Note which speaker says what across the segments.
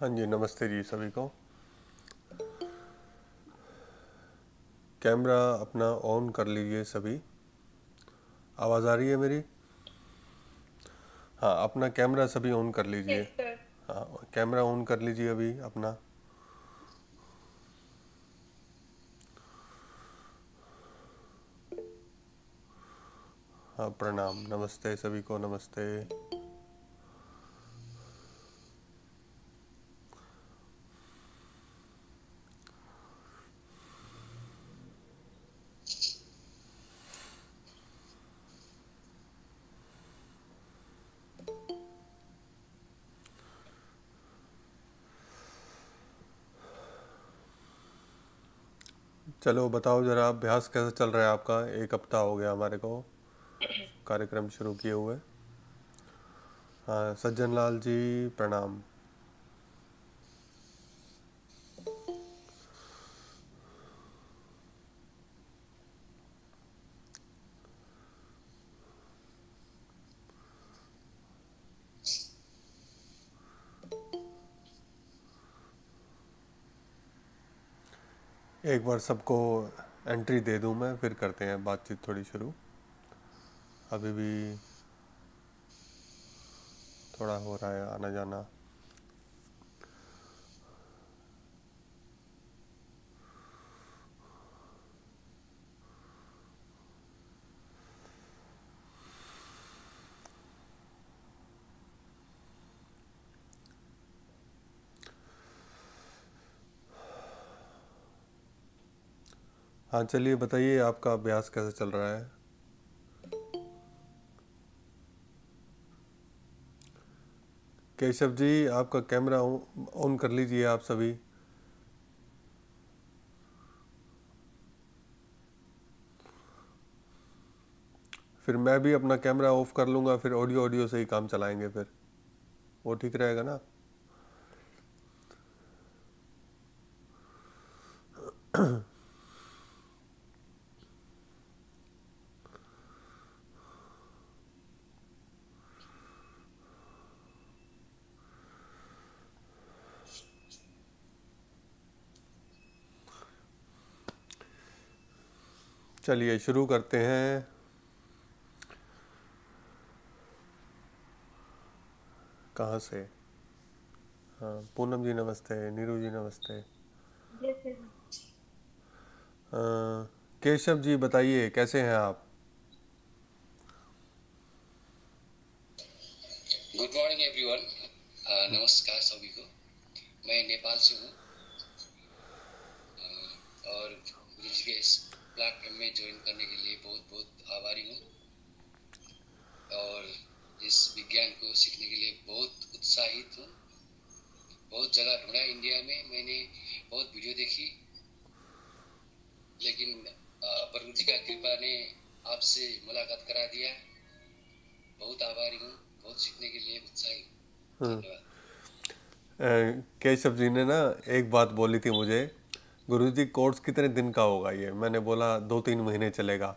Speaker 1: हाँ जी नमस्ते जी सभी को। कैमरा अपना ऑन कर लीजिए सभी। आवाज़ आ रही है मेरी? हाँ अपना कैमरा सभी ऑन कर लीजिए। हाँ कैमरा ऑन कर लीजिए अभी अपना। हाँ प्रणाम। नमस्ते सभी को नमस्ते। चलो बताओ जरा, अभ्यास कैसा चल रहा है आपका? एक हफ़्ता हो गया हमारे को कार्यक्रम शुरू किए हुए। हाँ सज्जन लाल जी, प्रणाम। एक बार सबको एंट्री दे दूँ मैं, फिर करते हैं बातचीत थोड़ी शुरू। अभी भी थोड़ा हो रहा है आना जाना हाँ चलिए बताइए आपका अभ्यास कैसे चल रहा है? केशव जी, आपका कैमरा ऑन कर लीजिए आप सभी। फिर मैं भी अपना कैमरा ऑफ़ कर लूँगा, फिर ऑडियो ऑडियो से ही काम चलाएँगे फिर। वो ठीक रहेगा ना? चलिए शुरू करते हैं। कहाँ से? हाँ पूनम जी नमस्ते नीरू जी नमस्ते।
Speaker 2: यस
Speaker 1: केशव जी बताइए कैसे हैं आप?
Speaker 3: गुड मॉर्निंग एवरीवन नमस्कार सभी को। मैं नेपाल से हूँ। अ, और गुरुजी के इस प्लेटफॉर्म में ज्वाइन करने के लिए बहुत बहुत आभारी हूँ। और इस विज्ञान को सीखने के लिए बहुत उत्साहित हूँ। बहुत जगह ढूंढा इंडिया में मैंने बहुत वीडियो देखी। लेकिन प्रभु जी का कृपा ने आपसे मुलाकात करा दिया। बहुत आभारी हूँ बहुत सीखने के लिए उत्साही हूँ। धन्यवाद।
Speaker 1: केशव जी ने ना एक बात बोली थी मुझे। गुरु जी, कोर्स कितने दिन का होगा ये? मैंने बोला दो तीन महीने चलेगा।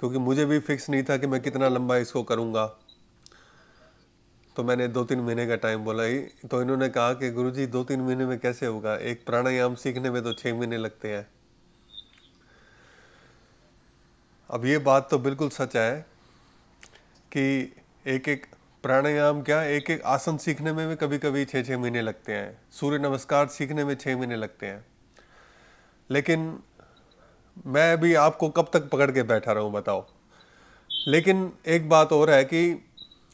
Speaker 1: क्योंकि मुझे भी फिक्स नहीं था कि मैं कितना लंबा इसको करूँगा। तो मैंने दो तीन महीने का टाइम बोला ही तो इन्होंने कहा कि, गुरु जी दो तीन महीने में कैसे होगा? एक प्राणायाम सीखने में तो छः महीने लगते हैं। अब ये बात तो बिल्कुल सच है कि एक एक प्राणायाम क्या एक एक आसन सीखने में भी कभी कभी छः छः महीने लगते हैं। सूर्य नमस्कार सीखने में छः महीने लगते हैं। लेकिन मैं भी आपको कब तक पकड़ के बैठा रहूँ, बताओ। लेकिन एक बात और है कि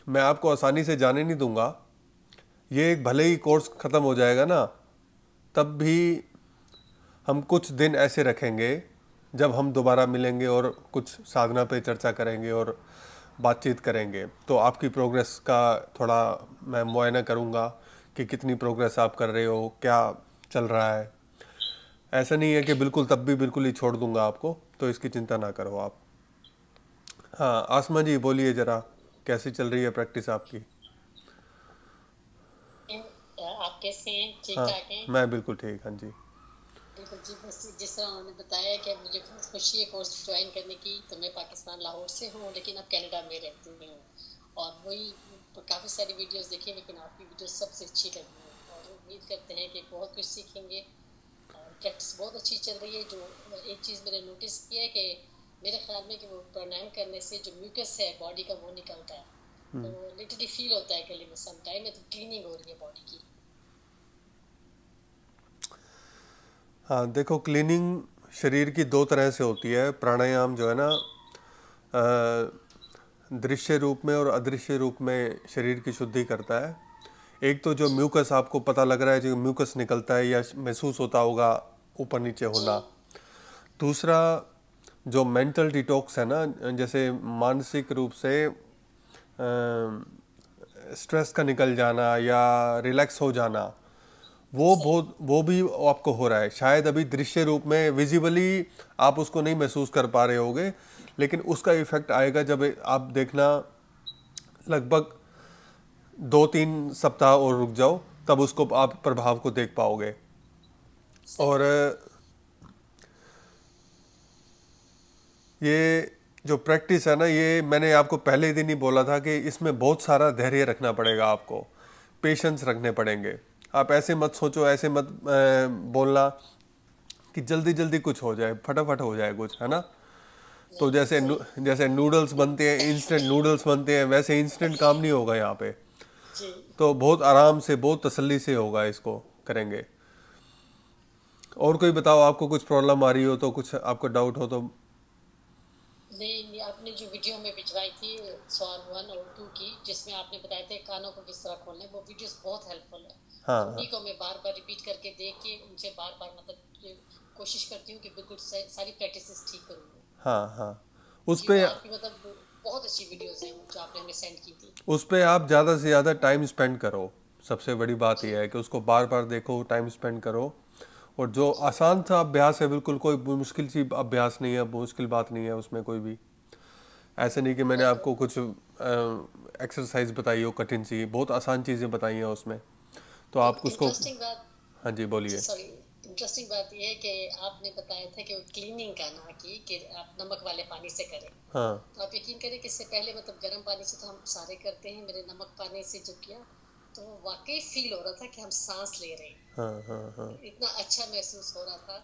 Speaker 1: मैं आपको आसानी से जाने नहीं दूँगा। ये एक भले ही कोर्स ख़त्म हो जाएगा ना, तब भी हम कुछ दिन ऐसे रखेंगे जब हम दोबारा मिलेंगे और कुछ साधना पे चर्चा करेंगे और बातचीत करेंगे। तो आपकी प्रोग्रेस का थोड़ा मैं मुआयना करूँगा कि कितनी प्रोग्रेस आप कर रहे हो, क्या चल रहा है। ऐसा नहीं है कि बिल्कुल तब भी बिल्कुल ही छोड़ दूँगा आपको तो इसकी चिंता ना करो आप। हाँ आसमा जी बोलिए ज़रा कैसी चल रही है प्रैक्टिस आपकी?
Speaker 4: आप कैसे हैं? ठीक
Speaker 1: हाँ मैं बिल्कुल ठीक हाँ जी।
Speaker 4: बिल्कुल जी बस जिस तरह उन्होंने बताया कि मुझे खुशी है कोर्स ज्वाइन करने की तो मैं पाकिस्तान लाहौर से हूँ लेकिन अब कनाडा में रहती हूँ। और वही काफ़ी सारी वीडियोस देखी लेकिन आपकी वीडियो सबसे अच्छी लगी और उम्मीद करते हैं कि बहुत कुछ सीखेंगे। प्रैक्टिस बहुत अच्छी चल रही है जो एक चीज़ मैंने नोटिस की है कि मेरे ख्याल में कि वो प्राणायाम करने से जो म्यूकस है बॉडी का वो निकलता है। तो लिटरली फील होता है गले में सम टाइम में तो क्लीनिंग हो रही है बॉडी की।
Speaker 1: हाँ देखो क्लीनिंग शरीर की दो तरह से होती है। प्राणायाम जो है ना दृश्य रूप में और अदृश्य रूप में शरीर की शुद्धि करता है। एक तो जो म्यूकस आपको पता लग रहा है जो म्यूकस निकलता है या महसूस होता होगा ऊपर नीचे होना। दूसरा जो मेंटल डिटॉक्स है ना जैसे मानसिक रूप से आ, स्ट्रेस का निकल जाना या रिलैक्स हो जाना वो बहुत वो भी आपको हो रहा है। शायद अभी दृश्य रूप में विजिबली आप उसको नहीं महसूस कर पा रहे होगे लेकिन उसका इफ़ेक्ट आएगा जब आप देखना लगभग दो तीन सप्ताह और रुक जाओ, तब उसको आप प्रभाव को देख पाओगे। और, ये जो प्रैक्टिस है ना, ये मैंने आपको पहले दिन ही बोला था कि इसमें बहुत सारा धैर्य रखना पड़ेगा आपको पेशेंस रखने पड़ेंगे। आप ऐसे मत सोचो, ऐसे मत बोलना कि जल्दी जल्दी कुछ हो जाए, फटाफट हो जाए कुछ, है ना? तो जैसे जैसे नूडल्स बनते हैं इंस्टेंट नूडल्स बनते हैं, वैसे इंस्टेंट काम नहीं होगा यहाँ पे। तो बहुत आराम से बहुत तसल्ली से होगा इसको करेंगे। और कोई बताओ आपको कुछ प्रॉब्लम आ रही हो तो कुछ आपको डाउट हो तो
Speaker 4: नहीं नहीं आपने जो वीडियो में भिजवाई थी सवाल वन और टू की जिसमें आपने बताया था कानों को किस तरह खोलना वो वीडियोस बहुत हेल्पफुल है।
Speaker 1: हाँ,
Speaker 4: उन्हीं को मैं बार बार रिपीट करके देख के उनसे बार बार मतलब कोशिश करती हूँ कि बिल्कुल सारी प्रैक्टिसेस ठीक करूँ।
Speaker 1: हाँ हाँ। उस पे
Speaker 4: आपकी मतलब बहुत अच्छी वीडियोस हैं जो आपने हमें सेंड की थी।
Speaker 1: उस पे आप ज़्यादा से ज़्यादा टाइम स्पेंड करो। सबसे बड़ी बात यह है कि उसको बार बार देखो टाइम स्पेंड करो। और जो आसान सा अभ्यास है बिल्कुल कोई मुश्किल सी अभ्यास नहीं है मुश्किल बात नहीं है उसमें कोई भी। ऐसे नहीं कि मैंने आपको कुछ एक्सरसाइज बताई हो कठिन सी बहुत आसान चीज़ें बताई हैं उसमें। तो आप उसको हाँ जी बोलिए।
Speaker 4: सॉरी इंटरेस्टिंग बात यह है कि आपने बताया था कि वो क्लीनिंग का ना की कि आप नमक वाले पानी से करें।
Speaker 1: हाँ।
Speaker 4: तो आप यकीन करें कि इससे पहले मतलब गर्म पानी से तो हम सारे करते हैं मेरे नमक पानी से जो किया तो वाकई फील हो रहा था कि हम सांस ले रहे हैं।
Speaker 1: हाँ हाँ हाँ।
Speaker 4: इतना अच्छा महसूस हो रहा था।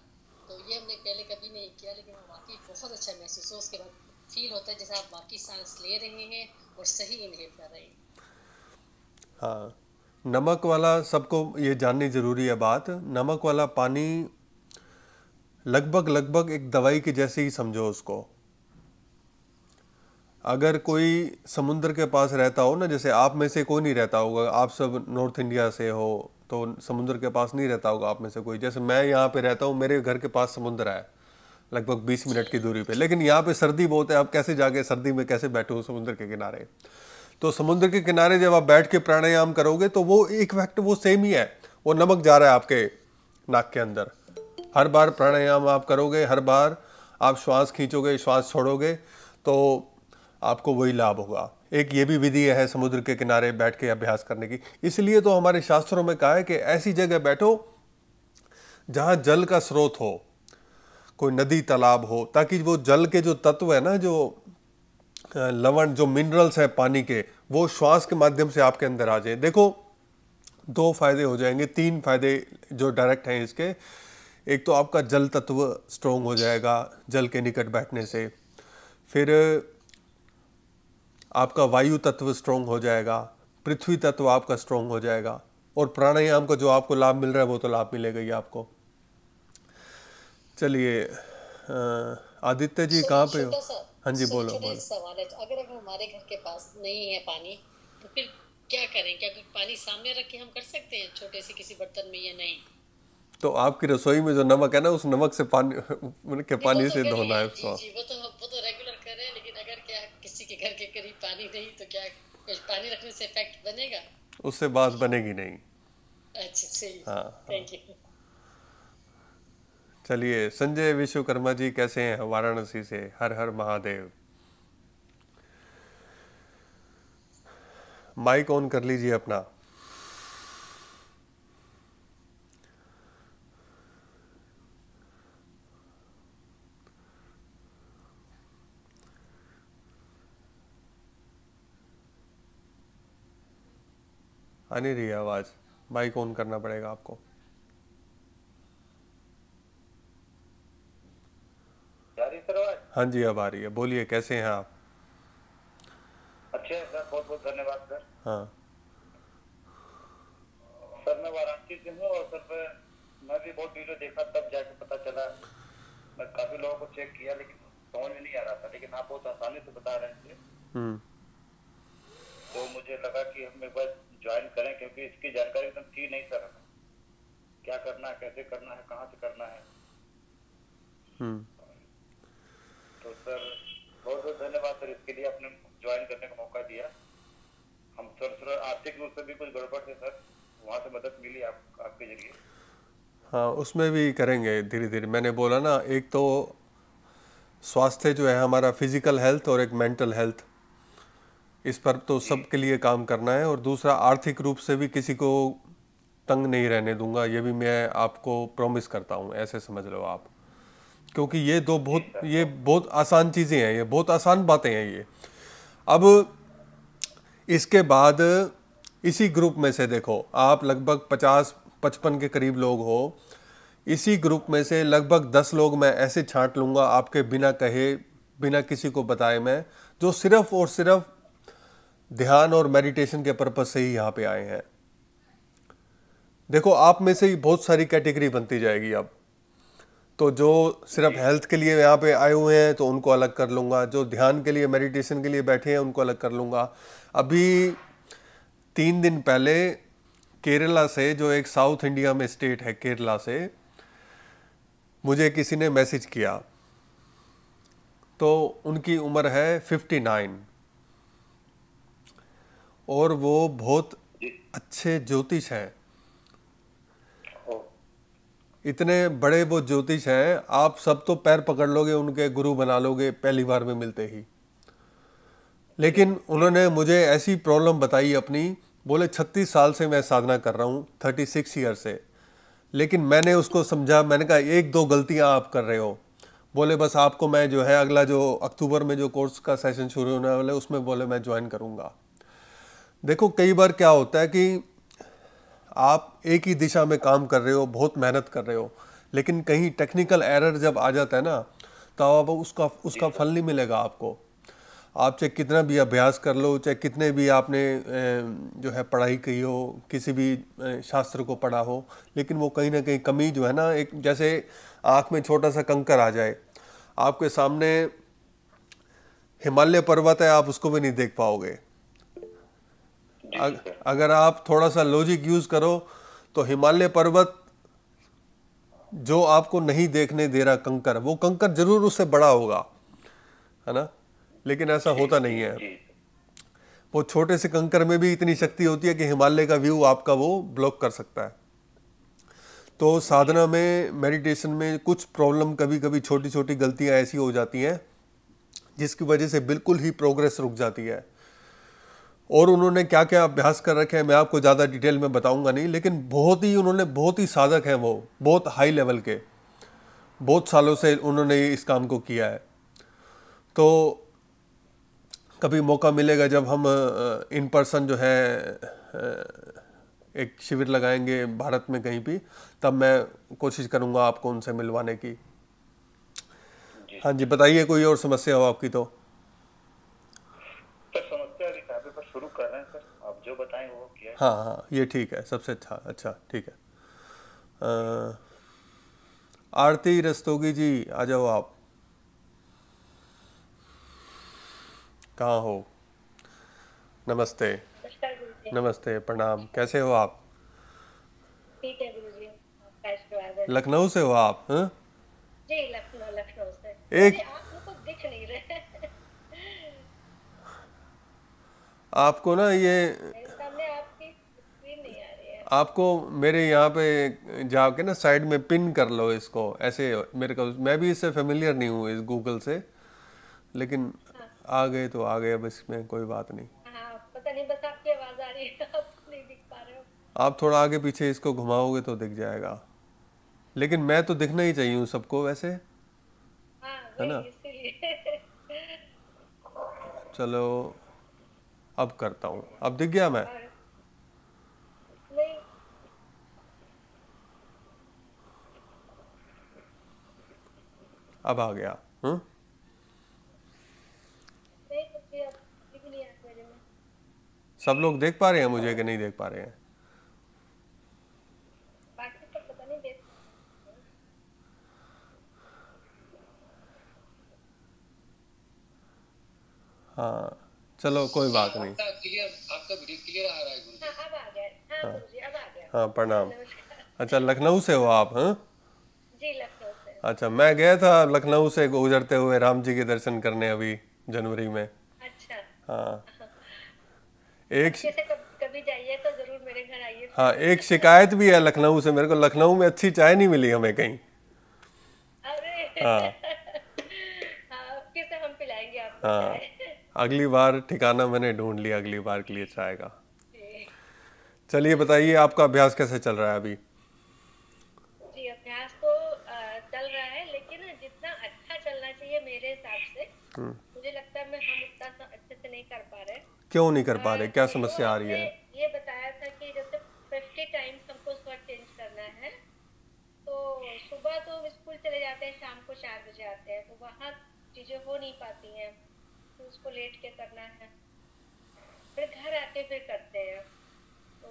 Speaker 4: तो ये हमने पहले कभी नहीं किया लेकिन वाकई बहुत अच्छा महसूस हो उसके बाद फील होता है जैसे आप वाकई सांस ले रहे हैं और सही इनहेल कर रहे हैं।
Speaker 1: हाँ। नमक वाला सबको ये जाननी ज़रूरी है बात। नमक वाला पानी लगभग लगभग एक दवाई के जैसे ही समझो उसको। अगर कोई समुद्र के पास रहता हो ना, जैसे आप में से कोई नहीं रहता होगा, आप सब नॉर्थ इंडिया से हो तो समुद्र के पास नहीं रहता होगा आप में से कोई। जैसे मैं यहाँ पे रहता हूँ, मेरे घर के पास समुद्र है, लगभग 20 मिनट की दूरी पे। लेकिन यहाँ पे सर्दी बहुत है, आप कैसे जाके सर्दी में कैसे बैठो समुद्र के किनारे? तो समुद्र के किनारे जब आप बैठ के प्राणायाम करोगे तो वो एक वक्त वो सेम ही है। वो नमक जा रहा है आपके नाक के अंदर। हर बार प्राणायाम आप करोगे, हर बार आप श्वास खींचोगे, श्वास छोड़ोगे तो आपको वही लाभ होगा। एक ये भी विधि है समुद्र के किनारे बैठ के अभ्यास करने की। इसलिए तो हमारे शास्त्रों में कहा है कि ऐसी जगह बैठो जहाँ जल का स्रोत हो, कोई नदी तालाब हो, ताकि वो जल के जो तत्व है ना, जो लवण, जो मिनरल्स है पानी के वो श्वास के माध्यम से आपके अंदर आ जाए। देखो, दो फ़ायदे हो जाएँगे, तीन फ़ायदे जो डायरेक्ट हैं इसके। एक तो आपका जल तत्व स्ट्रोंग हो जाएगा, जल के निकट बैठने से। फिर, आपका वायु तत्व स्ट्रोंग हो जाएगा, पृथ्वी तत्व आपका स्ट्रोंग हो जाएगा। और प्राणायाम का जो आपको लाभ मिल रहा है, वो तो लाभ मिलेगा ही आपको। चलिए आदित्य जी, कहाँ पे हो? हाँ जी बोलो बोलो।
Speaker 4: सवाल है अगर अगर हमारे घर के पास नहीं है पानी तो फिर क्या करें? क्या पानी सामने रख के हम कर सकते हैं छोटे से किसी बर्तन में या नहीं?
Speaker 1: तो आपकी रसोई में जो नमक है ना उस नमक से पानी के पानी
Speaker 4: तो
Speaker 1: से धोना है उसको।
Speaker 4: जी, वो तो वो तो रेगुलर कर रहे हैं लेकिन अगर क्या किसी के घर के करीब पानी नहीं तो क्या कुछ पानी रखने से इफ़ेक्ट बनेगा?
Speaker 1: उससे बात बनेगी नहीं।
Speaker 4: अच्छा सही
Speaker 1: हाँ,
Speaker 4: थैंक यू
Speaker 1: चलिए, संजय विश्वकर्मा जी कैसे हैं? वाराणसी से, हर हर महादेव। माइक ऑन कर लीजिए अपना। आ नहीं रही आवाज़। माइक ऑन करना पड़ेगा आपको
Speaker 2: जा रही सर आवाज़
Speaker 1: हाँ जी अब आ रही है। बोलिए कैसे हैं आप?
Speaker 2: अच्छे हैं सर बहुत बहुत धन्यवाद सर।
Speaker 1: हाँ।
Speaker 2: सर मैं वाराणसी से हूँ और सर मैं मैं भी बहुत वीडियो देखा तब जाके पता चला। मैं काफ़ी लोगों को चेक किया लेकिन समझ में नहीं आ रहा था। लेकिन आप बहुत आसानी से बता रहे थे।
Speaker 1: हम्म।
Speaker 2: तो मुझे लगा कि हम एक बार ज्वाइन करें क्योंकि इसकी जानकारी एकदम थी नहीं सर। क्या करना है कैसे करना है कहाँ से करना है
Speaker 1: हम्म
Speaker 2: तो सर बहुत बहुत धन्यवाद सर इसके लिए आपने ज्वाइन करने का मौका दिया हम सर सर आर्थिक भी कुछ गड़बड़ थे सर? वहाँ से मदद मिली आप आपके ज़रिए?
Speaker 1: हाँ उसमें भी करेंगे धीरे धीरे मैंने बोला ना एक तो स्वास्थ्य जो है हमारा फ़िज़िकल हेल्थ और एक मेंटल हेल्थ इस पर तो सबके लिए काम करना है और दूसरा आर्थिक रूप से भी किसी को तंग नहीं रहने दूँगा ये भी मैं आपको प्रॉमिस करता हूँ ऐसे समझ लो आप। क्योंकि ये दो बहुत ये बहुत आसान चीज़ें हैं ये बहुत आसान बातें हैं ये। अब इसके बाद इसी ग्रुप में से देखो आप लगभग पचास पचपन के करीब लोग हो। इसी ग्रुप में से लगभग दस लोग मैं ऐसे छांट लूँगा आपके बिना कहे बिना किसी को बताए मैं जो सिर्फ़ और सिर्फ़ ध्यान और मेडिटेशन के पर्पज से ही यहाँ पे आए हैं। देखो आप में से ही बहुत सारी कैटेगरी बनती जाएगी अब। तो जो सिर्फ़ हेल्थ के लिए यहाँ पे आए हुए हैं तो उनको अलग कर लूँगा। जो ध्यान के लिए मेडिटेशन के लिए बैठे हैं उनको अलग कर लूँगा। अभी तीन दिन पहले केरला से जो एक साउथ इंडिया में स्टेट है केरला से मुझे किसी ने मैसेज किया। तो उनकी उम्र है फिफ्टी नाइन। और वो बहुत अच्छे ज्योतिष हैं। इतने बड़े वो ज्योतिष हैं आप सब तो पैर पकड़ लोगे उनके गुरु बना लोगे पहली बार में मिलते ही। लेकिन उन्होंने मुझे ऐसी प्रॉब्लम बताई अपनी बोले छत्तीस साल से मैं साधना कर रहा हूँ थर्टी सिक्स ईयर से। लेकिन मैंने उसको समझा मैंने कहा एक दो गलतियाँ आप कर रहे हो। बोले बस आपको मैं जो है अगला जो अक्टूबर में जो कोर्स का सेशन शुरू होने वाला है उसमें बोले मैं ज्वाइन करूँगा। देखो कई बार क्या होता है कि आप एक ही दिशा में काम कर रहे हो बहुत मेहनत कर रहे हो लेकिन कहीं टेक्निकल एरर जब आ जाता है ना तो अब उसका उसका फल नहीं मिलेगा आपको। आप चाहे कितना भी अभ्यास कर लो चाहे कितने भी आपने जो है पढ़ाई की हो किसी भी शास्त्र को पढ़ा हो लेकिन वो कहीं ना कहीं कमी जो है ना एक जैसे आँख में छोटा सा कंकर आ जाए आपके सामने हिमालय पर्वत है आप उसको भी नहीं देख पाओगे। अग, अगर आप थोड़ा सा लॉजिक यूज़ करो तो हिमालय पर्वत जो आपको नहीं देखने दे रहा कंकर वो कंकर ज़रूर उससे बड़ा होगा है ना? लेकिन ऐसा होता नहीं है। वो छोटे से कंकर में भी इतनी शक्ति होती है कि हिमालय का व्यू आपका वो ब्लॉक कर सकता है। तो साधना में मेडिटेशन में कुछ प्रॉब्लम कभी कभी छोटी छोटी गलतियाँ ऐसी हो जाती हैं जिसकी वजह से बिल्कुल ही प्रोग्रेस रुक जाती है। और उन्होंने क्या क्या अभ्यास कर रखे हैं मैं आपको ज़्यादा डिटेल में बताऊँगा नहीं लेकिन बहुत ही उन्होंने बहुत ही साधक हैं वो बहुत हाई लेवल के। बहुत सालों से उन्होंने इस काम को किया है। तो कभी मौका मिलेगा जब हम इन पर्सन जो है एक शिविर लगाएँगे भारत में कहीं भी तब मैं कोशिश करूँगा आपको उनसे मिलवाने की।
Speaker 2: जी।
Speaker 1: हाँ जी बताइए कोई और समस्या हो आपकी तो।
Speaker 2: सर समस्या अभी काफ़ी पर शुरू कर रहे हैं सर। आप जो बताएँ वो हाँ
Speaker 1: हाँ ये ठीक है सबसे अच्छा अच्छा ठीक है। आरती रस्तोगी जी आ जाओ आप। कहाँ हो? नमस्ते। नमस्ते प्रणाम। कैसे हो आप? लखनऊ से हो आप हाँ?
Speaker 5: जी लखनऊ लखनऊ से।
Speaker 1: एक-
Speaker 5: को दिख नहीं रहे
Speaker 1: आपको ना ये
Speaker 5: सामने आपकी स्क्रीन नहीं आ रही है।
Speaker 1: आपको मेरे यहाँ पे जाके ना साइड में पिन कर लो इसको। ऐसे मेरे को मैं भी इससे फेमिलियर नहीं हूँ इस गूगल से लेकिन आ गए तो आ गए अब इसमें कोई बात नहीं।
Speaker 5: हाँ, पता नहीं बस आपकी आवाज़ आ रही है आप नहीं दिख पा रहे हो।
Speaker 1: आप थोड़ा आगे पीछे इसको घुमाओगे तो दिख जाएगा। लेकिन मैं तो दिखना ही चाहिए हूँ सबको वैसे
Speaker 5: हाँ,
Speaker 1: है ना? चलो अब करता हूँ। अब दिख गया मैं? अब आ गया हम्म? सब लोग देख पा रहे हैं मुझे कि नहीं देख पा रहे हैं?
Speaker 5: बाकी तो पता नहीं देख
Speaker 1: हाँ चलो कोई बात नहीं।
Speaker 3: आपका क्लियर आपका वीडियो क्लियर आ रहा है गुरु
Speaker 5: हाँ अब आ गया। हाँ गुरुजी अब आ गया।
Speaker 1: हाँ प्रणाम। अच्छा लखनऊ से हो आप हाँ?
Speaker 5: जी लखनऊ से।
Speaker 1: अच्छा मैं गया था लखनऊ से गुजरते हुए राम जी के दर्शन करने अभी जनवरी में।
Speaker 5: अच्छा।
Speaker 1: हाँ। एक
Speaker 5: कभी जाइए तो ज़रूर मेरे घर आइए।
Speaker 1: हाँ एक शिकायत भी है लखनऊ से मेरे को लखनऊ में अच्छी चाय नहीं मिली हमें कहीं।
Speaker 5: अरे।
Speaker 1: हाँ।
Speaker 5: हाँ हम पिलाएँगे आपको
Speaker 1: हाँ। अगली बार ठिकाना मैंने ढूंढ लिया अगली बार के लिए चाय का। चलिए बताइए आपका अभ्यास कैसे चल रहा है अभी?
Speaker 5: जी अभ्यास तो चल रहा है लेकिन जितना अच्छा चलना चाहिए मेरे हिसाब से मुझे लगता है मैं हम उतना सा अच्छे से नहीं कर पा रहे
Speaker 1: क्यों नहीं कर पा रहे? क्या समस्या आ रही है?
Speaker 5: ये बताया था कि जैसे फिफ्टी टाइम्स हमको स्वर चेंज करना है तो सुबह तो स्कूल चले जाते हैं शाम को चार बजे आते हैं तो वहाँ चीज़ें हो नहीं पाती हैं तो उसको लेट के करना है। फिर घर आके फिर करते हैं तो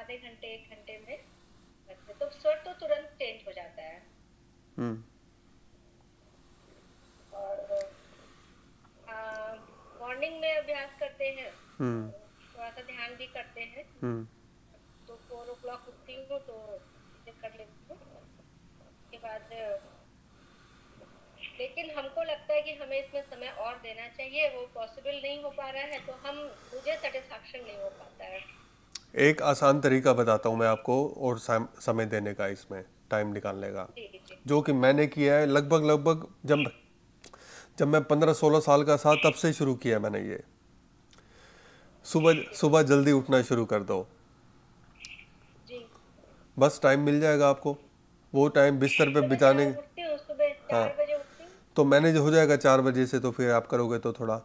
Speaker 5: आधे घंटे एक घंटे में करते तो स्वर तो तुरंत चेंज हो जाता है।
Speaker 1: हम्म।
Speaker 5: और मॉर्निंग में अभ्यास करते हैं।
Speaker 1: हम्म।
Speaker 5: थोड़ा सा ध्यान भी करते हैं।
Speaker 1: हम्म।
Speaker 5: तो फोर ओ क्लॉक उठती हूँ तो कर लेती हूँ। उसके बाद लेकिन हमको लगता है कि हमें इसमें समय और देना चाहिए। वो पॉसिबल नहीं हो पा रहा है तो हम मुझे सेटिस्फैक्शन नहीं हो पाता है।
Speaker 1: एक आसान तरीका बताता हूँ मैं आपको और समय देने का इसमें टाइम निकालने का।
Speaker 5: जी
Speaker 1: कि मैंने किया है लगभग लगभग जब जब मैं पंद्रह सोलह साल का था तब से शुरू किया मैंने ये। सुबह सुबह जल्दी उठना शुरू कर दो।
Speaker 5: जी।
Speaker 1: बस टाइम मिल जाएगा आपको। वो टाइम बिस्तर पे बिताने
Speaker 5: हूँ
Speaker 1: तो मैनेज हो जाएगा चार बजे से तो फिर आप करोगे तो थोड़ा।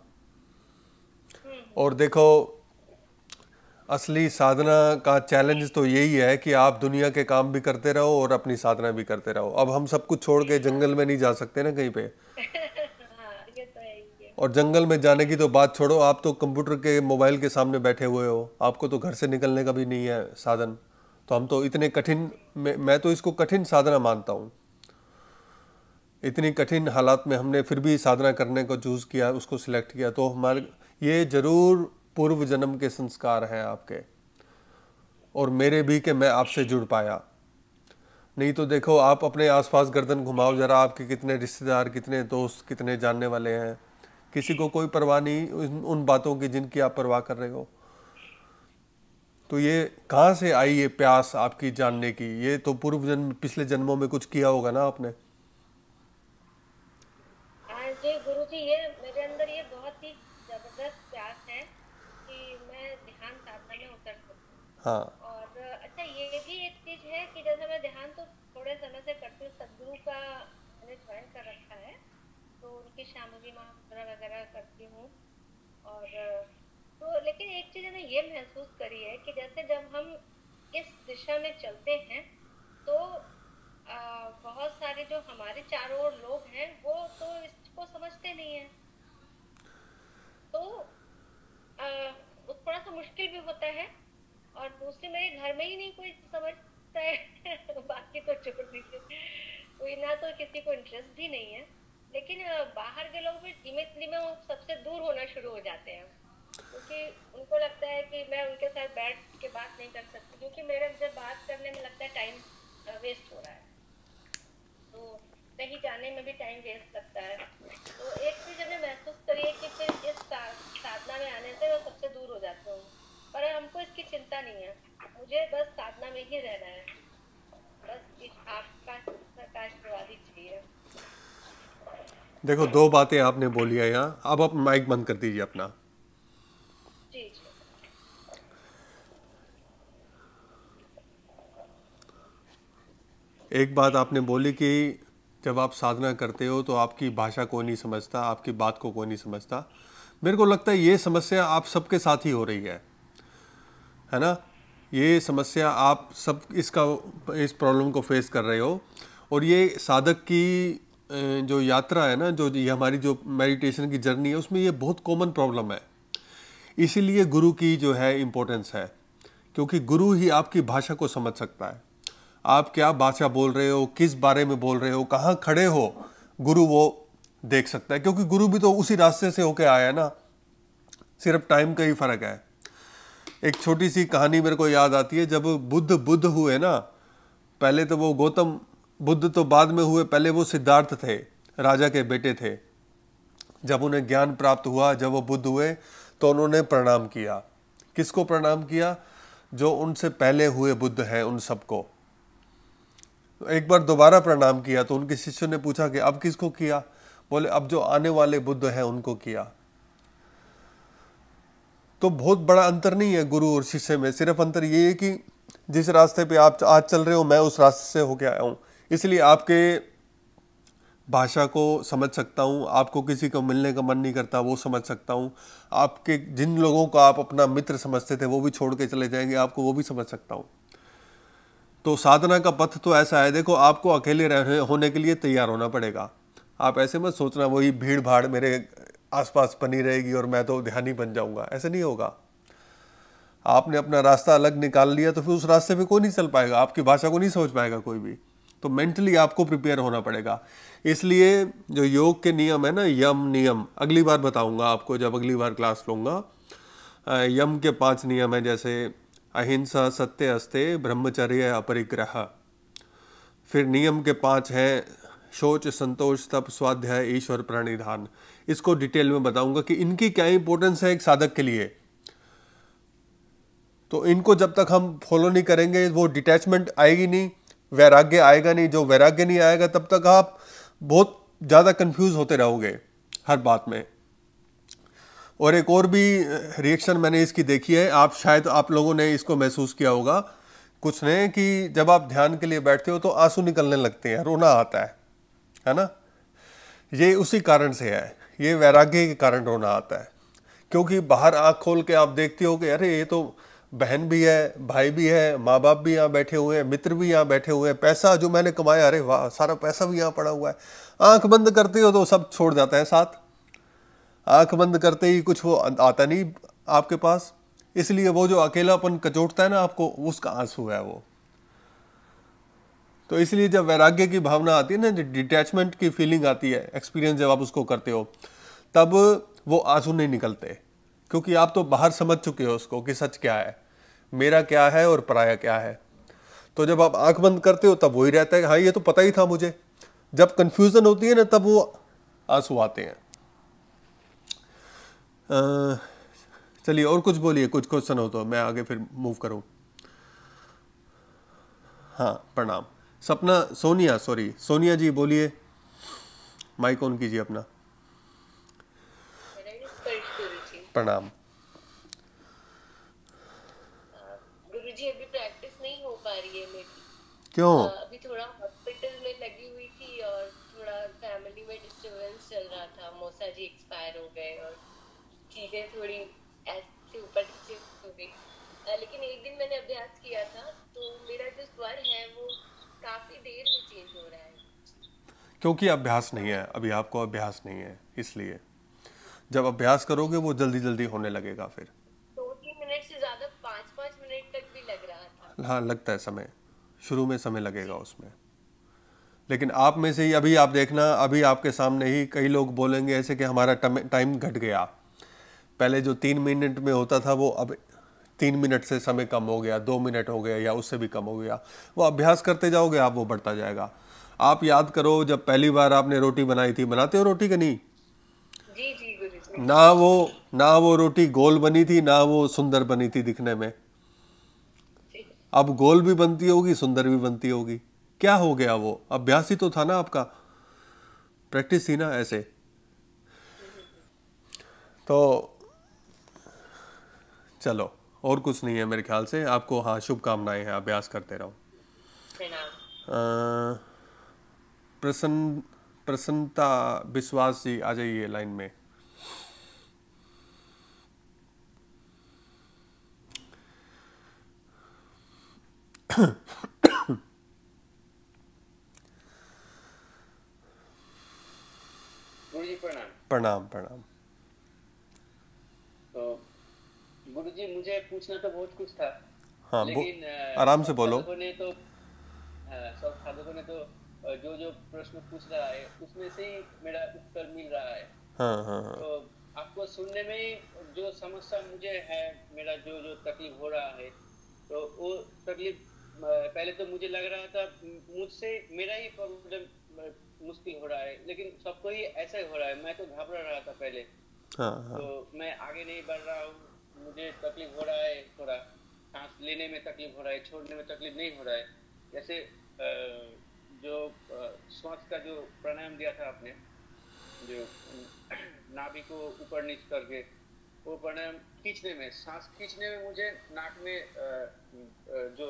Speaker 1: और देखो असली साधना का चैलेंज तो यही है कि आप दुनिया के काम भी करते रहो और अपनी साधना भी करते रहो। अब हम सब कुछ छोड़ के जंगल में नहीं जा सकते ना कहीं पे। और जंगल में जाने की तो बात छोड़ो आप तो कंप्यूटर के मोबाइल के सामने बैठे हुए हो। आपको तो घर से निकलने का भी नहीं है साधन। तो हम तो इतने कठिन मैं, मैं तो इसको कठिन साधना मानता हूँ। इतनी कठिन हालात में हमने फिर भी साधना करने को चूज़ किया उसको सिलेक्ट किया। तो हमारे ये ज़रूर पूर्व जन्म के संस्कार हैं आपके। और मेरे भी कि मैं आपसे जुड़ पाया। नहीं तो देखो आप अपने आसपास गर्दन घुमाओ जरा आपके कितने रिश्तेदार कितने दोस्त कितने जानने वाले हैं। किसी को कोई परवाह नहीं उन, उन बातों की जिनकी आप परवाह कर रहे हो। तो ये कहाँ से आई ये प्यास आपकी जानने की? ये तो पूर्व जन्म पिछले जन्मों में कुछ किया होगा ना आपने?
Speaker 5: हाँ जी गुरु जी ये मेरे अंदर ये बहुत ही ज़बरदस्त प्यास है कि मैं ध्यान साधना में उतर सकूँ।
Speaker 1: हाँ
Speaker 5: और अच्छा ये भी एक चीज़ है कि जैसे मैं ध्यान तो थोड़े समय से करती हूँ सदगुरु का मैंने ज्वाइन कर रखा है तो उनकी शामुगी महामुद्रा वगैरह करती हूँ और तो लेकिन एक चीज़ मैंने ये महसूस करी है कि जैसे जब हम इस दिशा में चलते हैं तो आ, बहुत सारे जो हमारे चारों ओर लोग हैं वो तो इसको समझते नहीं है। तो आ, थोड़ा सा मुश्किल भी होता है और दूसरी मेरे घर में ही नहीं कोई समझता है। बाकी तो छोड़ दीजिए। कोई ना तो किसी को इंटरेस्ट भी नहीं है। लेकिन बाहर के लोग भी धीमे धीमे सबसे दूर होना शुरू हो जाते हैं। क्योंकि उनको लगता है कि मैं उनके साथ बैठ के बात नहीं कर सकती, क्योंकि मेरे जब बात करने में लगता है टाइम वेस्ट हो रहा है। तो कहीं जाने में भी टाइम वेस्ट लगता है। तो एक चीज़ मैंने महसूस करी है कि फिर इस साधना में आने से मैं सबसे दूर हो जाती हूँ। पर हमको इसकी चिंता नहीं है। मुझे बस साधना में ही रहना है। बस आपका ही चाहिए।
Speaker 1: देखो दो बातें आपने बोली है यहाँ। अब आप माइक बंद कर दीजिए अपना। एक बात आपने बोली कि जब आप साधना करते हो तो आपकी भाषा कोई नहीं समझता आपकी बात को कोई नहीं समझता। मेरे को लगता है ये समस्या आप सबके साथ ही हो रही है। है ना? ये समस्या आप सब इसका इस प्रॉब्लम को फेस कर रहे हो। और ये साधक की जो यात्रा है ना, जो ये हमारी जो मेडिटेशन की जर्नी है, उसमें ये बहुत कॉमन प्रॉब्लम है। इसीलिए गुरु की जो है इम्पोर्टेंस है, क्योंकि गुरु ही आपकी भाषा को समझ सकता है। आप क्या भाषा बोल रहे हो, किस बारे में बोल रहे हो, कहाँ खड़े हो, गुरु वो देख सकता है। क्योंकि गुरु भी तो उसी रास्ते से होके आया है ना, सिर्फ़ टाइम का ही फ़र्क है। एक छोटी सी कहानी मेरे को याद आती है, जब बुद्ध बुद्ध हुए ना, पहले तो वो गौतम बुद्ध तो बाद में हुए पहले वो सिद्धार्थ थे, राजा के बेटे थे। जब उन्हें ज्ञान प्राप्त हुआ, जब वो बुद्ध हुए तो उन्होंने प्रणाम किया। किसको प्रणाम किया? जो उनसे पहले हुए बुद्ध हैं उन सबको। एक बार दोबारा प्रणाम किया तो उनके शिष्यों ने पूछा कि अब किसको किया? बोले, अब जो आने वाले बुद्ध हैं उनको किया। तो बहुत बड़ा अंतर नहीं है गुरु और शिष्य में। सिर्फ़ अंतर ये है कि जिस रास्ते पे आप आज चल रहे हो, मैं उस रास्ते से होके आया हूँ। इसलिए आपके भाषा को समझ सकता हूँ, आपको किसी को मिलने का मन नहीं करता, वो समझ सकता हूँ। आपके जिन लोगों को आप अपना मित्र समझते थे, वो भी छोड़ के चले जाएँगे, आपको वो भी समझ सकता हूँ। तो साधना का पथ तो ऐसा है, देखो आपको अकेले रहने होने के लिए तैयार होना पड़ेगा। आप ऐसे मत सोचना, वही भीड़ भाड़ मेरे आसपास बनी रहेगी और मैं तो ध्यानी बन जाऊँगा। ऐसा नहीं होगा। आपने अपना रास्ता अलग निकाल लिया तो फिर उस रास्ते पे कोई नहीं चल पाएगा, आपकी भाषा को नहीं समझ पाएगा कोई भी। तो मेंटली आपको प्रिपेयर होना पड़ेगा। इसलिए जो योग के नियम है ना, यम नियम, अगली बार बताऊँगा आपको, जब अगली बार क्लास लूँगा। यम के पाँच नियम है, जैसे अहिंसा, सत्य, अस्ते, ब्रह्मचर्य, अपरिग्रह। फिर नियम के पाँच हैं, शौच, संतोष, तप, स्वाध्याय, ईश्वर, प्रणिधान। इसको डिटेल में बताऊँगा कि इनकी क्या इंपॉर्टेंस है एक साधक के लिए। तो इनको जब तक हम फॉलो नहीं करेंगे, वो डिटैचमेंट आएगी नहीं। वैराग्य आएगा नहीं, जो वैराग्य नहीं आएगा, तब तक आप बहुत ज़्यादा कंफ्यूज होते रहोगे हर बात में। और एक और भी रिएक्शन मैंने इसकी देखी है। आप, शायद आप लोगों ने इसको महसूस किया होगा। कुछ ने कि जब आप ध्यान के लिए बैठते हो तो आँसू निकलने लगते हैं, रोना आता है है ना? ये उसी कारण से है, ये वैराग्य के कारण रोना आता है। क्योंकि बाहर आँख खोल के आप देखते हो कि अरे, ये तो बहन भी है, भाई भी है माँ बाप भी यहाँ बैठे हुए हैं, मित्र भी यहाँ बैठे हुए हैं, पैसा जो मैंने कमाया, अरे वाह, सारा पैसा भी यहाँ पड़ा हुआ है। आँख बंद करते हो तो सब छोड़ जाता है साथ। आँख बंद करते ही कुछ वो आता नहीं आपके पास। इसलिए वो जो अकेलापन कचोटता है ना आपको, उसका आँसू है वो। तो इसलिए जब वैराग्य की भावना आती है ना डिटैचमेंट की फीलिंग आती है एक्सपीरियंस जब आप उसको करते हो, तब वो आँसू नहीं निकलते। क्योंकि आप तो बाहर समझ चुके हो उसको कि सच क्या है। मेरा क्या है और पराया क्या है? तो जब आप आँख बंद करते हो तब वही रहता है हाँ ये तो पता ही था मुझे। जब कंफ्यूजन होती है ना तब वो आँसू आते हैं। चलिए और कुछ बोलिए कुछ क्वेश्चन हो तो मैं आगे फिर मूव करूँ। हाँ प्रणाम। सपना सोनिया सॉरी सोनिया जी बोलिए। माइक ऑन कीजिए अपना। प्रणाम
Speaker 6: गुरुजी अभी प्रैक्टिस नहीं हो पा रही है मेरी
Speaker 1: क्यों?
Speaker 6: अभी थोड़ा हॉस्पिटल में लगी हुई थी और थोड़ा फैमिली में डिस्टरबेंस चल रहा था। मौसा जी एक्सपायर हो गए और चीज़ें थोड़ी ऐसे ऊपर नीचे हो गई। लेकिन एक दिन मैंने अभ्यास किया था तो मेरा जो स्वर है वो काफ़ी देर में चेंज हो रहा है।
Speaker 1: क्योंकि अभ्यास नहीं है अभी आपको अभ्यास नहीं है इसलिए। जब अभ्यास करोगे वो जल्दी जल्दी होने लगेगा फिर।
Speaker 6: दो तीन मिनट से ज़्यादा पाँच पाँच मिनट तक भी लग रहा था।
Speaker 1: हाँ लगता है समय। शुरू में समय लगेगा उसमें। लेकिन आप में से ही अभी आप देखना अभी आपके सामने ही कई लोग बोलेंगे ऐसे कि हमारा टाइम घट गया। पहले जो तीन मिनट में होता था वो अब तीन मिनट से समय कम हो गया दो मिनट हो गया या उससे भी कम हो गया। वो अभ्यास करते जाओगे आप वो बढ़ता जाएगा। आप याद करो जब पहली बार आपने रोटी बनाई थी बनाते हो रोटी कि नहीं?
Speaker 6: जी जी।
Speaker 1: ना वो ना वो रोटी गोल बनी थी ना वो सुंदर बनी थी दिखने में। अब गोल भी बनती होगी सुंदर भी बनती होगी। क्या हो गया वो? अभ्यास ही तो था ना आपका। प्रैक्टिस थी ना ऐसे। तो चलो और कुछ नहीं है मेरे ख्याल से। आपको हाँ शुभकामनाएँ हैं। अभ्यास करते रहो। प्रसन्न प्रसन्नता विश्वास जी आ जाइए लाइन में।
Speaker 7: जी प्रणाम।
Speaker 1: प्रणाम प्रणाम।
Speaker 7: तो गुरु जी मुझे पूछना तो बहुत कुछ था।
Speaker 1: हाँ
Speaker 7: लेकिन
Speaker 1: आराम से बोलो।
Speaker 7: ने तो हाँ, सब साधकों ने तो जो जो प्रश्न पूछ रहा है उसमें से ही मेरा उत्तर मिल रहा है।
Speaker 1: हाँ हाँ हाँ।
Speaker 7: तो आपको सुनने में ही जो समस्या मुझे है मेरा जो जो तकलीफ़ हो रहा है तो वो तकलीफ़ पहले तो मुझे लग रहा था मुझसे मेरा ही प्रॉब्लम मुश्किल हो रहा है लेकिन सबको ही ऐसा ही हो रहा है। मैं तो घबरा रहा था पहले।
Speaker 1: हाँ हाँ।
Speaker 7: तो मैं आगे नहीं बढ़ रहा हूँ। मुझे तकलीफ़ हो रहा है थोड़ा। सांस लेने में तकलीफ़ हो रहा है छोड़ने में तकलीफ़ नहीं हो रहा है। जैसे जो श्वास का जो प्राणायाम दिया था आपने जो नाभि को ऊपर नीच करके वो प्राणायाम खींचने में सांस खींचने में मुझे नाक में जो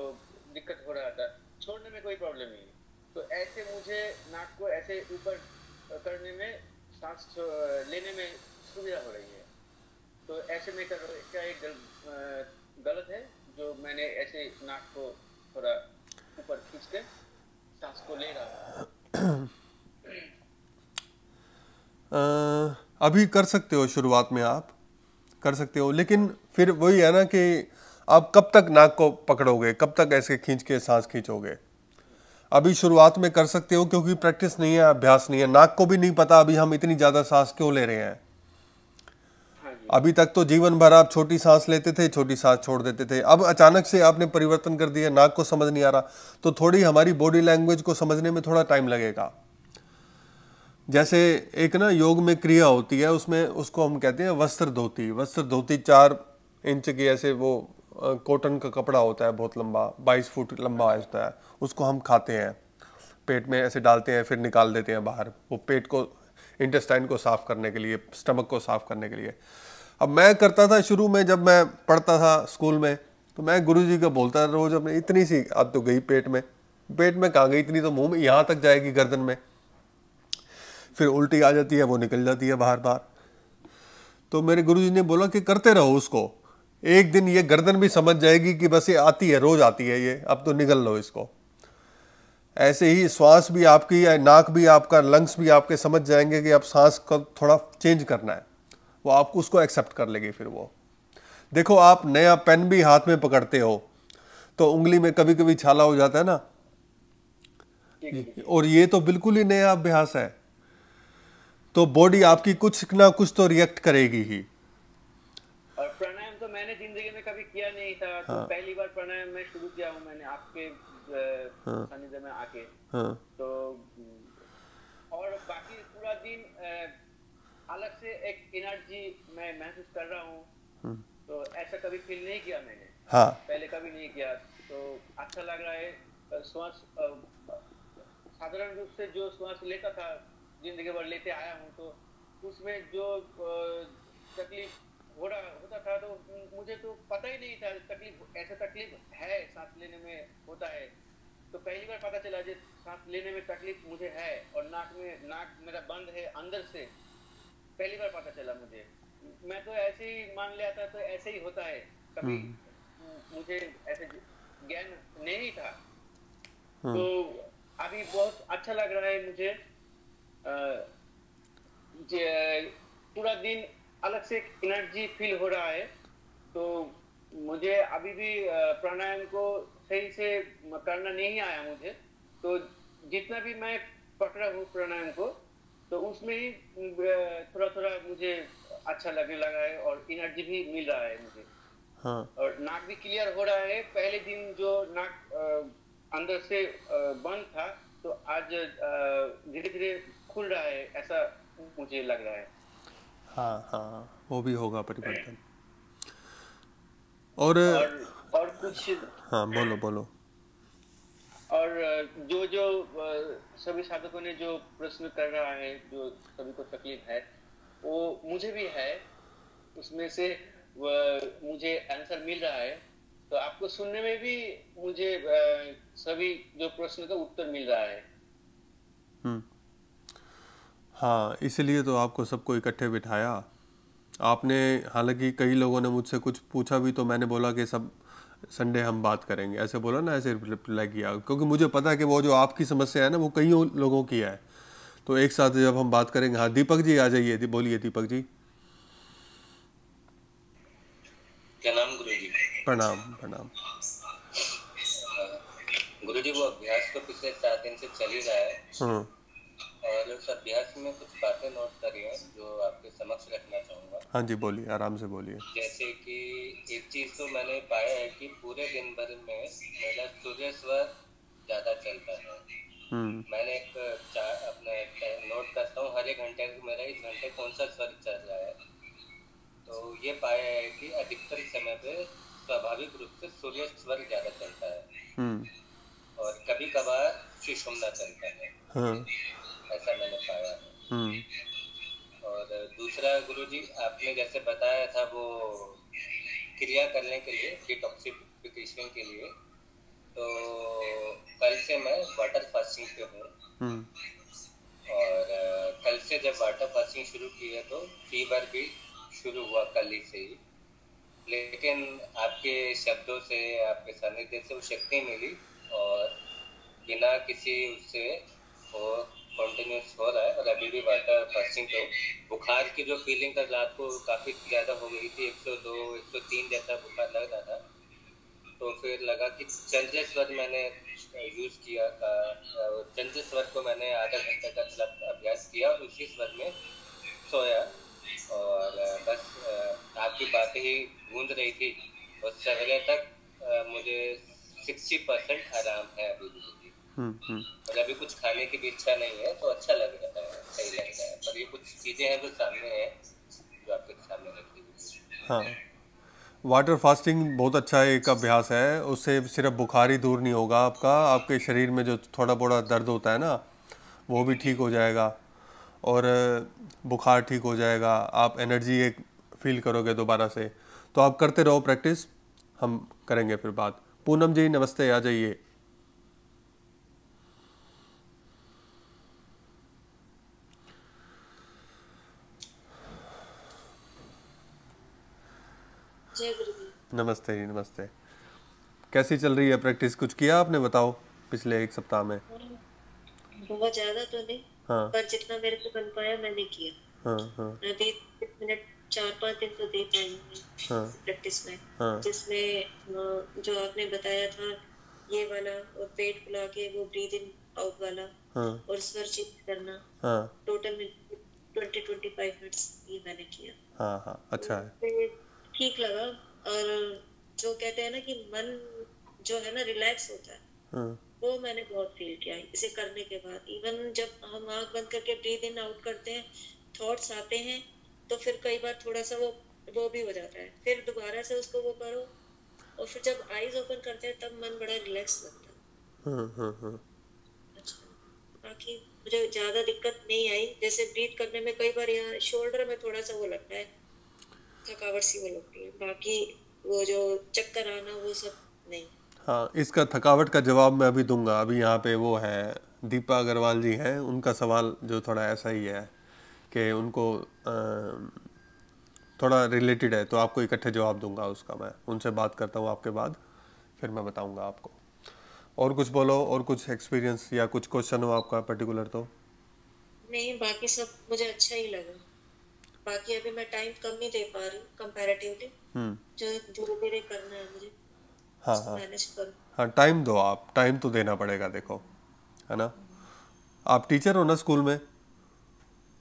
Speaker 7: दिक्कत हो रहा था। छोड़ने में कोई प्रॉब्लम नहीं। तो ऐसे मुझे नाक को ऐसे ऊपर करने में सांस लेने में सुविधा हो रही है। तो ऐसे में कर क्या एक गल, गलत है जो मैंने ऐसे नाक को थोड़ा ऊपर खींच के सांस को ले रहा
Speaker 1: अभी कर सकते हो शुरुआत में आप कर सकते हो। लेकिन फिर वही है ना कि आप कब तक नाक को पकड़ोगे? कब तक ऐसे खींच के सांस खींचोगे? अभी शुरुआत में कर सकते हो क्योंकि प्रैक्टिस नहीं है अभ्यास नहीं है। नाक को भी नहीं पता अभी हम इतनी ज़्यादा सांस क्यों ले रहे हैं।
Speaker 7: हाँ
Speaker 1: अभी तक तो जीवन भर आप छोटी सांस लेते थे छोटी सांस छोड़ देते थे। अब अचानक से आपने परिवर्तन कर दिया नाक को समझ नहीं आ रहा। तो थोड़ी हमारी बॉडी लैंग्वेज को समझने में थोड़ा टाइम लगेगा। जैसे एक ना योग में क्रिया होती है उसमें उसको हम कहते हैं वस्त्र धोती वस्त्र धोती चार इंच की ऐसे वो कॉटन का कपड़ा होता है, बहुत लंबा, बाईस फुट लंबा होता है, उसको हम खाते हैं। पेट में ऐसे डालते हैं, फिर निकाल देते हैं बाहर। वो पेट को, इंटेस्टाइन को साफ़ करने के लिए, स्टमक को साफ़ करने के लिए। अब मैं करता था शुरू में, जब मैं पढ़ता था स्कूल में तो मैं गुरुजी का बोलता था रोज अपने, इतनी सी अब तो गई पेट में। पेट में कहाँ गई इतनी तो मुँह में यहाँ तक जाएगी गर्दन में। फिर उल्टी आ जाती है, वो निकल जाती है बाहर बाहर तो मेरे गुरुजी ने बोला कि करते रहो उसको। एक दिन ये गर्दन भी समझ जाएगी कि बस ये आती है रोज आती है ये। अब तो निकल लो इसको। ऐसे ही श्वास भी आपकी या नाक भी आपका लंग्स भी आपके समझ जाएँगे कि अब सांस को थोड़ा चेंज करना है। वो आपको उसको एक्सेप्ट कर लेगी फिर वो। देखो आप नया पेन भी हाथ में पकड़ते हो तो उंगली में कभी कभी छाला हो जाता है ना? और ये तो बिल्कुल ही नया अभ्यास है। तो बॉडी आपकी कुछ ना कुछ तो रिएक्ट करेगी ही।
Speaker 7: मैंने ज़िंदगी में कभी किया नहीं था तो पहली बार प्राणायाम मैं शुरू किया हूँ मैंने आपके अ, सानिध्य में आके।
Speaker 1: हाँ।
Speaker 7: तो और बाकी पूरा दिन अलग से एक एनर्जी मैं महसूस कर रहा हूँ। तो ऐसा कभी फील नहीं किया मैंने।
Speaker 1: हाँ।
Speaker 7: पहले कभी नहीं किया। तो अच्छा लग रहा है श्वास साधारण रूप से जो श्वास लेता था ज़िंदगी भर लेते आया हूँ तो उसमें जो तकलीफ़ हो रहा होता था तो मुझे तो पता ही नहीं था तकलीफ़ ऐसा तकलीफ़ है सांस लेने में होता है। तो पहली बार पता चला जो सांस लेने में तकलीफ़ मुझे है और नाक में नाक मेरा बंद है अंदर से पहली बार पता चला मुझे। मैं तो ऐसे ही मान लिया था तो ऐसे ही होता है कभी मुझे ऐसे ज्ञान नहीं था। तो अभी बहुत अच्छा लग रहा है मुझे पूरा दिन अलग से एक एनर्जी फील हो रहा है। तो मुझे अभी भी प्राणायाम को सही से करना नहीं आया मुझे। तो जितना भी मैं पकड़ा हूँ प्राणायाम को तो उसमें ही थोड़ा थोड़ा मुझे अच्छा लगने लगा है और एनर्जी भी मिल रहा है मुझे।
Speaker 1: हाँ।
Speaker 7: और नाक भी क्लियर हो रहा है। पहले दिन जो नाक अंदर से बंद था तो आज धीरे धीरे खुल रहा है ऐसा मुझे लग रहा है।
Speaker 1: हाँ हाँ वो भी होगा परिवर्तन। और
Speaker 7: और और कुछ
Speaker 1: हाँ बोलो बोलो।
Speaker 7: और जो जो सभी साधकों ने जो प्रश्न कर रहा है जो सभी को तकलीफ़ है वो मुझे भी है। उसमें से मुझे आंसर मिल रहा है। तो आपको सुनने में भी मुझे सभी जो प्रश्न का उत्तर मिल रहा है।
Speaker 1: हम्म। हाँ इसीलिए तो आपको सबको इकट्ठे बिठाया। आपने हालाँकि कई लोगों ने मुझसे कुछ पूछा भी तो मैंने बोला कि सब संडे हम बात करेंगे। ऐसे बोला ना ऐसे रिप्लाई किया। क्योंकि मुझे पता है कि वो जो आपकी समस्या है ना वो कई लोगों की है। तो एक साथ जब हम बात करेंगे हाँ दीपक जी आ जाइए दी, बोलिए दीपक जी।
Speaker 3: नाम गुरु जी
Speaker 1: प्रणाम प्रणाम।
Speaker 3: गुरु जी वो अभ्यास तो पिछले सात दिन से चल ही रहा है। और उस अभ्यास में कुछ बातें नोट करी हैं जो आपके समक्ष रखना चाहूँगा।
Speaker 1: हाँ जी बोलिए आराम से बोलिए।
Speaker 3: जैसे कि एक चीज़ तो मैंने पाया है कि पूरे दिन भर में मेरा सूर्य स्वर ज़्यादा चलता है।
Speaker 1: हम्म।
Speaker 3: मैंने एक चार अपना नोट करता हूँ हर एक घंटे मेरा इस घंटे कौन सा स्वर चल रहा है। तो ये पाया है कि अधिकतर समय पे स्वाभाविक रूप से सूर्य स्वर ज़्यादा चलता है।
Speaker 1: हम्म।
Speaker 3: और कभी कभार सुषुम्ना चलता है।
Speaker 1: हाँ।
Speaker 3: ऐसा मैंने पाया है।
Speaker 1: हम्म।
Speaker 3: और दूसरा गुरुजी आपने जैसे बताया था वो क्रिया करने के लिए डिटॉक्सिफिकेशन के लिए तो कल से मैं वाटर फास्टिंग पे हूँ।
Speaker 1: हम्म।
Speaker 3: और कल से जब वाटर फास्टिंग शुरू की है तो फीवर भी शुरू हुआ कल ही से ही। लेकिन आपके शब्दों से आपके सानिध्य से वो शक्ति मिली और बिना किसी उससे वो कंटिन्यूस हो रहा है और अभी भी वाटर फास्टिंग हूँ। बुखार की जो फीलिंग कल रात को काफ़ी ज़्यादा हो गई थी 102 103 जैसा बुखार लग रहा था तो फिर लगा कि चंद्र वर्ग मैंने यूज़ किया था चंद्र स्वर को मैंने आधा घंटे का मतलब अभ्यास किया और उसी स्वर में सोया और बस आपकी बातें ही गूंज रही थी और सवेरे तक मुझे सिक्सटी परसेंट आराम है अभी भी
Speaker 1: हम्म हम्म।
Speaker 3: अभी कुछ खाने की भी इच्छा नहीं है तो अच्छा लग रहा है सही लग रहा है। पर ये कुछ चीज़ें हैं जो सामने है जो आपके सामने रखी हाँ।
Speaker 1: वाटर फास्टिंग बहुत अच्छा एक अभ्यास है उससे सिर्फ़ बुखार ही दूर नहीं होगा आपका आपके शरीर में जो थोड़ा बड़ा दर्द होता है ना वो भी ठीक हो जाएगा। और बुखार ठीक हो जाएगा आप एनर्जी एक फील करोगे दोबारा से। तो आप करते रहो प्रैक्टिस हम करेंगे फिर बात। पूनम जी नमस्ते आ जाइए
Speaker 8: जय गुरु जी
Speaker 1: नमस्ते जी नमस्ते। कैसी चल रही है प्रैक्टिस? कुछ किया आपने बताओ पिछले एक सप्ताह में?
Speaker 8: बहुत ज़्यादा तो नहीं
Speaker 1: हाँ।
Speaker 8: पर जितना मेरे को बन पाया मैंने किया।
Speaker 1: हाँ हाँ।
Speaker 8: मैं मिनट चार पाँच दिन तो दे पाई हाँ प्रैक्टिस में।
Speaker 1: हाँ।
Speaker 8: जिसमें जो आपने बताया था ये वाला और पेट फुला के वो ब्रीद इन आउट वाला
Speaker 1: हाँ।
Speaker 8: और स्वर चेंज करना।
Speaker 1: हाँ।
Speaker 8: टोटल में ट्वेंटी ट्वेंटी फाइव मिनट्स ये मैंने किया।
Speaker 1: हाँ हाँ। अच्छा। है
Speaker 8: ठीक लगा। और जो कहते हैं ना कि मन जो है ना रिलैक्स होता है
Speaker 1: हाँ।
Speaker 8: वो मैंने बहुत फील किया इसे करने के बाद। इवन जब हम आँख बंद करके ब्रीद इन आउट करते हैं थॉट्स आते हैं तो फिर कई बार थोड़ा सा वो वो भी हो जाता है। फिर दोबारा से उसको वो करो और फिर जब आईज ओपन करते हैं तब मन बड़ा रिलैक्स लगता है।
Speaker 1: हाँ हाँ हाँ।
Speaker 8: अच्छा। बाकी मुझे ज़्यादा दिक्कत नहीं आई। जैसे ब्रीथ करने में कई बार यहाँ शोल्डर में थोड़ा सा वो लगता है। थकावट सी वो लगती है। बाकी वो जो चक्कर आना वो सब नहीं।
Speaker 1: हाँ इसका थकावट का जवाब मैं अभी दूँगा। अभी यहाँ पे वो है दीपा अग्रवाल जी हैं। उनका सवाल जो थोड़ा ऐसा ही है कि उनको अम, थोड़ा रिलेटेड है तो आपको इकट्ठे जवाब दूँगा उसका मैं। उनसे बात करता हूँ आपके बाद फिर मैं बताऊँगा आपको। और कुछ बोलो और कुछ एक्सपीरियंस या कुछ क्वेश्चन हो आपका पर्टिकुलर तो?
Speaker 8: नहीं बाकी सब मुझे अच्छा ही लगा। बाकी अभी मैं टाइम कम ही दे पा रही हूँ कंपैरेटिवली
Speaker 1: हम्म।
Speaker 8: जो धीरे धीरे करना है मुझे।
Speaker 1: हाँ हाँ।
Speaker 8: मैनेज करूँ।
Speaker 1: हाँ टाइम दो आप। टाइम तो देना पड़ेगा देखो। है ना? आप टीचर हो ना स्कूल में?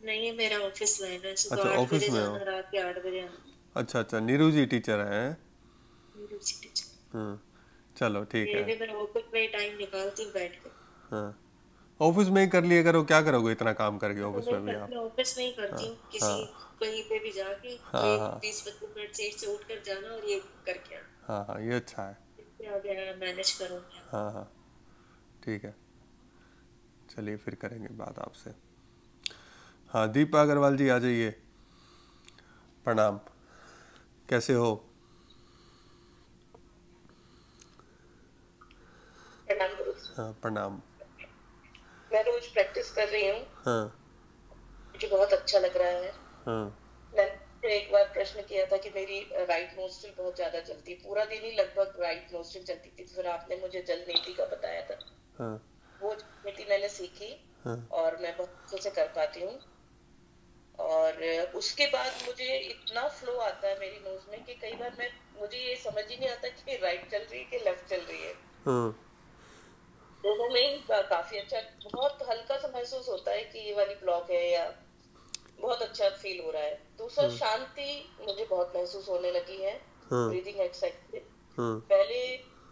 Speaker 8: नहीं मेरा ऑफ़िस लाइन है
Speaker 1: अच्छा, ऑफ़िस में हो।
Speaker 8: रात के आठ बजे
Speaker 1: अच्छा अच्छा नीरू जी टीचर हैं
Speaker 8: मेरी उसी टीचर
Speaker 1: हम्म चलो ठीक है।
Speaker 8: मैं ऑफ़िस में टाइम निकालती बैठ के।
Speaker 1: हाँ। ऑफ़िस में ही कर लिए करो क्या करोगे इतना काम करके ऑफ़िस में भी आप?
Speaker 8: ऑफ़िस में ही करती हूँ किसी कहीं पे भी जाके
Speaker 1: हाँ, हाँ।
Speaker 8: बीस पच्चीस मिनट सेट से उठ कर जाना और ये करके आना।
Speaker 1: हाँ हाँ ये अच्छा है।
Speaker 8: मैनेज करूँगी।
Speaker 1: हाँ हाँ। ठीक है। चलिए फिर करेंगे बात आपसे। हाँ दीपा अग्रवाल जी आ जाइए। प्रणाम। कैसे हो?
Speaker 9: प्रणाम
Speaker 1: हाँ प्रणाम।
Speaker 9: मैं रोज प्रैक्टिस कर रही हूँ।
Speaker 1: हाँ।
Speaker 9: मुझे बहुत अच्छा लग रहा हाँ। मैंने एक बार प्रश्न किया था कि मेरी राइट नोस्ट्रिल बहुत ज़्यादा चलती पूरा दिन ही लगभग राइट नोस्ट्रिल चलती थी फिर आपने मुझे जल नीति का बताया था।
Speaker 1: हाँ।
Speaker 9: वो नीति मैंने सीखी
Speaker 1: हाँ।
Speaker 9: और मैं बहुत आराम से कर पाती हूँ। और उसके बाद मुझे इतना फ्लो आता है मेरी नोज़ में कि कई बार मैं मुझे ये समझ ही नहीं आता कि राइट चल रही है कि लेफ़्ट चल रही है।
Speaker 1: हाँ।
Speaker 9: दोनों में ही काफ़ी अच्छा बहुत हल्का सा महसूस होता है कि ये वाली ब्लॉक है या बहुत अच्छा फील हो रहा है। दूसरा शांति मुझे बहुत महसूस होने लगी है। ब्रीदिंग एक्सरसाइज से
Speaker 1: हाँ
Speaker 9: पहले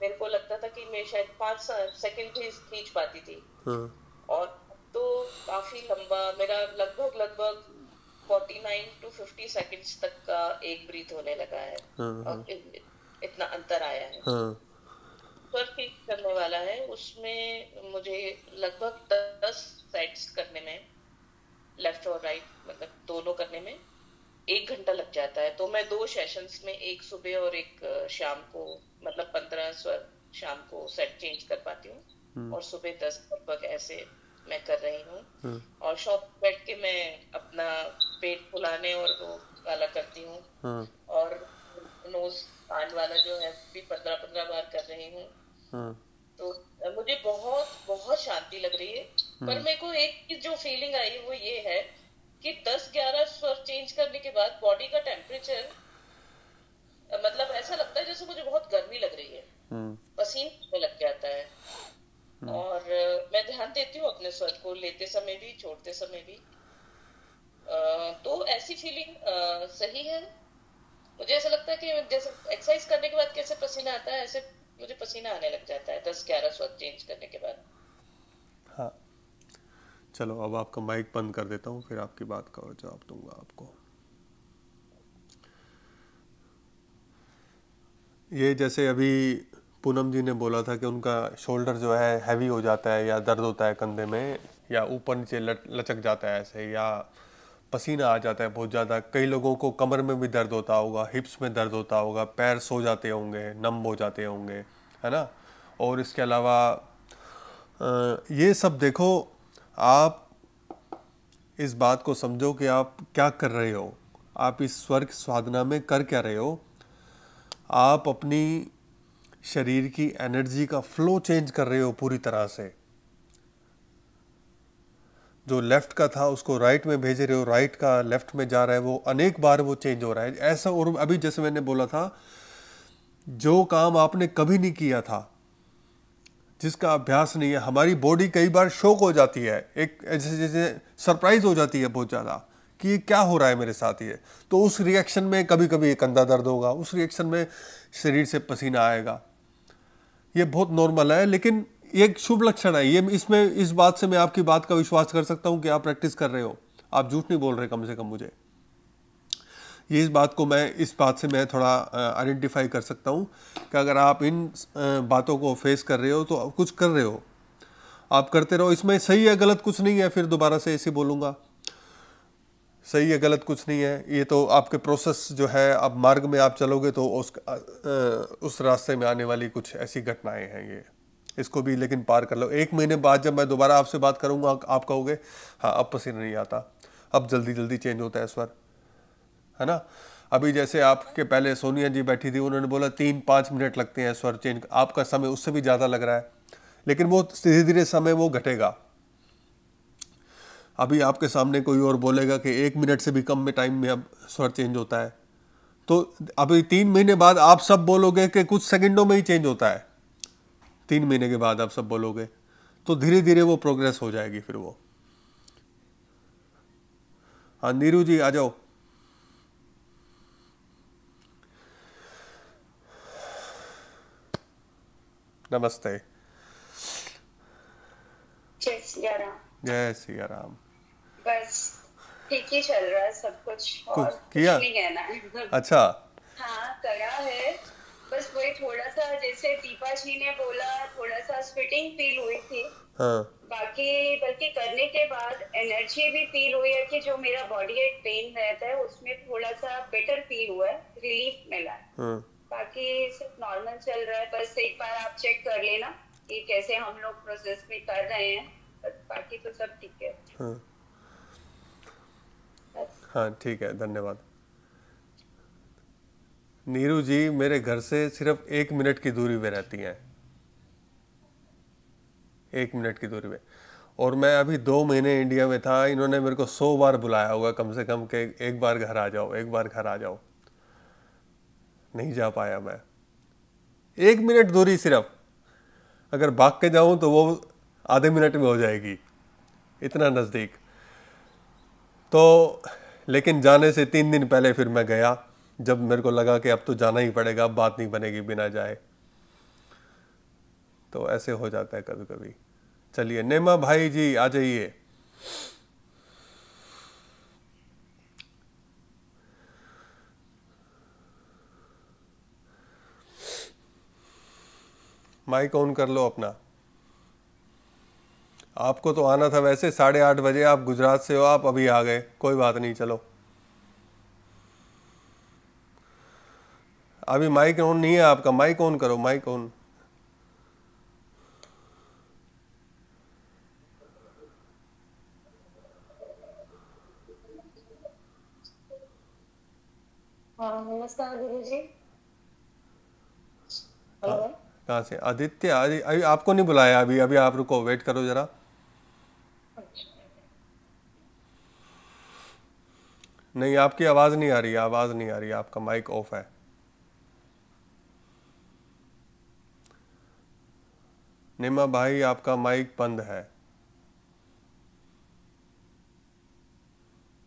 Speaker 9: मेरे को लगता था कि मैं शायद पाँच सेकंड ही खींच पाती थी। और तो काफ़ी लंबा मेरा लगभग लगभग 49 टू 50 सेकंड्स तक का एक ब्रीथ होने लगा है। और इतना अंतर आया है। स्वर ठीक करने वाला है। उसमें मुझे लगभग दस सेट्स करने में लेफ़्ट और राइट मतलब दोनों करने में एक घंटा लग जाता है। तो मैं दो सेशंस में एक सुबह और एक शाम को मतलब पंद्रह स्वर शाम को सेट चेंज कर पाती हूँ। और सुबह दस लगभग ऐसे मैं कर रही हूँ। और शॉप बैठ के मैं अपना पेट फुलाने और वो वाला करती हूँ।
Speaker 1: हाँ।
Speaker 9: और नोज़ कान वाला जो है भी पंद्रह पंद्रह बार कर रही हूँ।
Speaker 1: हाँ।
Speaker 9: तो मुझे बहुत बहुत शांति लग रही है। पर मेरे को एक जो फीलिंग आई वो ये है कि 10-11 स्वर चेंज करने के बाद बॉडी का टेम्परेचर मतलब ऐसा लगता है जैसे मुझे बहुत गर्मी लग रही है।
Speaker 1: हम्म।
Speaker 9: पसीना में लग जाता है। और मैं ध्यान देती हूँ अपने स्वर को लेते समय भी छोड़ते समय भी। तो ऐसी फीलिंग सही है। मुझे ऐसा लगता है कि जैसे एक्सरसाइज करने के बाद कैसे पसीना आता है ऐसे मुझे पसीना आने लग जाता है, दस ग्यारह स्वर चेंज करने के बाद।
Speaker 1: हाँ। चलो, अब आपका माइक बंद कर देता हूँ, फिर आपकी बात का जवाब दूँगा आपको। ये जैसे अभी पूनम जी ने बोला था कि उनका शोल्डर जो है हैवी हो जाता है या दर्द होता है कंधे में या ऊपर नीचे लचक जाता है ऐसे, या पसीना आ जाता है बहुत ज़्यादा। कई लोगों को कमर में भी दर्द होता होगा, हिप्स में दर्द होता होगा, पैर सो जाते होंगे, नम हो जाते होंगे, है ना? और इसके अलावा ये सब देखो, आप इस बात को समझो कि आप क्या कर रहे हो। आप इस स्वर्ग साधना में कर क्या रहे हो? आप अपनी शरीर की एनर्जी का फ्लो चेंज कर रहे हो पूरी तरह से। जो लेफ़्ट का था, उसको राइट में भेज रहे हो राइट का लेफ़्ट में जा रहा है, वो अनेक बार वो चेंज हो रहा है। ऐसा और अभी जैसे मैंने बोला था, जो काम आपने कभी नहीं किया था, जिसका अभ्यास नहीं है, हमारी बॉडी कई बार शोक हो जाती है। एक जैसे जैसे सरप्राइज़ हो जाती है बहुत ज़्यादा कि ये क्या हो रहा है मेरे साथ ये। तो उस रिएक्शन में कभी कभी एक अंधा दर्द होगा, उस रिएक्शन में शरीर से पसीना आएगा। ये बहुत नॉर्मल है, लेकिन एक शुभ लक्षण है। ये इसमें, इस बात से मैं आपकी बात का विश्वास कर सकता हूँ कि आप प्रैक्टिस कर रहे हो। आप झूठ नहीं बोल रहे कम से कम मुझे। ये इस बात को मैं, इस बात से मैं थोड़ा आइडेंटिफाई कर सकता हूँ कि अगर आप इन बातों को फेस कर रहे हो तो कुछ कर रहे हो। आप करते रहो। इसमें सही है, गलत कुछ नहीं है, फिर दोबारा से ऐसे बोलूँगा। सही है, गलत कुछ नहीं है। ये तो आपके प्रोसेस जो है, आप मार्ग में आप चलोगे तो उस उस रास्ते में आने वाली कुछ ऐसी घटनाएँ हैं ये। इसको भी लेकिन पार कर लो। एक महीने बाद जब मैं दोबारा आपसे बात करूँगा, आप कहोगे हाँ अब पसीना नहीं आता। अब जल्दी जल्दी चेंज होता है स्वर है ना? अभी जैसे आपके पहले सोनिया जी बैठी थी, उन्होंने बोला, तीन, पाँच मिनट लगते हैं स्वर चेंज आपका समय उससे भी ज़्यादा लग रहा है। लेकिन वो धीरे धीरे समय वो घटेगा। अभी आपके सामने कोई और बोलेगा कि एक मिनट से भी कम में टाइम में अब स्वर चेंज होता है। तो अभी तीन महीने बाद आप सब बोलोगे कि कुछ सेकंडों में ही चेंज होता है। तीन महीने के बाद आप सब बोलोगे तो धीरे धीरे वो प्रोग्रेस हो जाएगी फिर वो। हाँ नीरू जी आ जाओ। नमस्ते।
Speaker 10: जय सिया राम।
Speaker 1: जय सिया राम।
Speaker 10: बस ठीक ही चल रहा है सब कुछ और
Speaker 1: कुछ किया?
Speaker 10: कुछ नहीं कहना है।
Speaker 1: अच्छा।
Speaker 10: हाँ करा है। बस वही थोड़ा सा जैसे दीपा जी ने बोला थोड़ा सा स्पिटिंग फील हुई थी।
Speaker 1: हाँ।
Speaker 10: बाकी बल्कि करने के बाद एनर्जी भी फील हुई है कि जो मेरा बॉडी एक पेन रहता है उसमें थोड़ा सा बेटर फील हुआ है रिलीफ मिला है।
Speaker 1: हाँ।
Speaker 10: बाकी सब नॉर्मल चल रहा है बस एक बार आप चेक कर लेना कि कैसे हम लोग प्रोसेस में कर रहे हैं बाकी तो सब ठीक है।
Speaker 1: हाँ। हाँ ठीक है धन्यवाद। नीरू जी, मेरे घर से सिर्फ़ एक मिनट की दूरी पे रहती हैं। एक मिनट की दूरी पे। और मैं अभी दो महीने इंडिया में था, इन्होंने मेरे को सौ बार बुलाया होगा, कम से कम कि एक बार घर आ जाओ, एक बार घर आ जाओ। नहीं जा पाया मैं। एक मिनट दूरी सिर्फ़। अगर भाग के जाऊँ तो वो आधे मिनट में हो जाएगी। इतना नज़दीक। तो लेकिन जाने से तीन दिन पहले फिर मैं गया। जब मेरे को लगा कि अब तो जाना ही पड़ेगा, अब बात नहीं बनेगी बिना जाए। तो ऐसे हो जाता है कभी कभी चलिए, नेमा भाई जी, आ जाइए। माइक ऑन कर लो अपना। आपको तो आना था वैसे, साढ़े आठ बजे आप गुजरात से हो, आप अभी आ गए। कोई बात नहीं, चलो। अभी माइक ऑन नहीं है आपका माइक ऑन करो माइक ऑन।
Speaker 11: हाँ नमस्कार गुरु जी
Speaker 1: कहाँ से? आदित्य अभी अभी आपको नहीं बुलाया अभी अभी आप रुको वेट करो जरा। नहीं आपकी आवाज़ नहीं आ रही आवाज़ नहीं आ रही आपका माइक ऑफ़ है। निमा भाई आपका माइक बंद है।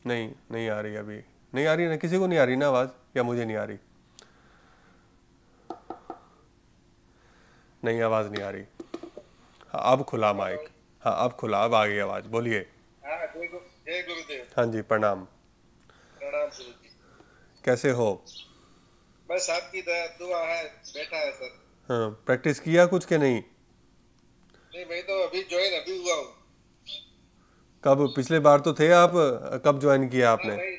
Speaker 1: नहीं नहीं आ रही अभी। नहीं आ रही ना? किसी को नहीं आ रही ना आवाज़? या मुझे नहीं आ रही? नहीं आवाज़ नहीं आ रही। हाँ अब खुला माइक। हाँ अब खुला अब आ गई आवाज़। बोलिए।
Speaker 12: हाँ
Speaker 1: हाँ जी प्रणाम।
Speaker 12: प्रणाम
Speaker 1: कैसे हो?
Speaker 12: बस आपकी दुआ है बैठा है सर।
Speaker 1: हाँ प्रैक्टिस किया कुछ के नहीं?
Speaker 12: नहीं मैं तो अभी ज्वाइन अभी हुआ हूँ।
Speaker 1: कब? पिछले बार तो थे आप? कब ज्वाइन किया आपने?
Speaker 12: नहीं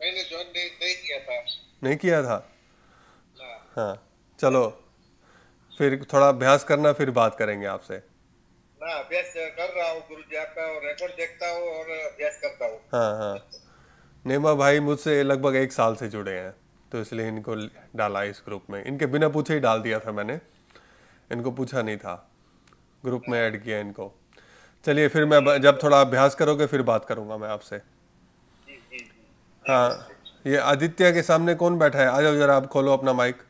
Speaker 12: मैंने ज्वाइन नहीं, नहीं किया था।
Speaker 1: नहीं किया था?
Speaker 12: हाँ।
Speaker 1: हाँ चलो। फिर थोड़ा अभ्यास करना फिर बात करेंगे आपसे।
Speaker 12: ना अभ्यास कर रहा हूँ गुरु जी आपका और रिकॉर्ड देखता हूँ और अभ्यास करता हूँ।
Speaker 1: हाँ हाँ। नेमा भाई मुझसे लगभग एक साल से जुड़े हैं तो इसलिए इनको डाला इस ग्रुप में। इनके बिना पूछे ही डाल दिया था मैंने। इनको पूछा नहीं था। ग्रुप में ऐड किया इनको। चलिए फिर मैं जब थोड़ा अभ्यास करोगे फिर बात करूँगा मैं आपसे।
Speaker 12: जी जी जी।
Speaker 1: हाँ ये आदित्य के सामने कौन बैठा है? आ जाओ जरा आप खोलो अपना माइक।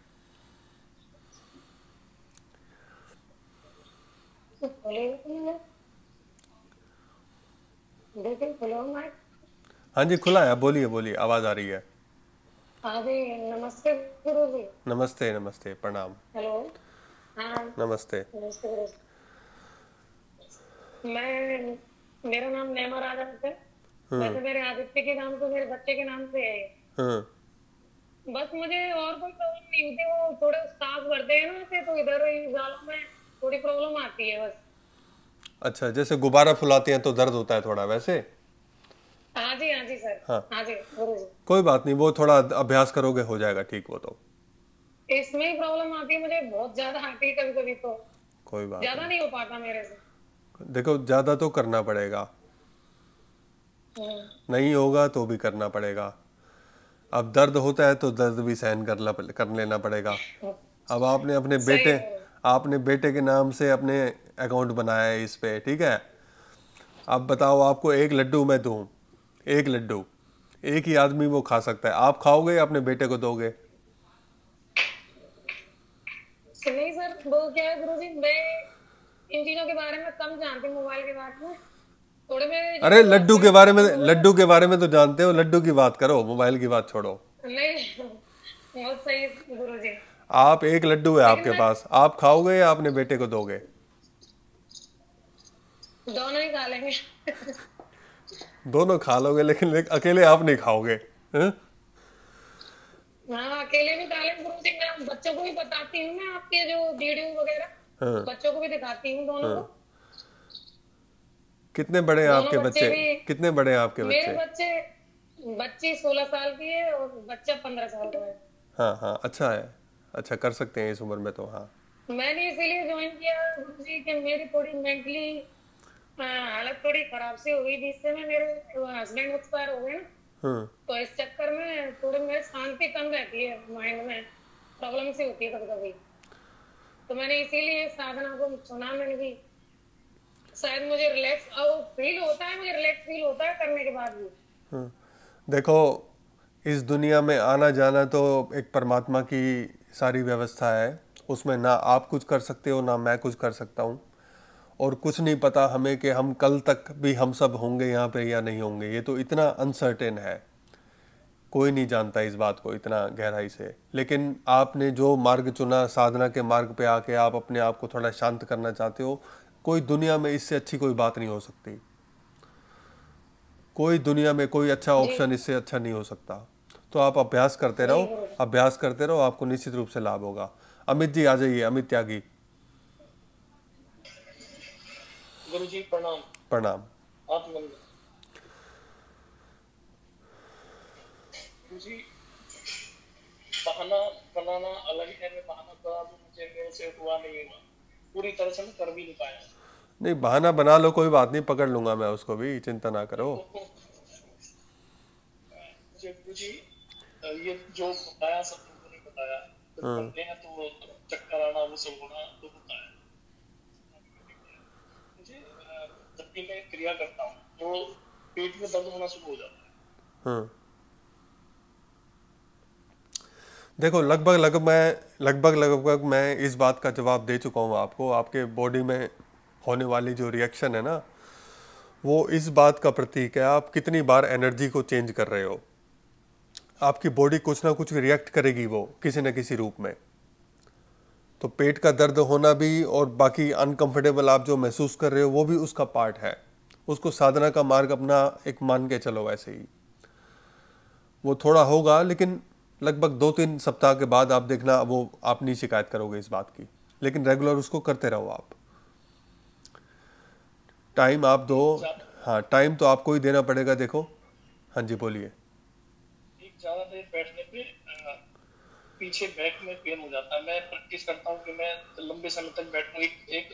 Speaker 1: हाँ जी खुला है बोलिए बोलिए आवाज़ आ रही है।
Speaker 11: हाँ नमस्ते
Speaker 1: नमस्ते नमस्ते प्रणाम।
Speaker 11: हेलो। हाँ।
Speaker 1: नमस्ते।
Speaker 11: नमस्ते गुरु जी मैं मेरा नाम नेमा राजा है। वैसे मेरे आदित्य के नाम तो मेरे बच्चे के नाम से है
Speaker 1: हाँ।
Speaker 11: बस मुझे और कोई प्रॉब्लम नहीं होती वो थोड़े सांस भरते हैं ना ऐसे तो इधर ही गालों में थोड़ी प्रॉब्लम आती है बस।
Speaker 1: अच्छा जैसे गुब्बारा फुलाते हैं तो दर्द होता है थोड़ा वैसे?
Speaker 11: हाँ जी हाँ जी सर।
Speaker 1: हाँ।
Speaker 11: हाँ जी गुरु जी।
Speaker 1: कोई बात नहीं वो थोड़ा अभ्यास करोगे हो जाएगा ठीक वो तो।
Speaker 11: इसमें ही प्रॉब्लम आती है मुझे बहुत ज़्यादा आती है कभी कभी तो।
Speaker 1: कोई बात
Speaker 11: ज़्यादा नहीं। हो पाता मेरे से।
Speaker 1: नहीं देखो ज़्यादा तो करना पड़ेगा। नहीं होगा तो भी करना पड़ेगा। अब दर्द होता है तो दर्द भी सहन करना कर लेना पड़ेगा। अब आपने अपने बेटे आपने बेटे के नाम से अपने अकाउंट बनाया है इस पे ठीक है? अब बताओ आपको एक लड्डू मैं दूँ? एक लड्डू। एक ही आदमी वो खा सकता है। आप खाओगे या अपने बेटे को दोगे?
Speaker 11: नहीं सर वो क्या है गुरु जी मैं इन चीज़ों के बारे में कम जानती हूँ मोबाइल के बारे में। थोड़े
Speaker 1: अरे लड्डू के बारे में लड्डू के बारे में तो जानते हो लड्डू की बात करो मोबाइल की बात छोड़ो।
Speaker 11: नहीं बहुत सही गुरु जी।
Speaker 1: आप एक लड्डू है आपके पास आप खाओगे या अपने बेटे को दोगे?
Speaker 11: दोनों ही खा लेंगे।
Speaker 1: दोनों खा लोगे लेकिन ले- अकेले आप नहीं खाओगे हैं?
Speaker 11: हाँ अकेले भी खा लेंगे गुरु जी मैं बच्चों को भी बताती हूँ मैं आपके जो वीडियो वगैरह।
Speaker 1: हाँ।
Speaker 11: बच्चों को भी दिखाती हूँ दोनों को।
Speaker 1: कितने बड़े हैं आपके
Speaker 11: बच्चे
Speaker 1: बच्चे? कितने बड़े हैं आपके
Speaker 11: मेरे
Speaker 1: बच्चे?
Speaker 11: बच्चे बच्ची सोलह साल की है और बच्चा पंद्रह साल का है।
Speaker 1: हाँ हाँ अच्छा है। अच्छा कर सकते हैं इस उम्र में तो हाँ।
Speaker 11: मैंने इसीलिए ज्वाइन किया जी कि मेरी थोड़ी मेंटली हालत थोड़ी खराब सी हो गई जिससे मैं मेरे हस्बैंड एक्सपायर हो गए। ना
Speaker 1: हम्म
Speaker 11: तो इस चक्कर में थोड़ी मेरी शांति कम रहती है माइंड में। प्रॉब्लम सी होती है कभी कभी तो मैंने इसीलिए साधना को सुना मैंने भी
Speaker 5: शायद मुझे रिलैक्स फील होता है, मुझे रिलैक्स फील होता है करने के बाद भी।
Speaker 1: हाँ। देखो, इस दुनिया में आना जाना तो एक परमात्मा की सारी व्यवस्था है। उसमें ना आप कुछ कर सकते हो, ना मैं कुछ कर सकता हूँ। और कुछ नहीं पता हमें कि हम कल तक भी हम सब होंगे यहाँ पे या नहीं होंगे। ये तो इतना अनसर्टेन है। कोई नहीं जानता इस बात को इतना गहराई से। लेकिन आपने जो मार्ग चुना साधना के मार्ग पे आके आप अपने आप को थोड़ा शांत करना चाहते हो कोई दुनिया में इससे अच्छी कोई बात नहीं हो सकती। कोई दुनिया में कोई अच्छा ऑप्शन इससे अच्छा नहीं हो सकता। तो आप अभ्यास करते रहो अभ्यास करते रहो आपको निश्चित रूप से लाभ होगा। अमित जी आ जाइए अमित त्यागी।
Speaker 13: गुरु जी प्रणाम।
Speaker 1: प्रणाम।
Speaker 13: आप गुरु जी बहाना बनाना अलग है मैं बहाना करा तो मुझे मेरे से हुआ नहीं हुआ पूरी तरह से मैं कर भी नहीं पाया
Speaker 1: नहीं बहाना बना लो कोई बात नहीं पकड़ लूँगा मैं उसको भी चिंता ना करो
Speaker 13: जी ये जो बताया सब लोगों ने बताया तो चक्कर आना वो सब होना तो है मुझे जब भी मैं क्रिया करता हूँ तो पेट में दर्द होना शुरू हो जाता है
Speaker 1: हाँ देखो, लगभग लगभग मैं, लगभग लगभग मैं इस बात का जवाब दे चुका हूँ आपको। आपके बॉडी में होने वाली जो रिएक्शन है ना, वो इस बात का प्रतीक है। आप कितनी बार एनर्जी को चेंज कर रहे हो? आपकी बॉडी कुछ ना कुछ रिएक्ट करेगी वो, किसी न किसी रूप में। तो पेट का दर्द होना भी और बाकी अनकंफर्टेबल आप जो महसूस कर रहे हो, वो भी उसका पार्ट है। उसको साधना का मार्ग अपना एक मान के चलो वैसे ही। वो थोड़ा होगा, लेकिन लगभग दो तीन सप्ताह के बाद आप देखना वो आप नहीं शिकायत करोगे इस बात की। लेकिन रेगुलर उसको करते रहो आप। टाइम आप दो हाँ टाइम तो आपको ही देना पड़ेगा देखो। हाँ जी बोलिए।
Speaker 13: ज़्यादा देर बैठने पे पीछे बैक में पेन हो जाता है। मैं प्रैक्टिस करता हूँ कि मैं लंबे समय तक बैठूं एक एक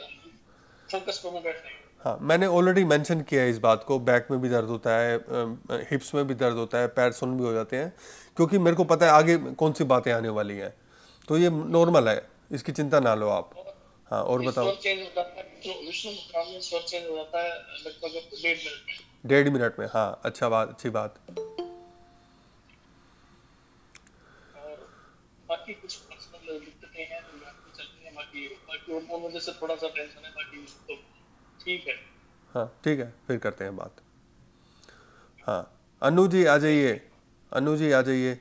Speaker 13: फोकस करूँ बैठने
Speaker 1: हाँ। मैंने ऑलरेडी मेंशन किया है इस बात को। बैक में भी दर्द होता है हिप्स में भी दर्द होता है पैर सुन भी हो जाते हैं। क्योंकि मेरे को पता है आगे कौन सी बातें आने वाली हैं। तो ये नॉर्मल है इसकी चिंता ना लो आप। हाँ और बताओ।
Speaker 13: डेढ़ मिनट में।
Speaker 1: डेढ़ मिनट में हाँ अच्छा बात अच्छी बात।
Speaker 13: बाकी कुछ पर्सनल दिक्कतें हैं हैं बाकी से थोड़ा सा टेंशन है बाकी तो ठीक है।
Speaker 1: हाँ ठीक है फिर करते हैं बात। हाँ अनु जी आ जाइए। अनु जी आ जाइए।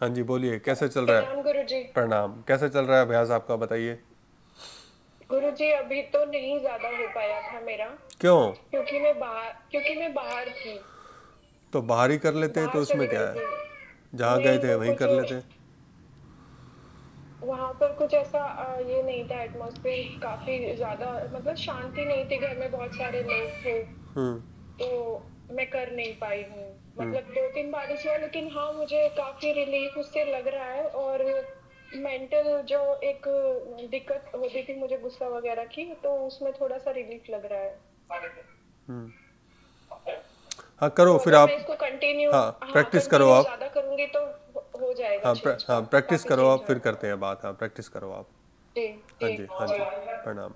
Speaker 1: हाँ जी बोलिए कैसे चल रहा है?
Speaker 5: गुरु जी
Speaker 1: प्रणाम। कैसे चल रहा है अभ्यास आपका बताइए।
Speaker 5: गुरु जी अभी तो नहीं ज़्यादा हो पाया था मेरा।
Speaker 1: क्यों?
Speaker 5: क्योंकि मैं बाहर क्योंकि मैं बाहर थी।
Speaker 1: तो बाहर ही कर लेते हैं
Speaker 5: तो
Speaker 1: उसमें क्या है। जहाँ गए थे वहीं कर लेते
Speaker 5: वहाँ पर कुछ ऐसा ये नहीं था एटमॉस्फेयर काफ़ी ज़्यादा मतलब शांति नहीं थी घर में बहुत सारे लोग थे।
Speaker 1: हम्म।
Speaker 5: तो मैं कर नहीं पाई हूँ। मतलब दो तीन बारिश हुआ लेकिन हाँ मुझे काफ़ी रिलीफ उससे लग रहा है और मेंटल जो एक दिक्कत होती थी मुझे गुस्सा वगैरह की तो उसमें थोड़ा सा रिलीफ लग रहा है।
Speaker 1: हम्म। हाँ करो
Speaker 5: तो
Speaker 1: फिर आप
Speaker 5: इसको कंटिन्यू
Speaker 1: हाँ, practice करो आप।
Speaker 5: ज़्यादा करूँगी तो हो- हो जाएगा
Speaker 1: हाँ प्र, हाँ प्रैक्टिस करो आप फिर करते हैं बात हाँ प्रैक्टिस करो आप।
Speaker 5: जी
Speaker 1: हाँ
Speaker 5: जी
Speaker 1: जी हाँ जी प्रणाम।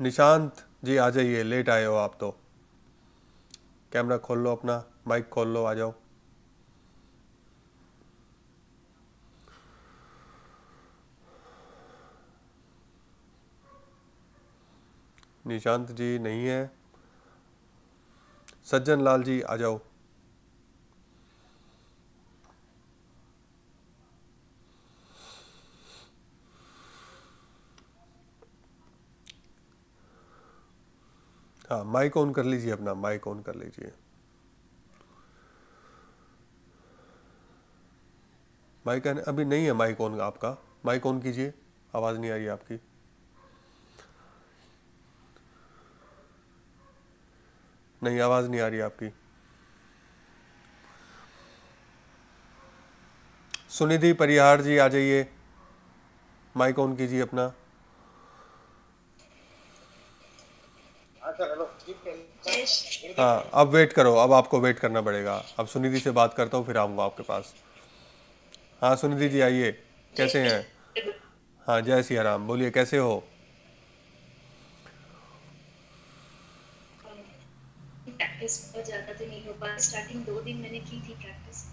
Speaker 1: निशांत जी आ जाइए लेट आए हो आप तो। कैमरा खोल लो अपना माइक खोल लो आ जाओ। निशांत जी नहीं है। सज्जन लाल जी आ जाओ। हाँ माइक ऑन कर लीजिए अपना माइक ऑन कर लीजिए। माइक अभी नहीं है माइक ऑन आपका। माइक ऑन कीजिए, आवाज़ नहीं आ रही आपकी। नहीं, आवाज़ नहीं आ रही आपकी। सुनिधि परिहार जी आ जाइए। माइक ऑन कीजिए अपना।
Speaker 12: हाँ
Speaker 1: अब वेट करो अब आपको वेट करना पड़ेगा। अब सुनिधि से बात करता हूँ फिर आऊँगा आपके पास। हाँ सुनिधि जी आइए। कैसे हैं? हाँ जय सिया राम। बोलिए कैसे हो?
Speaker 14: प्रैक्टिस बहुत ज़्यादा तो नहीं हो पाया। स्टार्टिंग दो दिन मैंने की थी प्रैक्टिस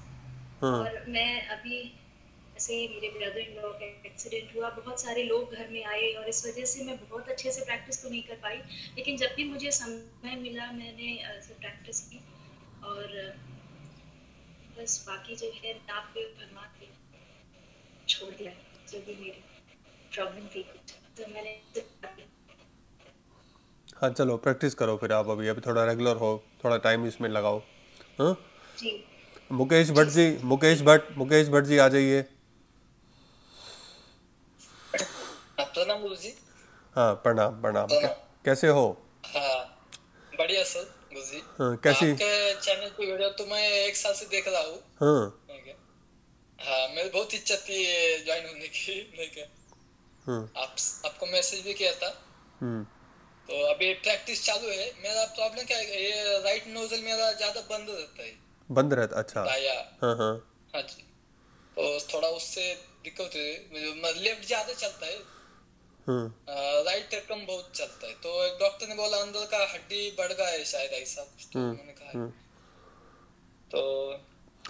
Speaker 1: हाँ।
Speaker 14: और मैं अभी ही मेरे ब्रदर इन लॉ का एक्सीडेंट हुआ बहुत सारे लोग घर में आए और इस वजह से मैं बहुत अच्छे से प्रैक्टिस तो नहीं कर पाई। लेकिन जब भी मुझे समय मिला मैंने ऐसे प्रैक्टिस की और बस बाकी जो है नाप पे भगवान पे छोड़ दिया जो भी मेरी प्रॉब्लम थी। तो मैंने
Speaker 1: हाँ चलो प्रैक्टिस करो फिर आप अभी। अभी थोड़ा रेगुलर हो थोड़ा टाइम इसमें लगाओ हाँ? मुकेश भट्ट जी मुकेश भट्ट मुकेश भट्ट जी आ जाइए
Speaker 15: प्रणाम गुरु जी
Speaker 1: हाँ प्रणाम प्रणाम। कैसे हो?
Speaker 15: हाँ बढ़िया सर गुरु जी
Speaker 1: हाँ, कैसी?
Speaker 15: आपके चैनल की वीडियो तो मैं एक साल से देख रहा हूँ।
Speaker 1: हाँ।
Speaker 15: हाँ। मेरी बहुत इच्छा थी ज्वाइन होने की ठीक है।
Speaker 1: हाँ।
Speaker 15: आप आपको मैसेज भी किया था।
Speaker 1: हम्म
Speaker 15: तो अभी प्रैक्टिस चालू है। मेरा प्रॉब्लम क्या है ये राइट नोजल मेरा ज़्यादा बंद रहता है।
Speaker 1: बंद रहता अच्छा। हाँ हाँ
Speaker 15: हाँ। जी। तो थोड़ा उससे दिक्कत है लेफ़्ट ज़्यादा चलता है।
Speaker 1: हाँ।
Speaker 15: राइट कम बहुत चलता है। तो एक डॉक्टर ने बोला अंदर का हड्डी बढ़ गया है शायद ऐसा कुछ तो उन्होंने कहा।
Speaker 1: हम्म।
Speaker 15: तो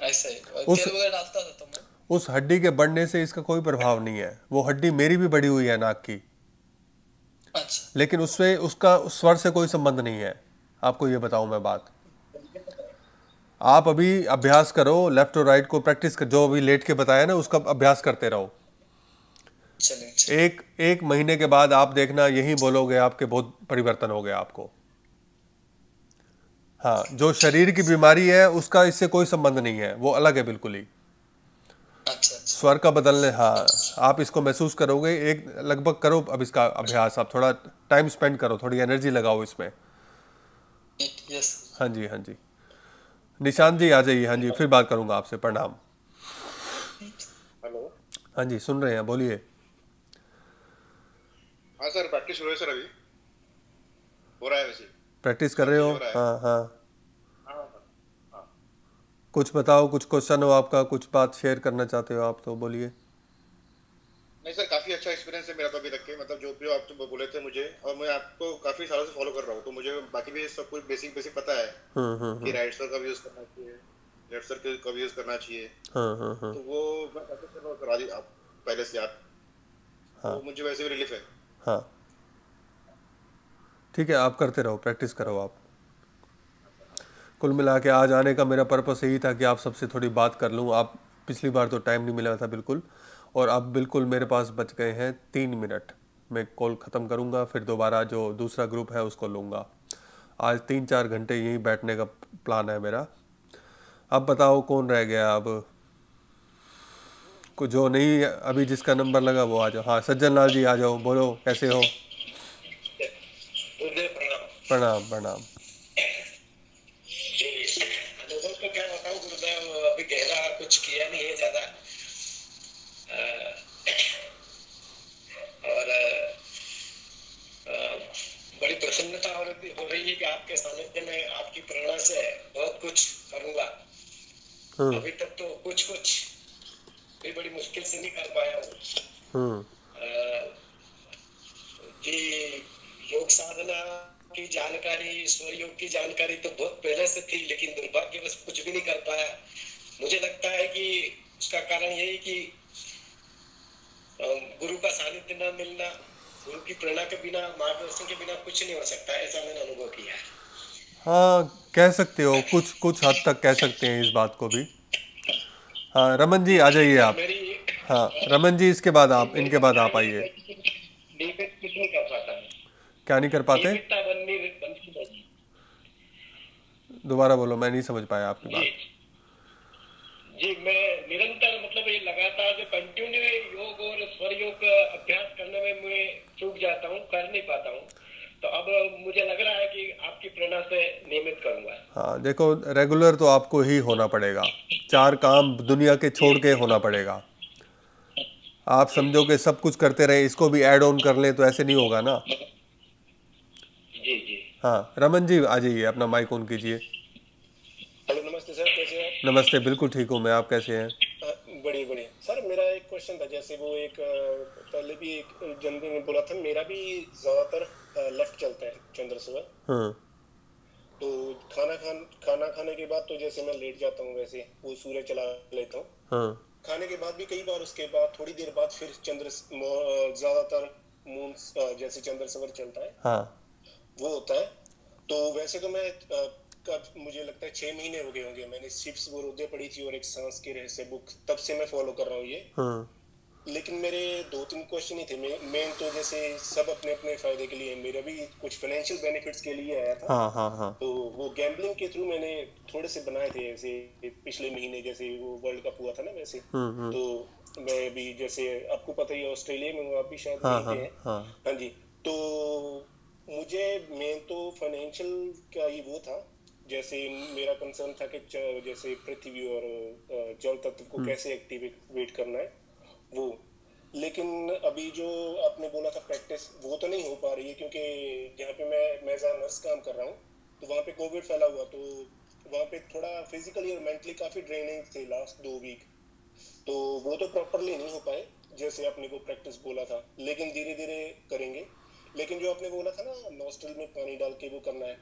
Speaker 15: ऐसा है।
Speaker 1: उस-
Speaker 15: तेल वगैरह डालता था तो मैं
Speaker 1: उस हड्डी के बढ़ने से इसका कोई प्रभाव नहीं है। वो हड्डी मेरी भी बढ़ी हुई है नाक की।
Speaker 15: अच्छा।
Speaker 1: लेकिन उससे उसका उस स्वर से कोई संबंध नहीं है। आपको ये बताऊँ मैं बात। आप अभी अभ्यास करो लेफ़्ट और राइट को प्रैक्टिस कर जो अभी लेट के बताया ना उसका अभ्यास करते रहो।
Speaker 15: चलिए
Speaker 1: एक एक महीने के बाद आप देखना यही बोलोगे आपके बहुत परिवर्तन हो गया आपको। हाँ जो शरीर की बीमारी है उसका इससे कोई संबंध नहीं है वो अलग है बिल्कुल ही।
Speaker 15: अच्छा
Speaker 1: स्वर का बदलने हाँ आप इसको महसूस करोगे एक लगभग करो अब इसका अभ्यास आप थोड़ा टाइम स्पेंड करो थोड़ी एनर्जी लगाओ इसमें। हाँ जी हाँ जी। निशांत जी आ जाइए हाँ जी फिर बात करूँगा आपसे प्रणाम।
Speaker 12: हेलो
Speaker 1: हाँ जी सुन रहे हैं बोलिए।
Speaker 12: हाँ सर प्रैक्टिस शुरू है सर अभी। हो रहा है वैसे।
Speaker 1: प्रैक्टिस कर रहे हो?
Speaker 12: हो रहा है।
Speaker 1: हाँ हाँ।
Speaker 12: हाँ हाँ
Speaker 1: कुछ बताओ कुछ क्वेश्चन हो आपका कुछ बात शेयर करना चाहते हो आप तो बोलिए।
Speaker 12: नहीं सर काफ़ी अच्छा एक्सपीरियंस है मेरा तो अभी तक के। मतलब जो भी आप तो बोले थे मुझे और मैं आपको काफ़ी सालों से फॉलो कर रहा हूँ तो मुझे बाकी भी सब कुछ बेसिक बेसिक पता है
Speaker 1: हम्म हम्म
Speaker 12: कि
Speaker 1: हम्म,
Speaker 12: राइट सर कब यूज़ करना चाहिए लेफ़्ट सर कब यूज़ करना चाहिए।
Speaker 1: हाँ हाँ हाँ।
Speaker 12: तो वो मैं प्रैक्टिस कर रहा हूँ ही पहले से आप
Speaker 1: हाँ।
Speaker 12: तो मुझे वैसे भी रिलीफ है।
Speaker 1: हाँ। ठीक है, आप करते रहो प्रैक्टिस करो आप। कुल मिला के आज आने का मेरा पर्पस यही था कि आप सबसे थोड़ी बात कर लूँ। आप पिछली बार तो टाइम नहीं मिला था बिल्कुल, और अब बिल्कुल मेरे पास बच गए हैं तीन मिनट मैं कॉल ख़त्म करूँगा, फिर दोबारा जो दूसरा ग्रुप है उसको लूँगा। आज तीन चार घंटे यहीं बैठने का प्लान है मेरा। अब बताओ कौन रह गया अब? को जो नहीं अभी जिसका नंबर लगा वो आ जाओ। हाँ सज्जन लाल जी आ जाओ बोलो कैसे हो? प्रणाम। प्रणाम
Speaker 16: अनुभव को क्या बताऊँ गुरुदेव अभी गहरा कुछ किया नहीं है ज़्यादा। और बड़ी प्रसन्नता रही हो रही है कि आपके सानिध्य में आपकी प्रेरणा से बहुत कुछ करूँगा।
Speaker 1: हम्म।
Speaker 16: अभी तक तो कुछ कुछ भी बड़ी मुश्किल से नहीं कर पाया हूँ।
Speaker 1: हम्म।
Speaker 16: योग साधना की जानकारी स्वयोग की जानकारी तो बहुत पहले से थी लेकिन दुर्भाग्यवश कुछ भी नहीं कर पाया। मुझे लगता है कि उसका कारण यही कि गुरु का सानिध्य न मिलना गुरु की प्रेरणा के बिना मार्गदर्शन के बिना कुछ नहीं हो सकता ऐसा मैंने अनुभव किया है।
Speaker 1: हाँ कह सकते हो कुछ कुछ हद तक कह सकते हैं इस बात को भी। हाँ रमन जी आ जाइए आप। हाँ रमन जी इसके बाद आप इनके बाद आप आइए। क्या नहीं कर पाते? दोबारा बोलो मैं नहीं समझ पाया आपकी बात।
Speaker 16: जी मैं निरंतर मतलब ये लगातार जो कंटिन्यू योग और स्वर योग का अभ्यास करने में मैं चूक जाता हूँ कर नहीं पाता हूँ। तो अब मुझे लग रहा है कि आपकी प्रेरणा से नियमित करूँगा।
Speaker 1: हाँ देखो रेगुलर तो आपको ही होना पड़ेगा। चार काम दुनिया के छोड़ के होना पड़ेगा। आप समझो कि सब कुछ करते रहे इसको भी ऐड ऑन कर लें तो ऐसे नहीं होगा ना?
Speaker 16: जी जी।
Speaker 1: हाँ रमन जी आ जाइए अपना माइक ऑन कीजिए।
Speaker 17: हेलो नमस्ते सर कैसे हैं
Speaker 1: नमस्ते बिल्कुल ठीक हूँ मैं आप कैसे हैं?
Speaker 17: बढ़िया बढ़िया। सर मेरा एक क्वेश्चन था जैसे वो एक पहले भी एक जनता ने बोला था मेरा भी ज़्यादातर लेफ़्ट चलते है चंद्र सुबह।
Speaker 1: हाँ।
Speaker 17: तो खाना खान खाना खाने के बाद तो जैसे मैं लेट जाता हूँ वैसे वो सूर्य चला लेता हूँ।
Speaker 1: हाँ।
Speaker 17: खाने के बाद भी कई बार उसके बाद थोड़ी देर बाद फिर चंद्र ज़्यादातर मून जैसे चंद्र सवर चलता है।
Speaker 1: हाँ।
Speaker 17: वो होता है। तो वैसे तो मैं कब मुझे लगता है छह महीने हो गए होंगे। मैंने शिप्स वो रोदे पढ़ी थी और एक सांस के रहस्य बुक तब से मैं फॉलो कर रहा हूँ ये।
Speaker 1: हाँ।
Speaker 17: लेकिन मेरे दो तीन क्वेश्चन ही थे। मेन तो जैसे सब अपने अपने फ़ायदे के लिए मेरा भी कुछ फाइनेंशियल बेनिफिट्स के लिए आया था।
Speaker 1: हाँ हाँ हाँ।
Speaker 17: तो वो गैम्बलिंग के थ्रू मैंने थोड़े से बनाए थे ऐसे पिछले महीने जैसे वो वर्ल्ड कप हुआ था ना वैसे।
Speaker 1: हम्म, हम्म।
Speaker 17: तो मैं भी जैसे आपको पता ही ऑस्ट्रेलिया में हूँ आप भी शायद
Speaker 1: हाँ हाँ
Speaker 17: हैं।
Speaker 1: हाँ।
Speaker 17: हाँ जी। तो मुझे मेन तो फाइनेंशियल का ही वो था। जैसे मेरा कंसर्न था कि जैसे पृथ्वी और जल तत्व को
Speaker 1: हम्म।
Speaker 17: कैसे एक्टिवेट करना है। वो। लेकिन अभी जो आपने बोला था प्रैक्टिस वो तो नहीं हो पा रही है क्योंकि जहाँ पे मैं मैं एज नर्स काम कर रहा हूँ तो वहाँ पे कोविड फैला हुआ तो वहाँ पे थोड़ा फिजिकली और मेंटली काफ़ी ड्रेनिंग थे लास्ट दो वीक तो वो तो प्रॉपरली नहीं हो पाए जैसे आपने को प्रैक्टिस बोला था। लेकिन धीरे धीरे करेंगे। लेकिन जो आपने बोला था ना नॉस्ट्रल में पानी डाल के वो करना है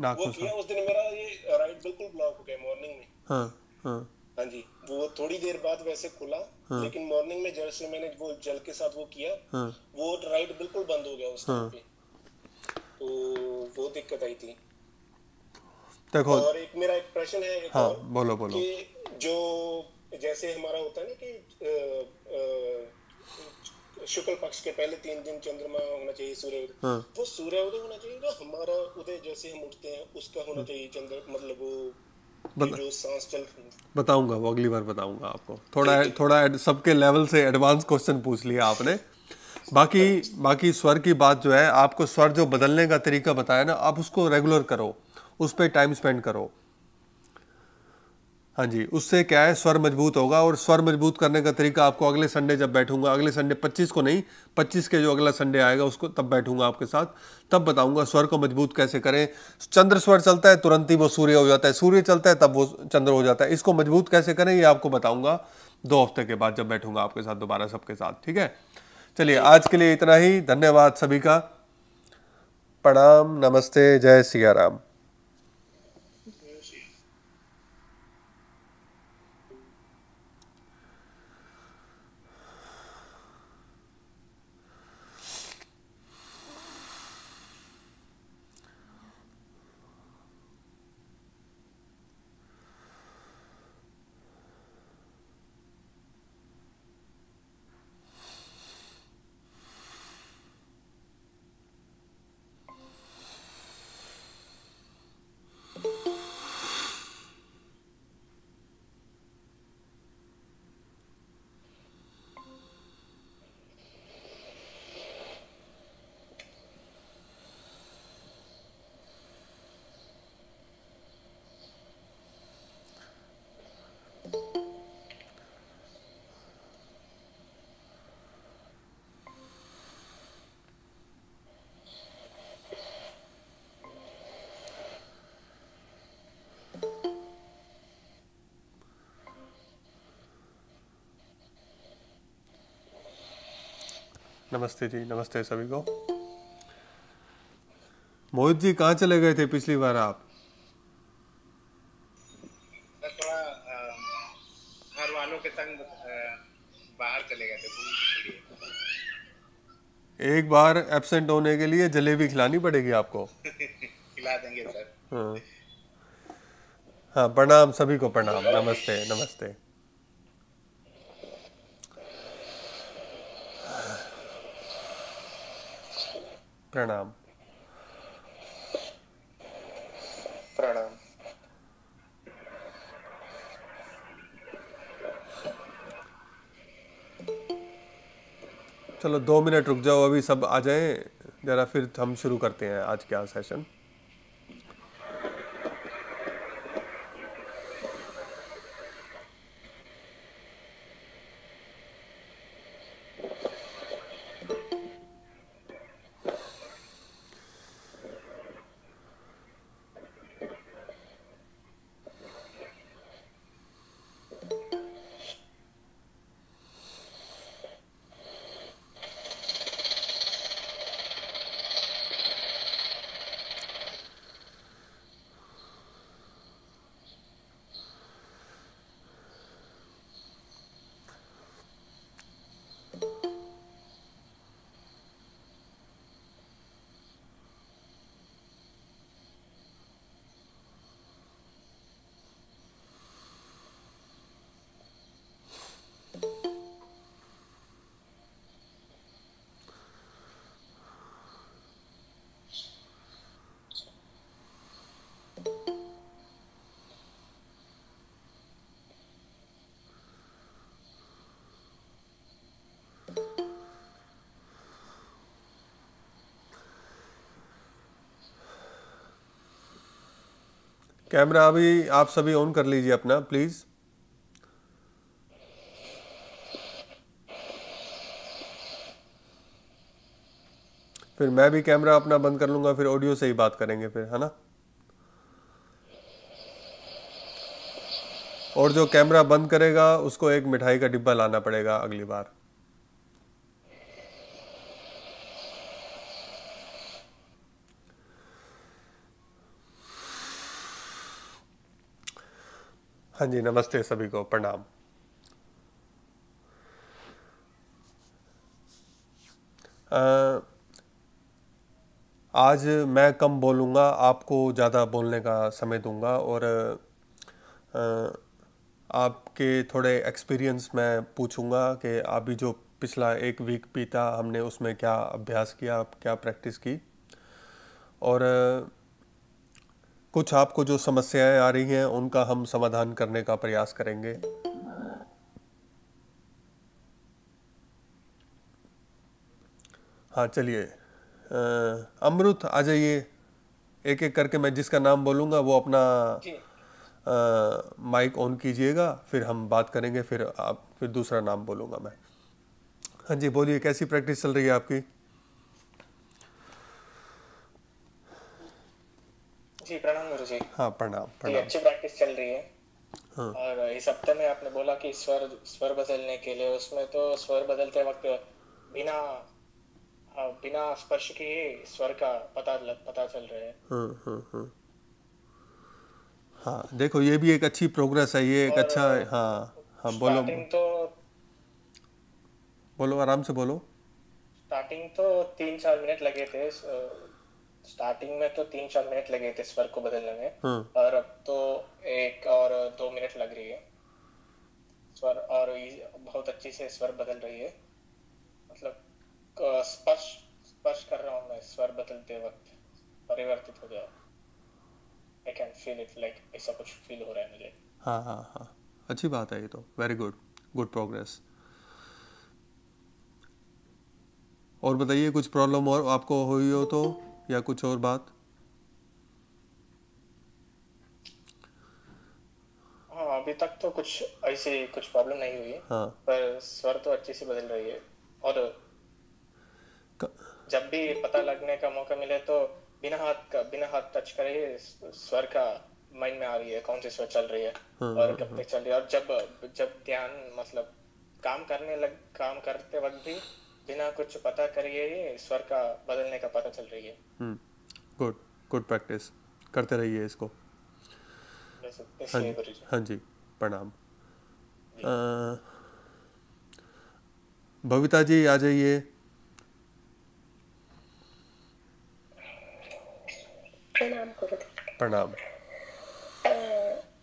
Speaker 17: वो किया उस दिन मेरा ये राइट बिल्कुल ब्लॉक हो गया मॉर्निंग में।
Speaker 1: हाँ हाँ।
Speaker 17: हाँ जी वो थोड़ी देर बाद वैसे खुला
Speaker 1: हाँ।
Speaker 17: लेकिन मॉर्निंग में जैसे मैंने वो जल के साथ वो किया
Speaker 1: हाँ।
Speaker 17: वो राइट बिल्कुल बंद हो गया उस टाइम
Speaker 1: हाँ।
Speaker 17: पे। तो वो दिक्कत आई थी।
Speaker 1: देखो
Speaker 17: और एक मेरा एक प्रश्न है एक
Speaker 1: हाँ
Speaker 17: और
Speaker 1: बोलो बोलो।
Speaker 17: कि जो जैसे हमारा होता है ना कि शुक्ल पक्ष के पहले तीन दिन चंद्रमा होना चाहिए सूर्य उदय।
Speaker 1: हाँ।
Speaker 17: वो सूर्य उदय होना चाहिए ना हमारा उदय जैसे हम उठते हैं उसका होना चाहिए चंद्र मतलब वो
Speaker 1: बताऊँगा वो अगली बार बताऊँगा आपको। थोड़ा थोड़ा सबके लेवल से एडवांस क्वेश्चन पूछ लिया आपने। बाकी बाकी स्वर की बात जो है आपको स्वर जो बदलने का तरीका बताया ना आप उसको रेगुलर करो। उस पर टाइम स्पेंड करो। हाँ जी उससे क्या है स्वर मज़बूत होगा और स्वर मज़बूत करने का तरीका आपको अगले संडे जब बैठूँगा अगले संडे 25 को नहीं 25 के जो अगला संडे आएगा उसको तब बैठूँगा आपके साथ तब बताऊँगा स्वर को मज़बूत कैसे करें। चंद्र स्वर चलता है तुरंत ही वो सूर्य हो जाता है सूर्य चलता है तब वो चंद्र हो जाता है। इसको मज़बूत कैसे करें ये आपको बताऊँगा दो हफ़्ते के बाद जब बैठूँगा आपके साथ दोबारा सबके साथ ठीक है? चलिए आज के लिए इतना ही धन्यवाद सभी का। प्रणाम नमस्ते जय सिया राम। नमस्ते जी नमस्ते सभी को। मोहित जी कहाँ चले गए थे पिछली बार आप?
Speaker 18: घर वालों के संग बाहर चले गए थे
Speaker 1: एक बार एब्सेंट होने के लिए जलेबी खिलानी पड़ेगी आपको?
Speaker 18: खिला देंगे सर।
Speaker 1: हाँ। हाँ प्रणाम सभी को प्रणाम। नमस्ते नमस्ते प्रणाम
Speaker 18: प्रणाम
Speaker 1: चलो दो मिनट रुक जाओ, अभी सब आ जाएँ। जरा फिर हम शुरू करते हैं आज का सेशन कैमरा अभी आप सभी ऑन कर लीजिए अपना प्लीज़ फिर मैं भी कैमरा अपना बंद कर लूँगा, फिर ऑडियो से ही बात करेंगे फिर, है ना? और जो कैमरा बंद करेगा, उसको एक मिठाई का डिब्बा लाना पड़ेगा अगली बार। हाँ जी, नमस्ते सभी को, प्रणाम। आज मैं कम बोलूँगा, आपको ज़्यादा बोलने का समय दूँगा और आपके थोड़े एक्सपीरियंस मैं पूछूँगा कि अभी जो पिछला एक वीक बीता, हमने उसमें क्या अभ्यास किया क्या प्रैक्टिस की? और कुछ आपको जो समस्याएँ आ रही हैं उनका हम समाधान करने का प्रयास करेंगे। हाँ चलिए। अमृत आ जाइए एक एक करके मैं जिसका नाम बोलूँगा वो अपना माइक ऑन कीजिएगा फिर हम बात करेंगे फिर आप फिर दूसरा नाम बोलूँगा मैं। हाँ जी बोलिए कैसी प्रैक्टिस चल रही है आपकी?
Speaker 19: जी प्रणाम गुरु जी।
Speaker 1: हाँ प्रणाम प्रणाम।
Speaker 19: अच्छी प्रैक्टिस चल रही है।
Speaker 1: हाँ।
Speaker 19: और इस हफ़्ते में आपने बोला कि स्वर स्वर बदलने के लिए उसमें तो स्वर बदलते वक्त बिना बिना स्पर्श किए स्वर का पता लग, पता चल रहा है।
Speaker 1: हाँ हाँ हाँ। हाँ देखो ये भी एक अच्छी प्रोग्रेस है ये एक अच्छा हाँ हाँ बोलो।
Speaker 19: तो
Speaker 1: बोलो आराम से बोलो।
Speaker 19: स्टार्टिंग तो तीन चार मिनट लगे थे स्टार्टिंग में तो तीन चार मिनट लगे थे स्वर को बदलने में।
Speaker 1: हाँ
Speaker 19: और अब तो एक और दो मिनट लग रही है। स्वर और बहुत अच्छी से स्वर बदल रही है। मतलब स्पर्श स्पर्श कर रहा हूँ मैं स्वर बदलते वक्त। परिवर्तित हो गया I can feel it like ऐसा कुछ फील हो रहा है मुझे।
Speaker 1: हाँ हाँ हाँ। अच्छी बात है ये तो। वेरी गुड गुड प्रोग्रेस और बताइए कुछ प्रॉब्लम और आपको हुई हो तो? या कुछ और बात?
Speaker 19: हाँ अभी तक तो कुछ ऐसी कुछ प्रॉब्लम नहीं हुई
Speaker 1: हाँ
Speaker 19: पर स्वर तो अच्छी से बदल रही है। और क... जब भी पता लगने का मौका मिले तो बिना हाथ का बिना हाथ टच करे ही स्वर का माइंड में आ रही है कौन सी स्वर चल रही है
Speaker 1: हाँ,
Speaker 19: और
Speaker 1: हाँ,
Speaker 19: कब तक चल रही है। और जब जब ध्यान मतलब काम करने लग काम करते वक्त भी बिना कुछ पता करिए ही स्वर का बदलने का पता चल रही है।
Speaker 1: हम्म गुड गुड प्रैक्टिस करते रहिए इसको। हाँ जी हाँ जी प्रणाम। भविता जी आ जाइए।
Speaker 20: प्रणाम
Speaker 1: प्रणाम।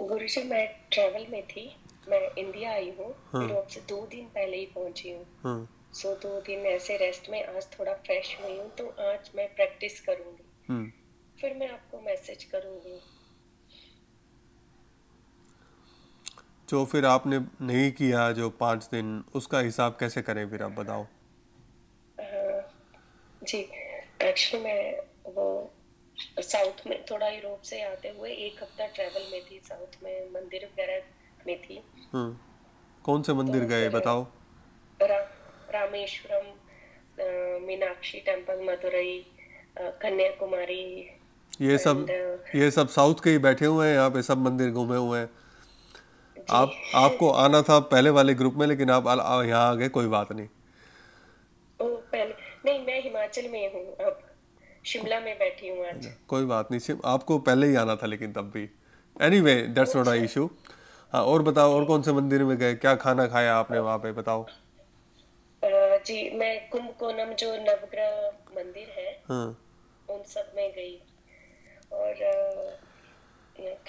Speaker 20: गुरु जी मैं ट्रैवल में थी मैं इंडिया आई हूँ
Speaker 1: हाँ।
Speaker 20: यूरोप से दो दिन पहले ही पहुँची हूँ। सो दो दिन ऐसे रेस्ट में आज थोड़ा फ्रेश हुई हूँ तो आज मैं प्रैक्टिस करूँगी।
Speaker 1: हम्म।
Speaker 20: फिर मैं आपको मैसेज करूँगी।
Speaker 1: जो फिर आपने नहीं किया जो पाँच दिन उसका हिसाब कैसे करें फिर आप बताओ?
Speaker 20: जी एक्चुअली मैं वो साउथ में थोड़ा यूरोप से आते हुए एक हफ़्ता ट्रैवल में थी साउथ में मंदिर वगैरह में थी।
Speaker 1: हम्म। कौन से मंदिर तो गए बताओ?
Speaker 20: रामेश्वरम मीनाक्षी टेंपल मदुरई कन्याकुमारी
Speaker 1: ये सब ये सब साउथ के ही बैठे हुए हैं यहाँ पे सब मंदिर घूमे हुए हैं। आप आपको आना था पहले वाले ग्रुप में लेकिन आप यहाँ आ गए कोई बात नहीं।
Speaker 20: ओ पहले नहीं मैं हिमाचल में हूँ अब शिमला में बैठी हूँ आज।
Speaker 1: कोई बात नहीं आपको पहले ही आना था लेकिन तब भी। Anyway that's not a issue हाँ और बताओ और कौन से मंदिर में गए क्या खाना खाया आपने वहाँ पे बताओ।
Speaker 20: जी मैं कुंभकोणम जो नवग्रह मंदिर है
Speaker 1: हाँ।
Speaker 20: उन सब में गई। और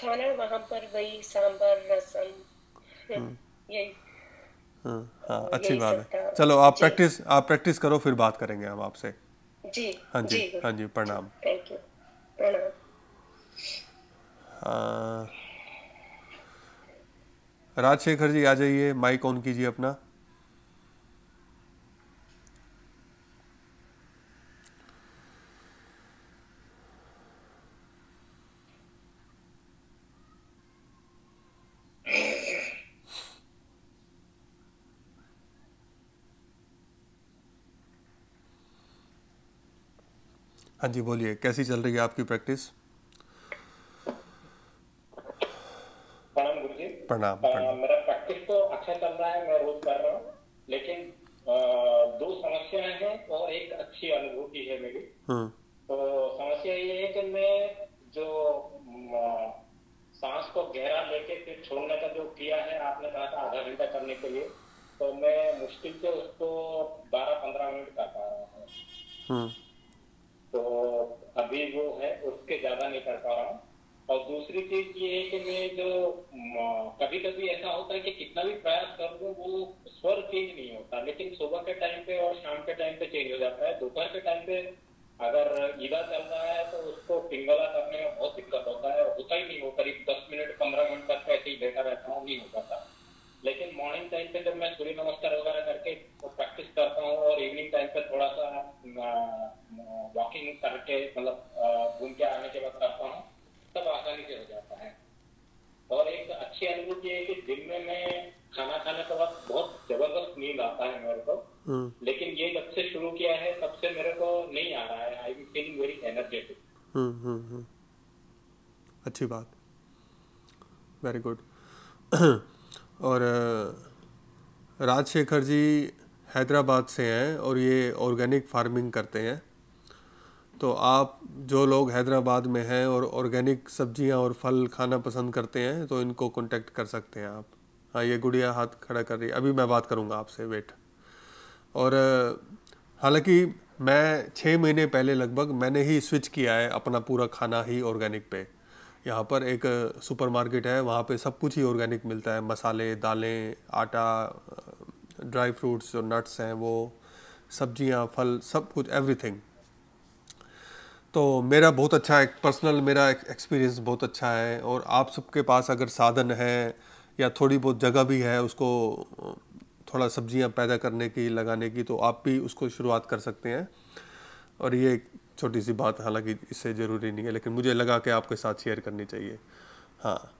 Speaker 20: खाना वहाँ पर वही सांबर रसम यही।
Speaker 1: हाँ हाँ अच्छी बात है। चलो आप प्रैक्टिस आप प्रैक्टिस करो फिर बात करेंगे हम आपसे।
Speaker 20: जी
Speaker 1: हाँ जी
Speaker 20: जी।
Speaker 1: हाँ जी प्रणाम।
Speaker 20: थैंक यू प्रणाम।
Speaker 1: हाँ। राजशेखर जी आ जाइए माइक ऑन कीजिए अपना। हाँ जी बोलिए कैसी चल रही है आपकी प्रैक्टिस?
Speaker 21: प्रणाम गुरु जी
Speaker 1: प्रणाम।
Speaker 21: मेरा प्रैक्टिस तो अच्छा चल रहा है मैं रोज कर रहा हूँ लेकिन अ, दो समस्याएँ हैं और एक अच्छी अनुभूति है मेरी।
Speaker 1: हम्म।
Speaker 21: तो समस्या ये है कि मैं जो सांस को गहरा लेके फिर छोड़ने का जो किया है आपने कहा था आधा घंटा करने के लिए तो मैं मुश्किल से उसको बारह पंद्रह मिनट कर पा रहा हूँ।
Speaker 1: हम्म।
Speaker 21: तो अभी वो है, उसके ज़्यादा नहीं कर पा रहा हूँ। और दूसरी चीज़ ये है कि मैं जो कभी कभी ऐसा होता है कि कितना भी प्रयास कर लूँ, वो स्वर चेंज नहीं होता। लेकिन सुबह के टाइम पे और शाम के टाइम पे चेंज हो जाता है। दोपहर के टाइम पे अगर ईदा चल रहा है तो उसको पिंगला करने में बहुत दिक्कत होता है। होता ही नहीं वो करीब दस मिनट, पंद्रह मिनट तक ऐसे ही बैठा रहता हूँ, नहीं हो पाता। लेकिन मॉर्निंग टाइम पे जब मैं सूर्य नमस्कार वगैरह करके तो प्रैक्टिस करता हूँ और इवनिंग टाइम पे थोड़ा सा वॉकिंग करके मतलब घूम के आने के बाद करता हूँ तब आसानी से हो जाता है। और एक अच्छी अनुभूति है कि दिन में मैं खाना खाने के बाद बहुत ज़बरदस्त नींद आता है मेरे को।
Speaker 1: हम्म।
Speaker 21: लेकिन ये जब से शुरू किया है तब से मेरे को नहीं आ रहा है। I am feeling very energetic.
Speaker 1: अच्छी बात। वेरी गुड और राजशेखर जी हैदराबाद से हैं और ये ऑर्गेनिक फ़ार्मिंग करते हैं। तो आप जो लोग हैदराबाद में हैं और ऑर्गेनिक सब्ज़ियाँ और फल खाना पसंद करते हैं तो इनको कांटेक्ट कर सकते हैं आप। हाँ ये गुड़िया हाथ खड़ा कर रही है। अभी मैं बात करूँगा आपसे वेट और हालाँकि मैं छः महीने पहले लगभग मैंने ही स्विच किया है अपना पूरा खाना ही ऑर्गेनिक पे। यहाँ पर एक सुपरमार्केट है, वहाँ पे सब कुछ ही ऑर्गेनिक मिलता है। मसाले, दालें, आटा ड्राई फ्रूट्स जो नट्स हैं, वो, सब्ज़ियाँ, फल, सब कुछ एवरीथिंग तो मेरा बहुत अच्छा एक पर्सनल मेरा एक्सपीरियंस बहुत अच्छा है और आप सबके पास अगर साधन है या थोड़ी बहुत जगह भी है उसको, थोड़ा सब्ज़ियाँ पैदा करने की, लगाने की तो आप भी उसको शुरुआत कर सकते हैं। और ये छोटी सी बात, हालाँकि इससे ज़रूरी नहीं है, लेकिन मुझे लगा कि आपके साथ शेयर करनी चाहिए। हाँ।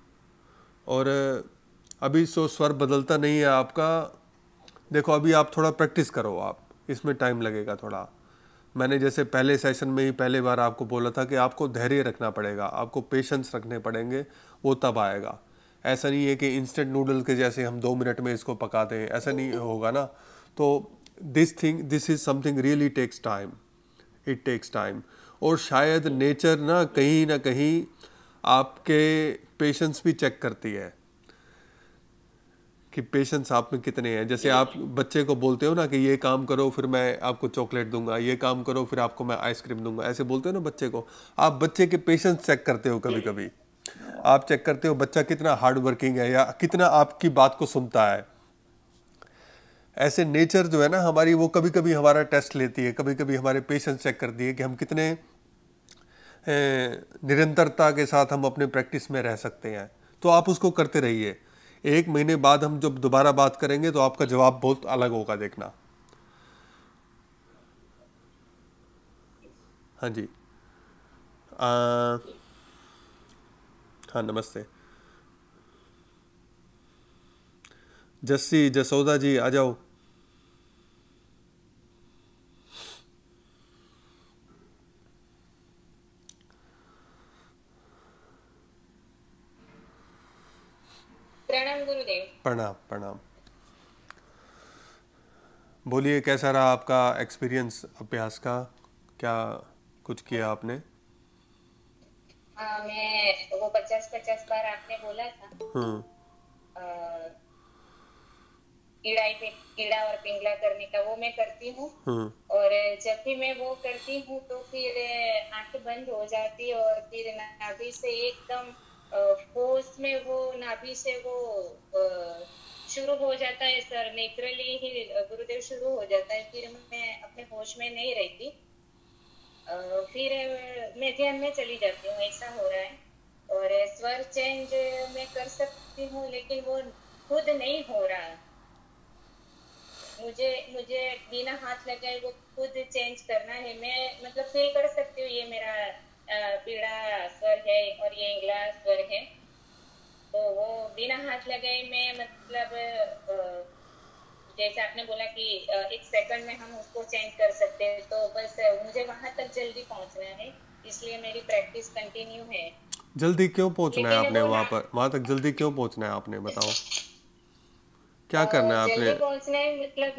Speaker 1: और अभी सो स्वर बदलता नहीं है आपका। देखो, अभी आप थोड़ा प्रैक्टिस करो आप। इसमें टाइम लगेगा थोड़ा। मैंने जैसे पहले सेशन में ही पहले बार आपको बोला था कि आपको धैर्य रखना पड़ेगा, आपको पेशेंस रखने पड़ेंगे, वो तब आएगा। ऐसा नहीं है कि इंस्टेंट नूडल के जैसे हम दो मिनट में इसको पकाते हैं, ऐसा नहीं होगा ना। तो this thing this is something really takes time it takes time और शायद नेचर ना कहीं ना कहीं आपके पेशेंस भी चेक करती है कि पेशेंस आप में कितने हैं। जैसे आप बच्चे को बोलते हो ना कि ये काम करो, फिर मैं आपको चॉकलेट दूँगा, ये काम करो, फिर आपको मैं आइसक्रीम दूँगा। ऐसे बोलते हो ना बच्चे को। आप बच्चे के पेशेंस चेक करते हो कभी कभी आप चेक करते हो बच्चा कितना हार्ड वर्किंग है या कितना आपकी बात को सुनता है। ऐसे नेचर जो है ना हमारी वो कभी कभी हमारा टेस्ट लेती है कभी कभी हमारे पेशेंस चेक करती है कि हम कितने निरंतरता के साथ हम अपने प्रैक्टिस में रह सकते हैं। तो आप उसको करते रहिए। एक महीने बाद हम जब दोबारा बात करेंगे तो आपका जवाब बहुत अलग होगा देखना। हाँ जी। आ, हाँ नमस्ते। जस्सी जसोदा जी आ जाओ।
Speaker 22: प्रणाम गुरुदेव।
Speaker 1: प्रणाम प्रणाम। बोलिए कैसा रहा आपका एक्सपीरियंस अभ्यास का? क्या कुछ किया आपने?
Speaker 22: हाँ मैं वो पचास पचास बार आपने बोला था।
Speaker 1: हम्म।
Speaker 22: कीड़ा पे कीड़ा और पिंगला करने का वो मैं करती हूँ।
Speaker 1: हम्म।
Speaker 22: और जब भी मैं वो करती हूँ तो फिर आँखें बंद हो जाती और फिर नाभि से एकदम फोर्स में वो, नाभि से वो शुरू हो जाता है सर। नेचुरली ही गुरुदेव शुरू हो जाता है। फिर मैं अपने होश में नहीं रहती। फिर मैं ध्यान में चली जाती हूँ। ऐसा हो रहा है। और स्वर चेंज मैं कर सकती हूँ, लेकिन वो खुद नहीं हो रहा। मुझे मुझे बिना हाथ लगाए वो खुद चेंज करना है। मैं मतलब फील कर सकती हूँ, ये मेरा पीड़ा स्वर है और ये इंगला स्वर है। तो वो बिना हाथ लगाए मैं मतलब जैसे आपने बोला कि एक सेकंड में हम उसको चेंज कर सकते हैं तो बस मुझे वहाँ तक जल्दी पहुँचना है इसलिए मेरी प्रैक्टिस कंटिन्यू है।
Speaker 1: जल्दी क्यों पहुँचना है आपने वहाँ पर? वहाँ तक जल्दी क्यों पहुँचना है आपने बताओ। क्या करना है आपने?
Speaker 22: जल्दी पहुँचना है मतलब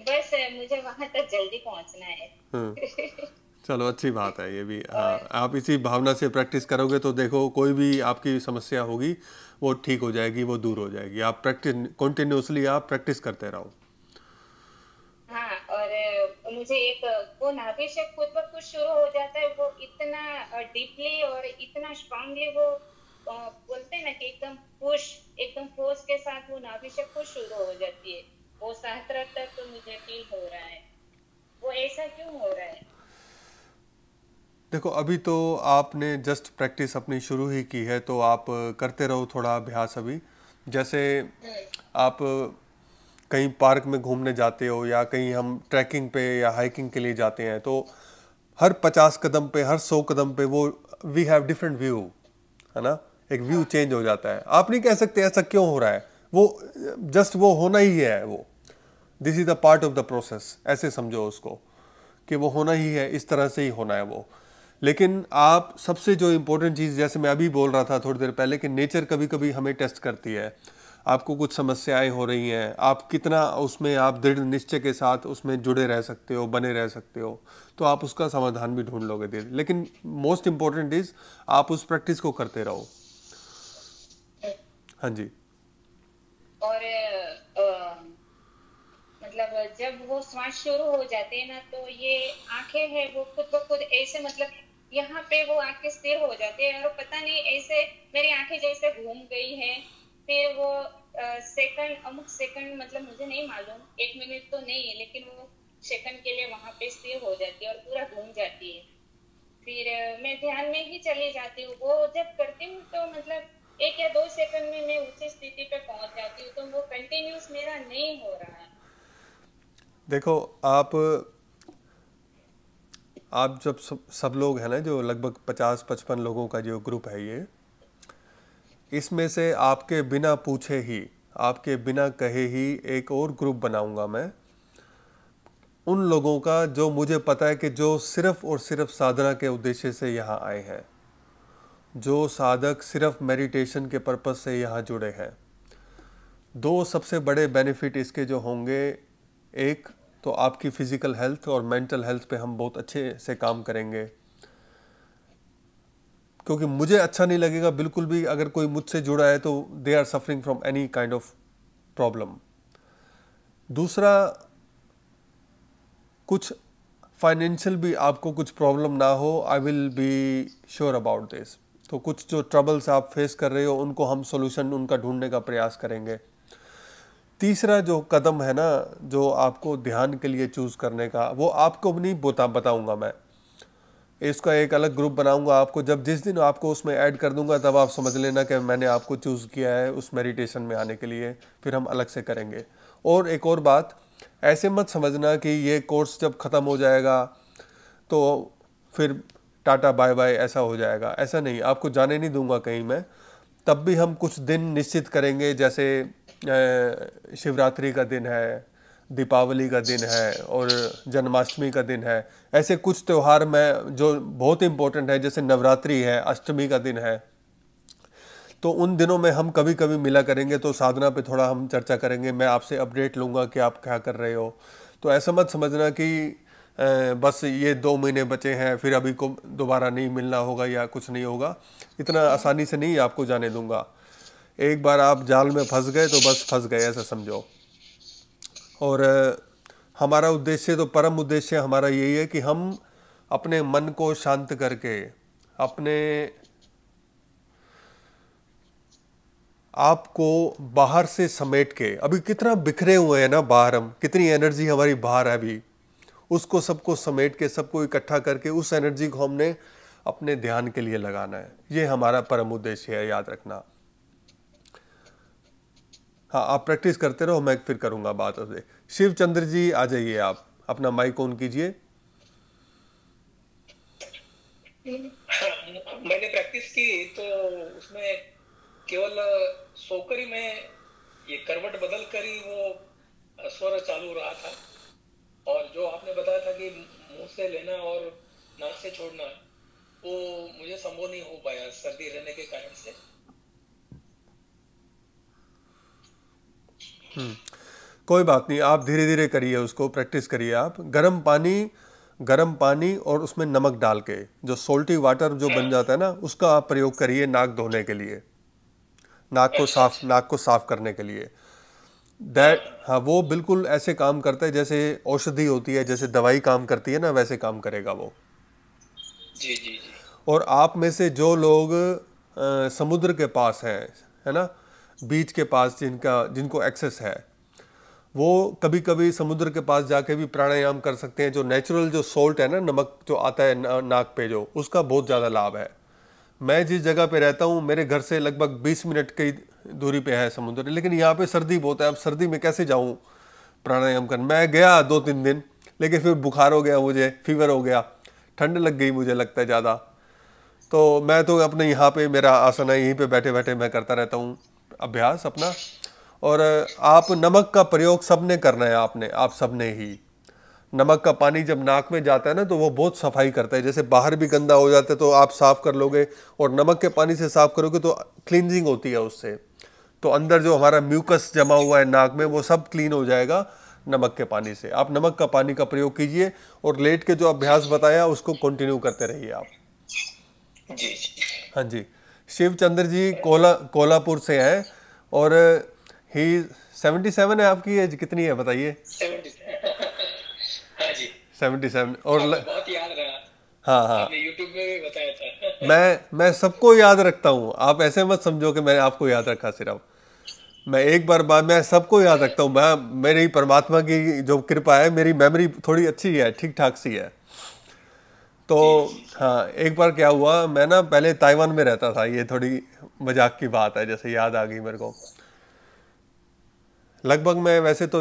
Speaker 22: बस मुझे वहाँ तक जल्दी पहुँचना है।
Speaker 1: हाँ। चलो अच्छी बात है ये भी। हाँ आप इसी भावना से प्रैक्टिस करोगे तो देखो कोई भी आपकी समस्या होगी वो ठीक हो जाएगी वो दूर हो जाएगी। आप प्रैक्टिस कंटिन्यूसली आप प्रैक्टिस करते रहो।
Speaker 22: हाँ और मुझे एक वो खुद ब खुद शुरू हो जाता है वो इतना डीपली और इतना स्ट्रांगली वो बोलते हैं ना कि एकदम पुश एकदम फोर्स के साथ वो नाभिशक खुद शुरू हो जाती है। वो सहस्त्र तक तो मुझे फील हो रहा है। वो ऐसा क्यों हो रहा है?
Speaker 1: देखो, अभी तो आपने जस्ट प्रैक्टिस अपनी शुरू ही की है तो आप करते रहो थोड़ा अभ्यास अभी। जैसे आप कहीं पार्क में घूमने जाते हो या कहीं हम ट्रैकिंग पे या हाइकिंग के लिए जाते हैं तो हर पचास कदम पे, हर सौ कदम पे वो वी हैव डिफरेंट व्यू है ना? एक व्यू चेंज हो जाता है। आप नहीं कह सकते ऐसा क्यों हो रहा है। वो जस्ट वो होना ही है वो। This is the part of the process ऐसे समझो उसको, कि वो होना ही है, इस तरह से ही होना है वो। लेकिन आप सबसे जो इम्पोर्टेंट चीज़, जैसे मैं अभी बोल रहा था थोड़ी देर पहले कि नेचर कभी कभी हमें टेस्ट करती है। आपको कुछ समस्याएँ हो रही हैं, आप कितना उसमें, आप दृढ़ निश्चय के साथ उसमें जुड़े रह सकते हो, बने रह सकते हो तो आप उसका समाधान भी ढूंढ लोगे धीरे लेकिन मोस्ट इम्पोर्टेंट इज़ आप उस प्रैक्टिस को करते रहो। हाँ जी।
Speaker 22: और मतलब जब वो श्वास शुरू हो जाते हैं ना तो ये आँखें हैं, वो खुद ब खुद ऐसे मतलब यहाँ पे वो आँखें स्थिर हो जाती है। और पता नहीं, ऐसे मेरी आँखें जैसे घूम गई है। फिर वो सेकंड अमुक सेकंड मतलब मुझे नहीं मालूम। एक मिनट तो नहीं है, लेकिन वो सेकंड के लिए वहाँ पे स्थिर हो जाती है और पूरा घूम जाती है। फिर मैं ध्यान में ही चली जाती हूँ। वो जब करती हूँ तो मतलब एक या दो सेकंड में मैं उसी स्थिति पे पहुँच जाती हूँ। तो वो कंटिन्यूस मेरा नहीं हो रहा है।
Speaker 1: देखो, आप आप जब सब सब लोग हैं ना, जो लगभग पचास, पचपन लोगों का जो ग्रुप है ये, इसमें से आपके बिना पूछे ही, आपके बिना कहे ही एक और ग्रुप बनाऊँगा मैं। उन लोगों का जो मुझे पता है कि जो सिर्फ़ और सिर्फ़ साधना के उद्देश्य से यहाँ आए हैं, जो साधक सिर्फ़ मेडिटेशन के पर्पज से यहाँ जुड़े हैं। दो सबसे बड़े बेनिफिट इसके जो होंगे, एक तो आपकी फ़िज़िकल हेल्थ और मेंटल हेल्थ पे हम बहुत अच्छे से काम करेंगे। क्योंकि मुझे अच्छा नहीं लगेगा, बिल्कुल भी अगर कोई मुझसे जुड़ा है तो they are suffering from any kind of problem दूसरा, कुछ फाइनेंशियल भी आपको कुछ प्रॉब्लम ना हो I will be sure about this तो कुछ जो ट्रबल्स आप फेस कर रहे हो, उनको हम सोल्यूशन उनका ढूँढने का प्रयास करेंगे। तीसरा जो कदम है ना, जो आपको ध्यान के लिए चूज़ करने का, वो आपको नहीं बता, बताऊँगा मैं। इसका एक अलग ग्रुप बनाऊँगा आपको, जब जिस दिन आपको उसमें ऐड कर दूँगा, तब आप समझ लेना कि मैंने आपको चूज़ किया है उस मेडिटेशन में आने के लिए, फिर हम अलग से करेंगे। और एक और बात, ऐसे मत समझना कि ये कोर्स जब ख़त्म हो जाएगा तो फिर टाटा बाय बाय ऐसा हो जाएगा। ऐसा नहीं, आपको जाने नहीं दूँगा कहीं मैं। तब भी हम कुछ दिन निश्चित करेंगे, जैसे शिवरात्रि का दिन है, दीपावली का दिन है और जन्माष्टमी का दिन है। ऐसे कुछ त्यौहार में, जो बहुत इम्पोर्टेंट है, जैसे नवरात्रि है, अष्टमी का दिन है तो उन दिनों में हम कभी कभी मिला करेंगे तो साधना पे थोड़ा हम चर्चा करेंगे। मैं आपसे अपडेट लूँगा कि आप क्या कर रहे हो। तो ऐसा मत समझना कि बस ये दो महीने बचे हैं, फिर अभी को दोबारा नहीं मिलना होगा या कुछ नहीं होगा। इतना आसानी से नहीं आपको जाने दूँगा। एक बार आप जाल में फंस गए तो बस फंस गए, ऐसा समझो। और, हमारा उद्देश्य तो परम उद्देश्य हमारा यही है कि हम अपने मन को शांत करके, अपने आपको बाहर से समेट के, अभी कितना बिखरे हुए हैं ना बाहर हम, कितनी एनर्जी हमारी बाहर है अभी, उसको सबको समेट के, सबको इकट्ठा करके, उस एनर्जी को हमने अपने ध्यान के लिए लगाना है। ये हमारा परम उद्देश्य है याद रखना। हाँ आप प्रैक्टिस करते रहो, मैं फिर करूँगा बात उससे शिव चंद्र जी, आ जाइए आप। अपना माइक ऑन कीजिए।
Speaker 21: मैंने प्रैक्टिस की तो उसमें केवल सोकर मैं ये करवट बदल कर ही वो स्वर चालू रहा था। और जो आपने बताया था कि मुँह से लेना और नाक से छोड़ना, वो मुझे संभव नहीं हो पाया सर्दी रहने के कारण से।
Speaker 1: कोई बात नहीं आप धीरे धीरे करिए उसको प्रैक्टिस करिए आप। गर्म पानी गर्म पानी और उसमें नमक डाल के जो सोल्टी वाटर जो बन जाता है ना उसका आप प्रयोग करिए नाक धोने के लिए। नाक को साफ़ नाक को साफ़ करने के लिए। दैट हाँ वो बिल्कुल ऐसे काम करता है जैसे औषधि होती है जैसे दवाई काम करती है ना वैसे काम करेगा वो।
Speaker 21: जी जी जी।
Speaker 1: और आप में से जो लोग अ, समुद्र के पास हैं है ना बीच के पास जिनका जिनको एक्सेस है वो कभी कभी समुद्र के पास जाके भी प्राणायाम कर सकते हैं। जो नेचुरल जो सोल्ट है ना नमक जो आता है ना, नाक पे जो उसका बहुत ज़्यादा लाभ है। मैं जिस जगह पे रहता हूँ मेरे घर से लगभग 20 मिनट की दूरी पे है समुद्र। लेकिन यहाँ पे सर्दी बहुत है अब सर्दी में कैसे जाऊँ प्राणायाम कर मैं गया दो तीन दिन लेकिन फिर बुखार हो गया मुझे फीवर हो गया ठंड लग गई मुझे लगता है ज़्यादा। तो मैं तो अपने यहाँ पे मेरा आसन है यहीं पे बैठे बैठे मैं करता रहता हूँ। अभ्यास अपना। और आप नमक का प्रयोग सबने करना है आपने आप सबने ही। नमक का पानी जब नाक में जाता है ना तो वो बहुत सफ़ाई करता है। जैसे बाहर भी गंदा हो जाता है तो आप साफ़ कर लोगे और नमक के पानी से साफ़ करोगे तो क्लींजिंग होती है उससे। तो अंदर जो हमारा म्यूकस जमा हुआ है नाक में वो सब क्लीन हो जाएगा नमक के पानी से। आप नमक का पानी का प्रयोग कीजिए और लेट के जो अभ्यास बताया उसको कंटिन्यू करते रहिए आप।
Speaker 21: जी।
Speaker 1: हाँ जी। शिव चंद्र जी कोला कोल्हापुर से हैं और ही सेवेंटी सेवन है आपकी एज कितनी है बताइए?
Speaker 21: 70 हाँ जी।
Speaker 1: सेवेंटी सेवन और ल...
Speaker 21: बहुत याद रहा।
Speaker 1: हाँ हाँ।
Speaker 21: आपने यूट्यूब में भी बताया था।
Speaker 1: मैं मैं सबको याद रखता हूँ। आप ऐसे मत समझो कि मैंने आपको याद रखा सिर्फ़। मैं एक बार बाद मैं सबको याद रखता हूँ। मैं मेरी परमात्मा की जो कृपा है मेरी मेमोरी थोड़ी अच्छी है ठीक ठाक सी है। तो हाँ एक बार क्या हुआ, मैं ना पहले ताइवान में रहता था, ये थोड़ी मज़ाक की बात है, जैसे याद आ गई मेरे को। लगभग मैं वैसे तो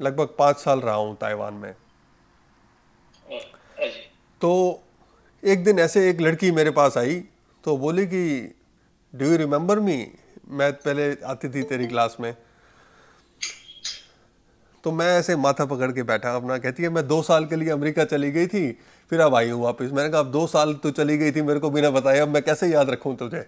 Speaker 1: लगभग पाँच साल रहा हूँ ताइवान में। तो एक दिन ऐसे एक लड़की मेरे पास आई तो बोली कि डू यू रिमेम्बर मी मैं पहले आती थी तेरी क्लास में। तो मैं ऐसे माथा पकड़ के बैठा, अपना कहती है, मैं दो साल के लिए अमेरिका चली गई थी, फिर अब आई हूँ वापस। मैंने कहा, अब दो साल तो चली गई थी, मेरे को बिना बताए, अब मैं कैसे याद रखूँ तुझे?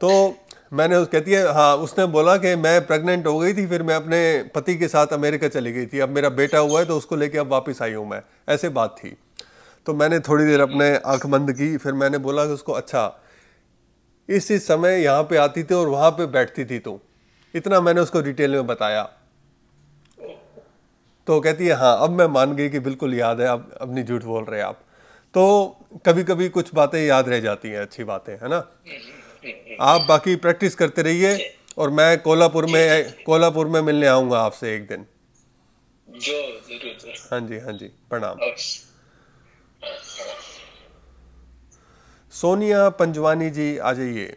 Speaker 1: तो मैंने उस, कहती है हाँ उसने बोला कि, मैं प्रेग्नेंट हो गई थी, फिर मैं अपने पति के साथ अमेरिका चली गई थी, अब मेरा बेटा हुआ है तो उसको लेके अब वापस आई हूँ मैं। ऐसे बात थी। तो मैंने थोड़ी देर अपने आँख बंद की, फिर मैंने बोला कि उसको अच्छा इस इस समय यहाँ पे आती थी और वहाँ पे बैठती थी तू। इतना मैंने उसको डिटेल में बताया। तो कहती है हाँ अब मैं मान गई कि बिल्कुल याद है अब अब नहीं झूठ बोल रहे आप। तो कभी कभी कुछ बातें याद रह जाती हैं अच्छी बातें है ना? आप बाकी प्रैक्टिस करते रहिए और मैं कोल्हापुर में कोल्हापुर में मिलने आऊँगा आपसे एक दिन। हाँ जी हाँ जी प्रणाम। सोनिया पंजवानी जी आ जाइए।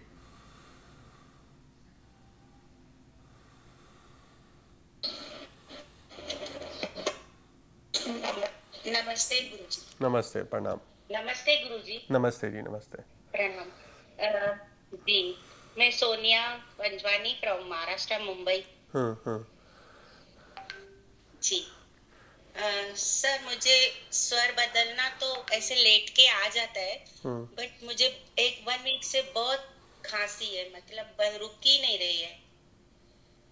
Speaker 23: नमस्ते गुरुजी।
Speaker 1: नमस्ते प्रणाम।
Speaker 23: नमस्ते गुरुजी।
Speaker 1: नमस्ते जी नमस्ते।
Speaker 23: प्रणाम। जी मैं सोनिया पंजवानी फ्रॉम महाराष्ट्र मुंबई।
Speaker 1: हम्म हम्म।
Speaker 23: जी। अ, सर मुझे स्वर बदलना तो ऐसे लेट के आ जाता है
Speaker 1: हम्म।
Speaker 23: बट मुझे एक वन वीक से बहुत खांसी है मतलब रुक ही नहीं रही है।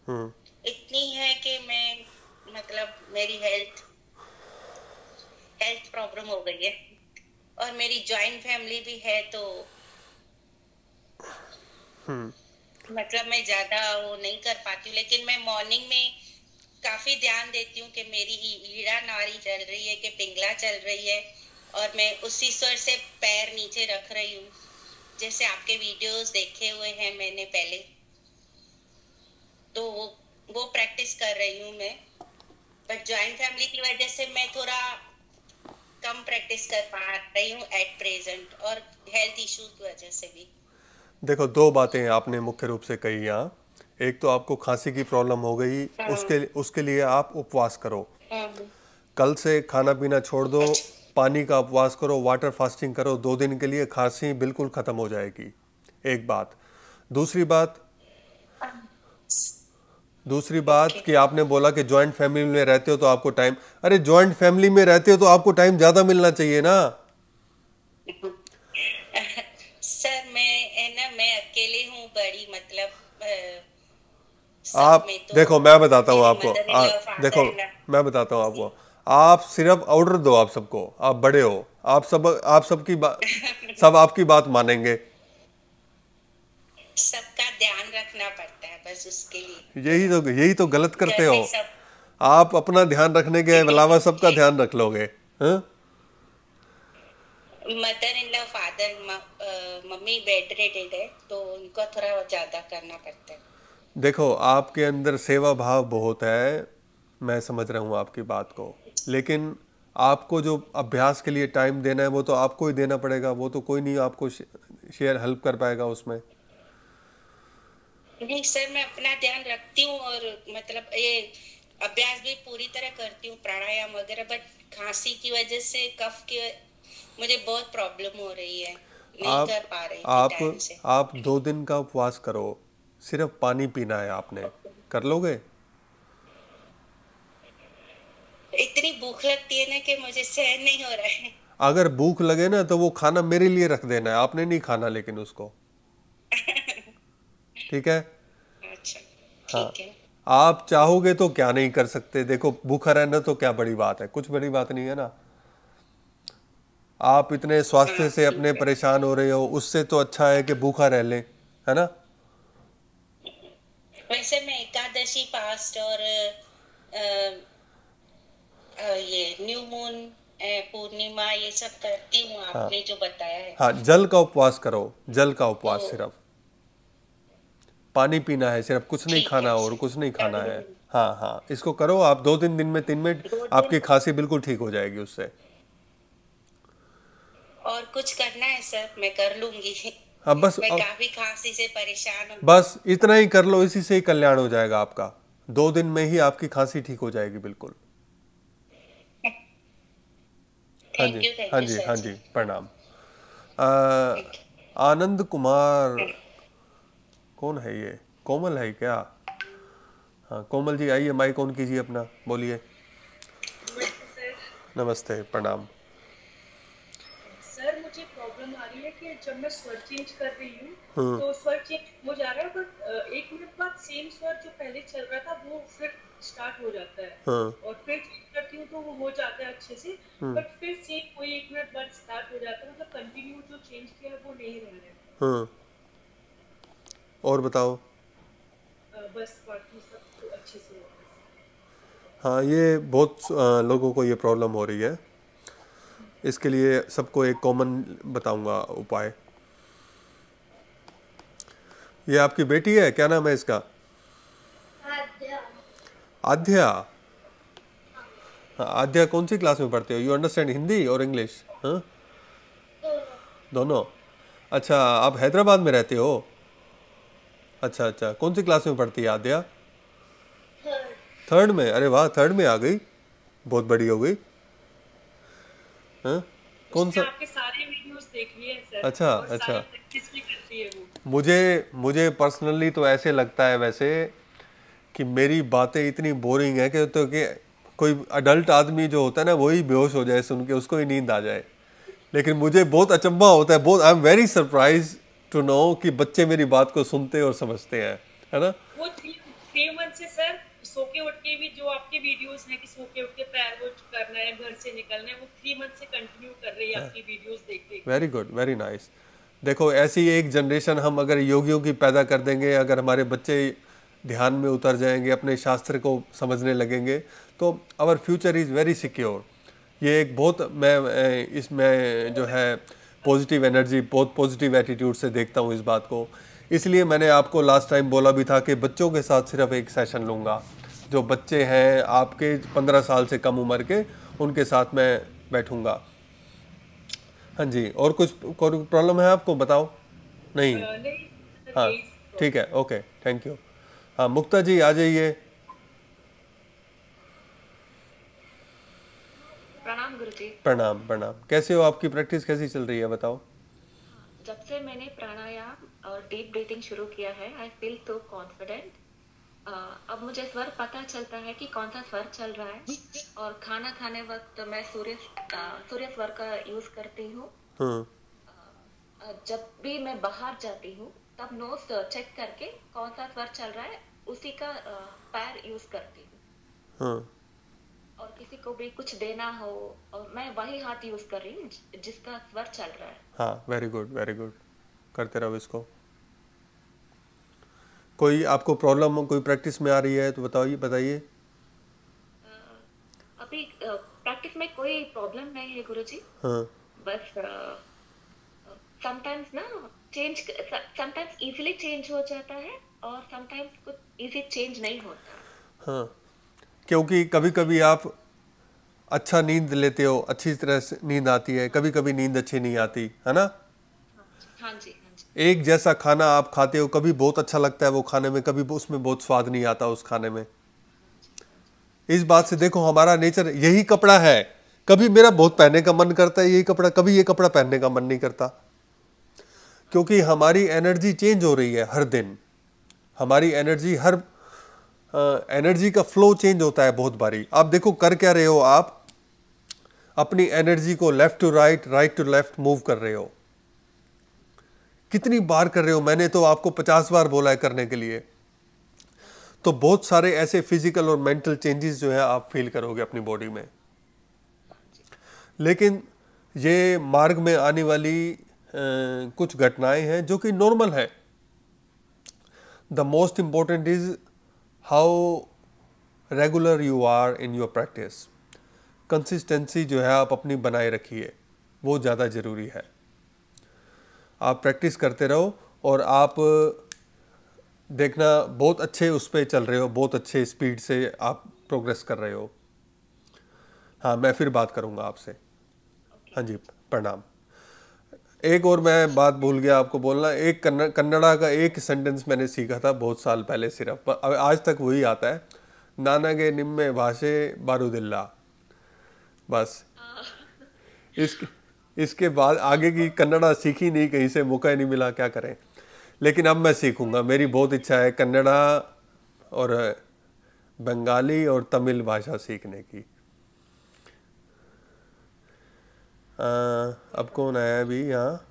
Speaker 1: हम्म।
Speaker 23: इतनी है कि मैं मतलब मेरी हेल्थ हेल्थ प्रॉब्लम हो गई है। और मेरी जॉइंट फैमिली भी है तो
Speaker 1: हम्म।
Speaker 23: मतलब मैं ज़्यादा वो नहीं कर पाती हूँ। लेकिन मैं मॉर्निंग में काफ़ी ध्यान देती हूँ कि मेरी ईड़ा नाड़ी चल रही है कि पिंगला चल रही है। और मैं उसी स्वर से पैर नीचे रख रही हूँ। जैसे आपके वीडियोस देखे हुए हैं मैंने पहले। तो वो वो प्रैक्टिस कर रही हूँ मैं। बट ज्वाइंट फैमिली की वजह से मैं थोड़ा कम प्रैक्टिस कर पा रही हूँ एट प्रेजेंट और हेल्थ इशू की वजह से भी।
Speaker 1: देखो दो बातें आपने मुख्य रूप से कही यहाँ। एक तो आपको खांसी की प्रॉब्लम हो गई उसके उसके लिए आप उपवास करो। कल से खाना पीना छोड़ दो पानी का उपवास करो वाटर फास्टिंग करो दो दिन के लिए खांसी बिल्कुल ख़त्म हो जाएगी। एक बात। दूसरी बात दूसरी बात कि आपने बोला कि जॉइंट फैमिली में रहते हो तो आपको टाइम अरे जॉइंट फैमिली में रहते हो तो आपको टाइम ज़्यादा मिलना चाहिए ना?
Speaker 23: सर मैं ना मैं अकेले हूँ बड़ी मतलब
Speaker 1: आप
Speaker 23: तो
Speaker 1: देखो मैं बताता हूँ आपको। आ, देखो मैं बताता हूँ आपको। आप सिर्फ़ ऑर्डर दो आप सबको। आप बड़े हो। आप सब आप सबकी बात सब आपकी बात मानेंगे।
Speaker 23: सबका ध्यान रखना पड़ता है। बस उसके लिए।
Speaker 1: यही तो यही तो गलत करते हो। आप अपना ध्यान रखने के अलावा सबका ध्यान रख लोगे हाँ?
Speaker 23: Mother in law father mummy bedridden है तो उनको थोड़ा ज़्यादा करना पड़ता है।
Speaker 1: देखो आपके अंदर सेवा भाव बहुत है मैं समझ रहा हूँ आपकी बात को। लेकिन आपको जो अभ्यास के लिए टाइम देना है वो तो आपको ही देना पड़ेगा वो तो कोई नहीं आपको शेयर हेल्प कर पाएगा उसमें।
Speaker 23: नहीं सर मैं अपना ध्यान रखती हूँ और मतलब ये अभ्यास भी पूरी तरह करती हूँ प्राणायाम वगैरह बट खांसी की वजह से कफ की मुझे बहुत प्रॉब्लम हो रही है। नहीं
Speaker 1: आप
Speaker 23: कर पा रही
Speaker 1: आप आप दो दिन का उपवास करो सिर्फ़ पानी पीना है आपने। कर लोगे?
Speaker 23: इतनी भूख लगती है ना कि मुझे सहन नहीं हो रहा है।
Speaker 1: अगर भूख लगे ना तो वो खाना मेरे लिए रख देना है। आपने नहीं खाना लेकिन उसको। ठीक है? अच्छा हाँ। आप चाहोगे तो क्या नहीं कर सकते? देखो भूखा रहना तो क्या बड़ी बात है? कुछ बड़ी बात नहीं है ना। आप इतने स्वास्थ्य से अपने परेशान हो रहे हो उससे तो अच्छा है कि भूखा रह लें है ना?
Speaker 23: वैसे मैं एकादशी फास्ट और ये न्यू मून पूर्णिमा ये सब करती हूँ आपने हाँ। जो बताया है।
Speaker 1: हाँ जल का उपवास करो जल का उपवास सिर्फ़। पानी पीना है सिर्फ़ कुछ नहीं खाना और कुछ नहीं खाना है। हाँ हाँ इसको करो आप दो तीन दिन में तीन मिनट आपकी खांसी बिल्कुल ठीक हो जाएगी उससे।
Speaker 23: और कुछ करना है सर? मैं कर लूँगी।
Speaker 1: हाँ बस
Speaker 23: मैं काफ़ी खांसी से परेशान हूँ।
Speaker 1: बस इतना ही कर लो इसी से ही कल्याण हो जाएगा आपका। दो दिन में ही आपकी खांसी ठीक हो जाएगी बिल्कुल। हाँ जी हाँ जी हाँ जी प्रणाम। आनंद कुमार कौन है ये? कोमल है क्या? हाँ कोमल जी आइए माइक ऑन कीजिए अपना बोलिए। नमस्ते प्रणाम।
Speaker 24: सर मुझे प्रॉब्लम आ रही है कि जब मैं स्वर चेंज कर रही हूँ
Speaker 1: हम्म।
Speaker 24: तो स्वर चेंज हो जा रहा है बट एक मिनट बाद सेम स्वर जो पहले चल रहा था वो फिर स्टार्ट हो जाता है।
Speaker 1: हाँ।
Speaker 24: और फिर चेंज करती हूँ तो वो हो जाता है अच्छे से
Speaker 1: हम्म।
Speaker 24: बट फिर सेम कोई एक मिनट बाद स्टार्ट हो जाता है मतलब कंटिन्यू जो चेंज किया है वो नहीं रह रहा है।
Speaker 1: हाँ। और बताओ।
Speaker 24: बस सब तो अच्छे से हो है
Speaker 1: हाँ ये बहुत लोगों को ये प्रॉब्लम हो रही है। इसके लिए सबको एक कॉमन बताऊँगा उपाय। ये आपकी बेटी है? क्या नाम है इसका? आध्या हाँ। आध्या कौन सी क्लास में पढ़ते हो? यू अंडरस्टैंड हिंदी और इंग्लिश हाँ? दोनों। अच्छा आप हैदराबाद में रहते हो? अच्छा अच्छा। कौन सी क्लास में पढ़ती है आध्या थर्ड में? अरे वाह थर्ड में आ गई। बहुत बड़ी हो गई। हाँ? कौन सा?
Speaker 24: आपके सारे वीडियोस देख लिए हैं सर
Speaker 1: अच्छा, अच्छा। मुझे मुझे पर्सनली तो ऐसे लगता है वैसे कि मेरी बातें इतनी बोरिंग है कि तो कि कोई अडल्ट आदमी जो होता है ना वही बेहोश हो जाए सुन के उसको ही नींद आ जाए। लेकिन मुझे बहुत अचंबा होता है बहुत I am very surprise to know कि बच्चे मेरी बात को सुनते और समझते हैं है ना?
Speaker 24: वो थ्री मंथ से सर सो के उठ के भी जो आपके वीडियोस हैं कि सो के उठ के पैर वो करना है घर से निकलना है वो थ्री मंथ से कंटिन्यू कर रही है आपकी वीडियोस देख देख। के।
Speaker 1: वेरी गुड वेरी नाइस देखो ऐसी एक जनरेशन हम अगर योगियों की पैदा कर देंगे अगर हमारे बच्चे ध्यान में उतर जाएँगे अपने शास्त्र को समझने लगेंगे तो our future is very secure ये एक बहुत मैं इसमें जो है पॉजिटिव एनर्जी बहुत पॉजिटिव एटीट्यूड से देखता हूँ इस बात को। इसलिए मैंने आपको लास्ट टाइम बोला भी था कि बच्चों के साथ सिर्फ़ एक सेशन लूँगा। जो बच्चे हैं आपके पंद्रह साल से कम उम्र के उनके साथ मैं बैठूँगा। हाँ जी और कुछ प्रॉब्लम है आपको? बताओ। नहीं। हाँ ठीक है ओके थैंक यू हाँ मुक्ता जी आ जाइए।
Speaker 25: प्रणाम गुरुजी।
Speaker 1: प्रणाम प्रणाम। कैसे हो आपकी प्रैक्टिस? कैसी चल रही है बताओ।
Speaker 25: जब से मैंने प्राणायाम और डीप ब्रीथिंग शुरू किया है आई फील तो कॉन्फिडेंट
Speaker 26: अब मुझे स्वर पता चलता है कि कौन सा स्वर चल रहा है। और खाना खाने वक्त मैं सूर्य सूर्य स्वर का यूज़ करती हूँ।
Speaker 1: हाँ
Speaker 26: जब भी मैं बाहर जाती हूँ तब नोज़ चेक करके कौन सा स्वर चल रहा है उसी का पैर यूज़ करती हूँ।
Speaker 1: हाँ
Speaker 26: और किसी को भी कुछ देना हो और मैं वही हाथ यूज़ कर रही हूँ जिसका स्वर चल रहा है।
Speaker 1: हाँ वेरी गुड वेरी गुड करते रहो इसको। कोई आपको प्रॉब्लम कोई प्रैक्टिस में आ रही है तो बताइए बताइए।
Speaker 26: अभी प्रैक्टिस में कोई प्रॉब्लम नहीं है गुरुजी।
Speaker 1: हाँ।
Speaker 26: बस समटाइम्स ना चेंज समटाइम्स इजीली चेंज हो जाता है और समटाइम्स कुछ इजी चेंज नहीं होता।
Speaker 1: हाँ। क्योंकि कभी कभी आप अच्छा नींद लेते हो अच्छी तरह से नींद आती है कभी कभी नींद अच्छी नहीं आती है ना?
Speaker 26: हाँ जी हाँ
Speaker 1: एक जैसा खाना आप खाते हो कभी बहुत अच्छा लगता है वो खाने में कभी उसमें बहुत स्वाद नहीं आता उस खाने में। इस बात से देखो हमारा नेचर यही कपड़ा है। कभी मेरा बहुत पहनने का मन करता है यही कपड़ा कभी ये कपड़ा पहनने का मन नहीं करता। क्योंकि हमारी एनर्जी चेंज हो रही है हर दिन। हमारी एनर्जी हर एनर्जी का फ्लो चेंज होता है बहुत बारी। आप देखो कर क्या रहे हो आप? अपनी एनर्जी को left to right right to left move कर रहे हो। कितनी बार कर रहे हो? मैंने तो आपको पचास बार बोला है करने के लिए। तो बहुत सारे ऐसे फ़िज़िकल और मेंटल चेंजेस जो है आप फील करोगे अपनी बॉडी में। लेकिन ये मार्ग में आने वाली अ, कुछ घटनाएँ हैं जो कि नॉर्मल है। The most important is how regular you are in your practice consistency जो है आप अपनी बनाए रखिए, वो ज़्यादा ज़रूरी है। आप प्रैक्टिस करते रहो और आप देखना बहुत अच्छे उस पर चल रहे हो, बहुत अच्छे स्पीड से आप प्रोग्रेस कर रहे हो। हाँ मैं फिर बात करूँगा आपसे। हाँ जी, प्रणाम। एक और मैं बात भूल गया आपको बोलना एक कन्नड़ का एक सेंटेंस मैंने सीखा था बहुत साल पहले सिर्फ़ आज तक वही आता है नाना के निम्मे भाषे बारूदिल्ला। बस। इसके इसके बाद आगे की कन्नड़ा सीखी नहीं कहीं से मौका ही नहीं मिला क्या करें? लेकिन अब मैं सीखूँगा मेरी बहुत इच्छा है कन्नड़ा और बंगाली और तमिल भाषा सीखने की आ, अब कौन आया अभी यहाँ?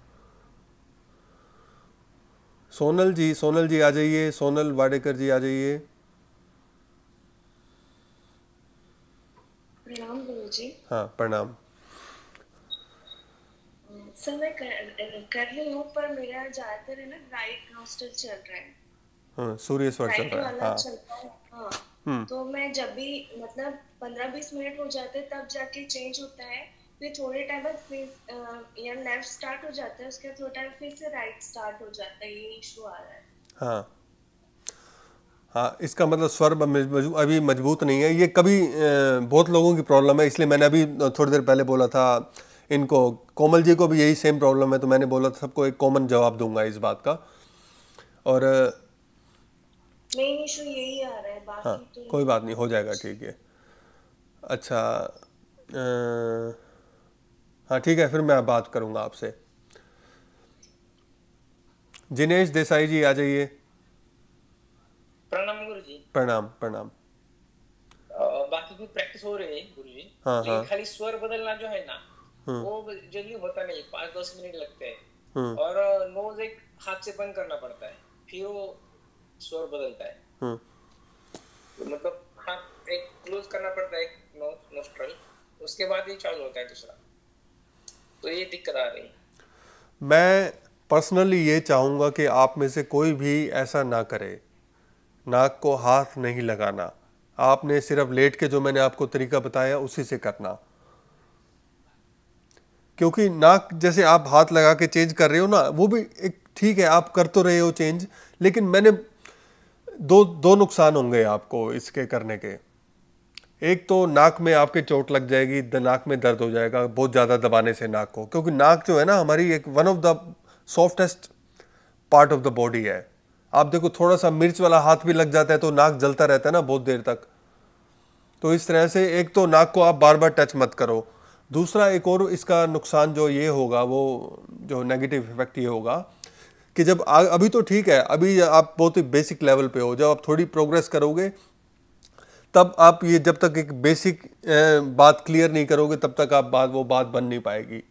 Speaker 1: सोनल जी सोनल जी आ जाइए सोनल वाडेकर जी आ जाइए।
Speaker 14: प्रणाम गुरु जी।
Speaker 1: हाँ प्रणाम।
Speaker 14: सर मैं कर, कर रही हूँ पर मेरा ज़्यादातर है ना राइट नोस्टल चल रहा है।
Speaker 1: हाँ सूर्य स्वर चल रहा है हाँ।
Speaker 14: है हाँ।
Speaker 1: हम्म।
Speaker 14: तो मैं जब भी मतलब पंद्रह बीस मिनट हो जाते तब जाके चेंज होता है। फिर थोड़े टाइम बाद फिर या लेफ़्ट स्टार्ट हो जाता है उसके बाद थोड़ा टाइम फिर से राइट स्टार्ट हो जाता है ये इशू आ रहा है।
Speaker 1: हाँ। हाँ इसका मतलब स्वर अभी मज़बूत नहीं है। ये कभी बहुत लोगों की प्रॉब्लम है इसलिए मैंने अभी थोड़ी देर पहले बोला था इनको कोमल जी को भी यही सेम प्रॉब्लम है तो मैंने बोला था सबको एक कॉमन जवाब दूँगा इस बात का। और
Speaker 14: मेन इशू यही आ रहा है बाकी
Speaker 1: हाँ
Speaker 14: तो
Speaker 1: कोई बात नहीं हो जाएगा ठीक है। अच्छा अ, हाँ ठीक है फिर मैं बात करूँगा आपसे। जिनेश देसाई जी आ जाइए।
Speaker 21: प्रणाम गुरु जी
Speaker 1: प्रणाम। प्रणाम
Speaker 21: बाकी भी प्रैक्टिस हो रही है गुरु जी
Speaker 1: हाँ, हाँ।
Speaker 21: खाली स्वर बदलना जो है ना
Speaker 1: हम्म।
Speaker 21: वो जल्दी होता नहीं पाँच दस मिनट लगते हैं।
Speaker 1: हम्म।
Speaker 21: और नोज़ एक हाथ से बंद करना पड़ता है फिर वो स्वर बदलता है।
Speaker 1: हम्म।
Speaker 21: तो मतलब हाथ एक क्लोज करना पड़ता है नोज़ नोस्ट्रल उसके बाद ये चालू होता है दूसरा। तो ये दिक्कत आ रही
Speaker 1: मैं पर्सनली ये चाहूँगा कि आप में से कोई भी ऐसा ना करे, नाक को हाथ नहीं लगाना। आपने सिर्फ़ लेट के जो मैंने आपको तरीका बताया, उसी से करना। क्योंकि नाक जैसे आप हाथ लगा के चेंज कर रहे हो ना, वो भी एक ठीक है, आप कर तो रहे हो चेंज लेकिन मैंने दो दो नुकसान होंगे आपको इसके करने के। एक तो नाक में आपके चोट लग जाएगी द नाक में दर्द हो जाएगा बहुत ज़्यादा दबाने से नाक को क्योंकि नाक जो है ना हमारी एक one of the softest part of the body है। आप देखो थोड़ा सा मिर्च वाला हाथ भी लग जाता है तो नाक जलता रहता है ना बहुत देर तक। तो इस तरह से एक तो नाक को आप बार बार टच मत करो। दूसरा एक और इसका नुकसान जो ये होगा वो जो नेगेटिव इफ़ेक्ट ये होगा कि जब आ, अभी तो ठीक है अभी आप बहुत ही बेसिक लेवल पे हो जब आप थोड़ी प्रोग्रेस करोगे तब आप ये जब तक एक बेसिक बात क्लियर नहीं करोगे तब तक आप बात वो बात बन नहीं पाएगी।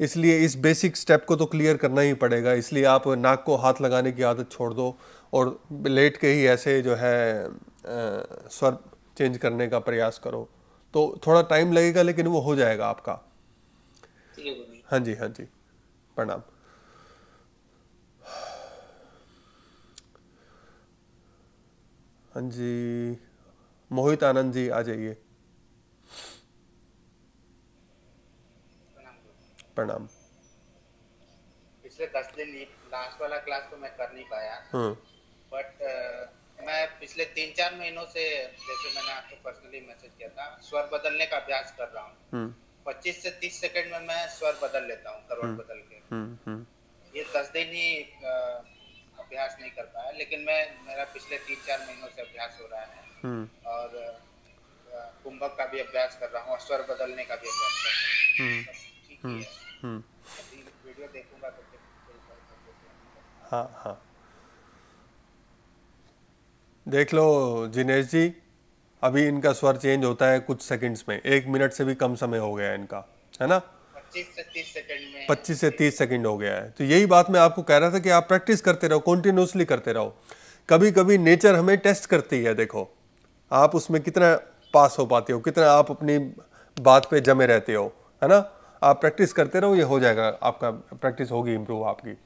Speaker 1: इसलिए इस बेसिक स्टेप को तो क्लियर करना ही पड़ेगा। इसलिए आप नाक को हाथ लगाने की आदत छोड़ दो और लेट के ही ऐसे जो है स्वर चेंज करने का प्रयास करो। तो थोड़ा टाइम लगेगा लेकिन वो हो जाएगा आपका। हाँ जी हाँ जी। प्रणाम। हाँ जी। मोहित आनंद जी आ जाइए। प्रणाम।
Speaker 18: पिछले दस दिन लास्ट वाला क्लास तो मैं कर नहीं पाया। बट uh, मैं पिछले तीन चार महीनों से जैसे मैंने आपको पर्सनली मैसेज किया था स्वर बदलने का अभ्यास कर रहा हूँ। पच्चीस से तीस सेकंड में मैं स्वर बदल लेता हूँ करवट हम्म। बदल के। हम्म, हम्म। ये दस दिन ही अभ्यास नहीं कर पाया लेकिन मैं मेरा पिछले तीन चार महीनों से अभ्यास हो रहा है। और कुंभक का भी अभ्यास कर रहा हूँ स्वर बदलने का भी अभ्यास कर रहा हूँ। ठीक है। वीडियो देखूँगा तो
Speaker 1: हाँ हाँ। देख लो जिनेश जी अभी इनका स्वर चेंज होता है कुछ सेकंड्स में एक मिनट से भी कम समय हो गया है इनका है ना? पच्चीस से तीस सेकंड हो गया है। तो यही बात मैं आपको कह रहा था कि आप प्रैक्टिस करते रहो कॉन्टिन्यूसली करते रहो। कभी कभी नेचर हमें टेस्ट करती है देखो। आप उसमें कितना पास हो पाते हो कितना आप अपनी बात पे जमे रहते हो है ना? आप प्रैक्टिस करते रहो ये हो जाएगा आपका प्रैक्टिस होगी इम्प्रूव आपकी।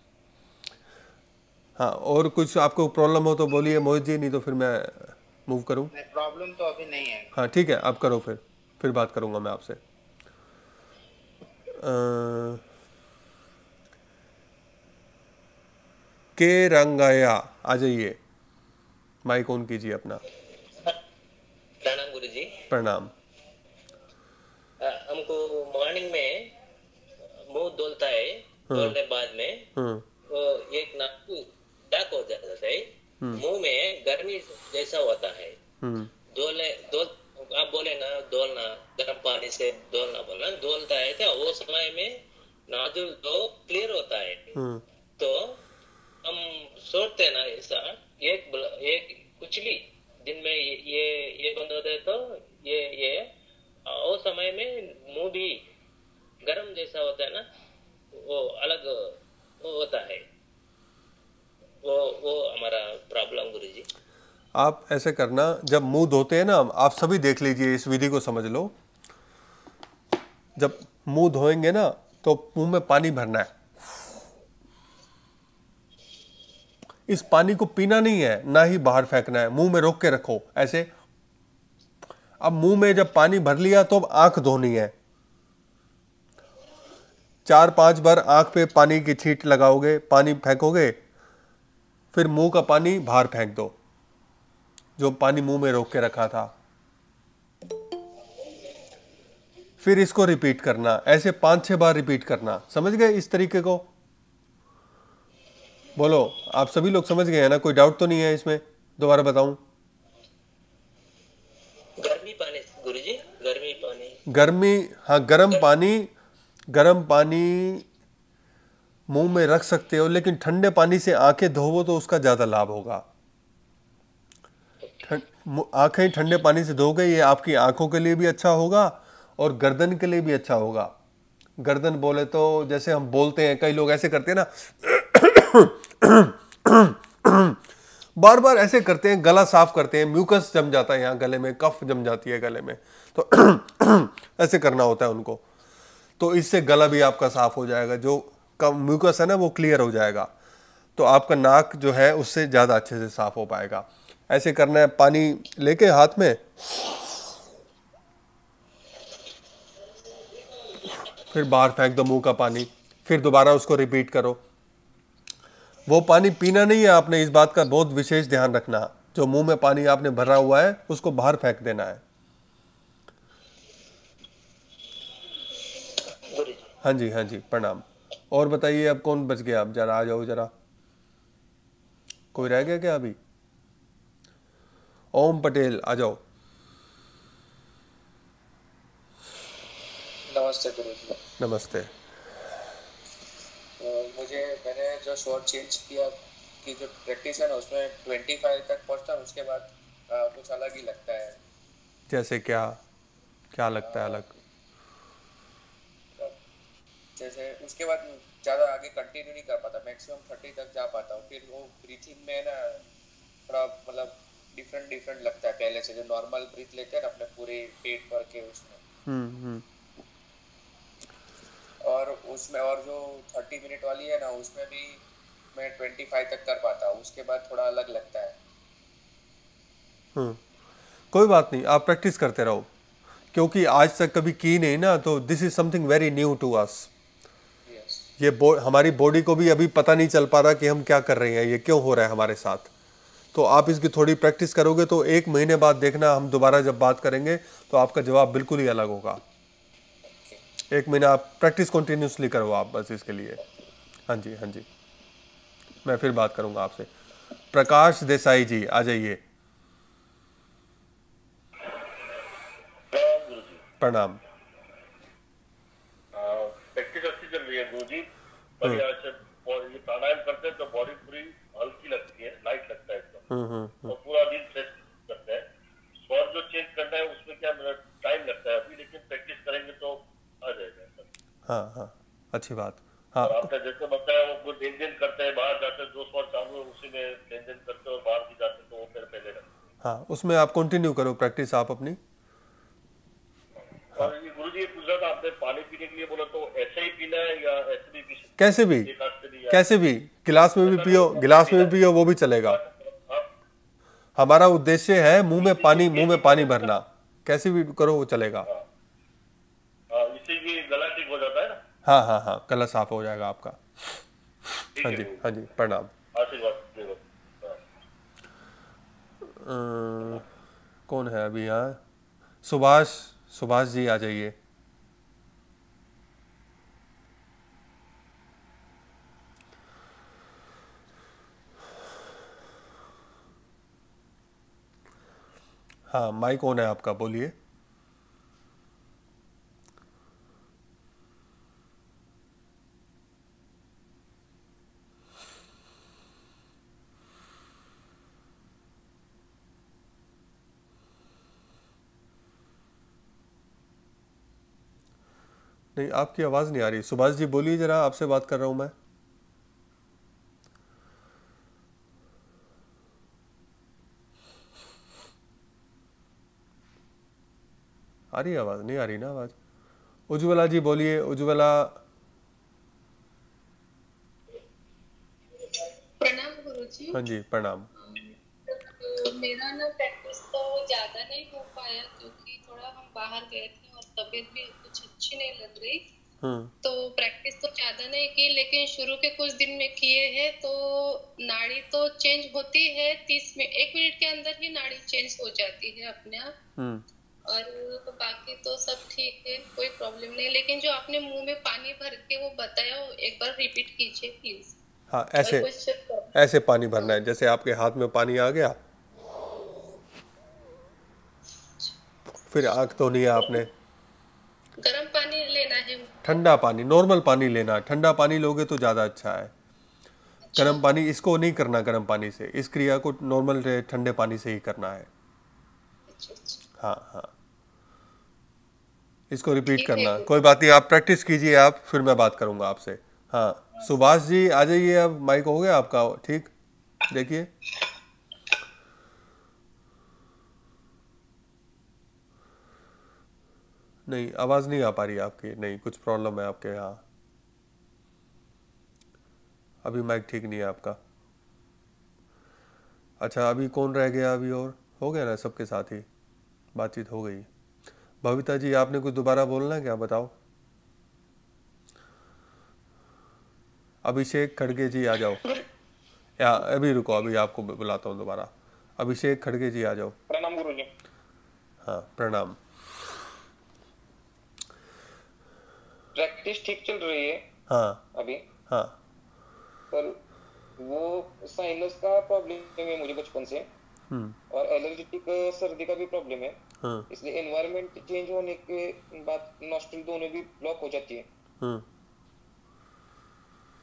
Speaker 1: हाँ और कुछ आपको प्रॉब्लम हो तो बोलिए मोहित जी नहीं तो फिर मैं मूव करूँ।
Speaker 18: प्रॉब्लम तो अभी नहीं है।
Speaker 1: हाँ ठीक है आप करो फिर। फिर बात करूँगा मैं आपसे। के रंगाया आ जाइए माइक ऑन कीजिए अपना
Speaker 27: प्रणाम गुरु जी
Speaker 1: प्रणाम
Speaker 27: हमको मॉर्निंग में मुँह धोलता है धोलने हाँ। बाद में हाँ। एक नाक डाक हो जाता है हम्म। मुँह में गर्मी जैसा होता है। दोले दो आप बोले ना दोलना गर्म पानी से दोलना बोलना। दोलता है क्या? वो समय में नाजुल तो क्लियर होता है। हम्म। तो हम सोचते ना ऐसा एक एक कुचली दिन में ये ये बंद होते तो ये ये वो समय में मुँह भी गर्म जैसा होता है ना वो अलग वो होता है। वो वो हमारा प्रॉब्लम गुरु जी
Speaker 1: आप ऐसे करना, जब मुँह धोते हैं ना, आप सभी देख लीजिए, इस विधि को समझ लो। जब मुँह धोएँगे ना तो मुँह में पानी भरना है। इस पानी को पीना नहीं है, ना ही बाहर फेंकना है, मुँह में रोक के रखो, ऐसे। अब मुँह में जब पानी भर लिया तो अब आँख धोनी है। चार पाँच बार आँख पे पानी की छीट लगाओगे, पानी फेंकोगे, फिर मुँह का पानी बाहर फेंक दो। जो पानी मुँह में रोक के रखा था। फिर इसको रिपीट करना ऐसे पाँच छह बार रिपीट करना। समझ गए इस तरीके को? बोलो आप सभी लोग समझ गए हैं ना? कोई डाउट तो नहीं है इसमें? दोबारा बताऊँ।
Speaker 27: गर्मी पानी गुरुजी गर्मी पानी।
Speaker 1: गर्मी हाँ गर्म पानी गर्म पानी मुँह में रख सकते हो लेकिन ठंडे पानी से आँखें धोवो तो उसका ज़्यादा लाभ होगा। आँखें ठंडे पानी से धोगे ये आपकी आँखों के लिए भी अच्छा होगा और गर्दन के लिए भी अच्छा होगा। गर्दन बोले तो जैसे हम बोलते हैं, कई लोग ऐसे करते हैं ना बार बार ऐसे करते हैं, गला साफ़ करते हैं, म्यूकस जम जाता है यहाँ गले में, कफ जम जाती है गले में। तो ऐसे करना होता है उनको। तो इससे गला भी आपका साफ़ हो जाएगा, जो का म्यूकस है ना, वो क्लियर हो जाएगा। तो आपका नाक जो है, उससे ज़्यादा अच्छे से साफ़ हो पाएगा। ऐसे करना है, पानी लेके हाथ में। फिर बाहर फेंक दो मुँह का पानी, फिर दोबारा उसको रिपीट करो। वो पानी पीना नहीं है आपने, इस बात का बहुत विशेष ध्यान रखना। जो मुँह में पानी आपने भरा हुआ है, उसको बाहर फेंक देना है। हाँ जी हाँ जी, प्रणाम। और बताइए, अब कौन बच गया? आप जरा आ जाओ, जरा। कोई रह गया क्या अभी? ओम पटेल आ जाओ।
Speaker 27: नमस्ते गुरु
Speaker 1: नमस्ते।
Speaker 21: मुझे मैंने जो शॉट चेंज किया कि जो प्रैक्टिस है ना उसमें ट्वेंटी फाइव तक पहुँचता उसके बाद कुछ अलग ही लगता है।
Speaker 1: जैसे क्या क्या लगता है अलग?
Speaker 21: जैसे उसके बाद ज़्यादा आगे कंटिन्यू नहीं कर पाता मैक्सिमम थर्टी तक जा पाता हूँ फिर वो ब्रीथिंग में ना थोड़ा मतलब डिफरेंट डिफरेंट लगता है पहले से जो नॉर्मल ब्रीथ लेते हैं अपने पूरे पेट भर के उसमें। हम्म, हम्म। और उसमें और जो थर्टी मिनट वाली है ना उसमें भी मैं ट्वेंटी फाइव तक कर पाता हूँ उसके बाद थोड़ा अलग लगता है।
Speaker 1: हम्म। कोई बात नहीं आप प्रैक्टिस करते रहो। क्योंकि आज तक कभी की नहीं ना तो this is something very new to us ये बो, हमारी बॉडी को भी अभी पता नहीं चल पा रहा कि हम क्या कर रहे हैं ये क्यों हो रहा है हमारे साथ। तो आप इसकी थोड़ी प्रैक्टिस करोगे तो एक महीने बाद देखना हम दोबारा जब बात करेंगे तो आपका जवाब बिल्कुल ही अलग होगा। एक महीना आप प्रैक्टिस कंटिन्यूसली करो आप बस इसके लिए। हाँ जी हाँ जी। मैं फिर बात करूँगा आपसे। प्रकाश देसाई जी आ जाइए। प्रणाम।
Speaker 28: प्रैक्टिस अच्छी चल रही है गुरु जी ये प्राणायाम करते हैं तो बॉडी पूरी हल्की लगती है लाइट लगता है एकदम हम्म, हम्म, हम्म। और पूरा दिन फ्रेश करते हैं। स्वर जो चेंज करना है उसमें क्या टाइम लगता है अभी? लेकिन प्रैक्टिस करेंगे तो आ जाएगा
Speaker 1: हाँ हाँ। अच्छी बात। हाँ।
Speaker 28: आपने जैसे बताया वो लेन देन करते हैं बाहर जाते हैं दो स्वर चालू है उसी में लेन देन करते हैं और बाहर भी जाते हैं तो वो फिर पहले
Speaker 1: हाँ। उसमें आप कंटिन्यू करो प्रैक्टिस आप अपनी।
Speaker 28: और ये गुरु जी पूछ रहा था आपने पानी पीने के लिए बोला तो ऐसे ही पीना है या ऐसे भी पी
Speaker 1: कैसे भी कैसे भी गिलास में भी पियो गिलास में भी पियो वो भी चलेगा। हमारा उद्देश्य है मुँह में पानी मुँह में पानी भरना। कैसे भी करो वो चलेगा। हाँ। हाँ हाँ गला साफ़ हो जाएगा आपका। हाँ जी हाँ जी प्रणाम। कौन है अभी यहाँ? सुभाष सुभाष जी आ जाइए। हाँ माइक ऑन है आपका, बोलिए। नहीं, आपकी आवाज़ नहीं आ रही। सुभाष जी, बोलिए ज़रा, आपसे बात कर रहा हूँ मैं। आ रही आवाज़ नहीं आ रही ना आवाज़। उज्ज्वला जी बोलिए उज्ज्वला।
Speaker 25: प्रणाम गुरुजी।
Speaker 1: हाँ जी प्रणाम।
Speaker 25: मेरा ना प्रैक्टिस तो ज़्यादा नहीं हो पाया क्योंकि थोड़ा हम बाहर गए थे और तबीयत भी कुछ अच्छी नहीं लग रही। हम्म। तो प्रैक्टिस तो ज़्यादा नहीं की लेकिन शुरू के कुछ दिन में किए हैं तो नाड़ी तो चेंज होती है तीस में एक मिनट के अंदर ही नाड़ी चेंज हो जाती है अपने आप। हम्म। और बाकी तो सब ठीक है कोई प्रॉब्लम नहीं। लेकिन जो आपने मुँह में पानी भर के वो बताया वो एक बार रिपीट कीजिए प्लीज़
Speaker 1: हाँ ऐसे ऐसे पानी भरना है जैसे आपके हाथ में पानी आ गया। फिर आग तो नहीं है आपने।
Speaker 25: गर्म पानी लेना है।
Speaker 1: ठंडा पानी नॉर्मल पानी लेना ठंडा पानी लोगे तो ज़्यादा अच्छा है। अच्छा। गर्म पानी इसको नहीं करना गर्म पानी से। इस क्रिया को नॉर्मल ठंडे पानी से ही करना है। अच्छा, अच्छा। हाँ हाँ। इसको रिपीट करना। कोई बात नहीं आप प्रैक्टिस कीजिए आप फिर मैं बात करूँगा आपसे। हाँ सुभाष जी आ जाइए अब माइक हो गया आपका ठीक? देखिए। नहीं आवाज़ नहीं आ पा रही आपकी नहीं कुछ प्रॉब्लम है आपके यहाँ अभी माइक ठीक नहीं है आपका। अच्छा अभी कौन रह गया अभी और? हो गया ना सबके साथ ही? बातचीत हो गई। भविता जी आपने कुछ दोबारा बोलना है क्या? बताओ। अभिषेक खड़गे जी आ जाओ। या अभी रुको अभी आपको बुलाता हूँ दोबारा। अभिषेक खड़गे जी आ जाओ।
Speaker 29: प्रणाम गुरु जी
Speaker 1: हाँ प्रणाम।
Speaker 29: प्रैक्टिस ठीक चल रही है
Speaker 1: हाँ।
Speaker 29: अभी।
Speaker 1: हाँ।
Speaker 29: पर वो साइनस का प्रॉब्लम है मुझे बचपन से। हम्म। और एलर्जेटिक सर्दी का भी प्रॉब्लम है। हाँ। इसलिए एनवायरनमेंट चेंज होने के बाद नॉस्ट्रल दोनों भी ब्लॉक हो जाती है। हाँ।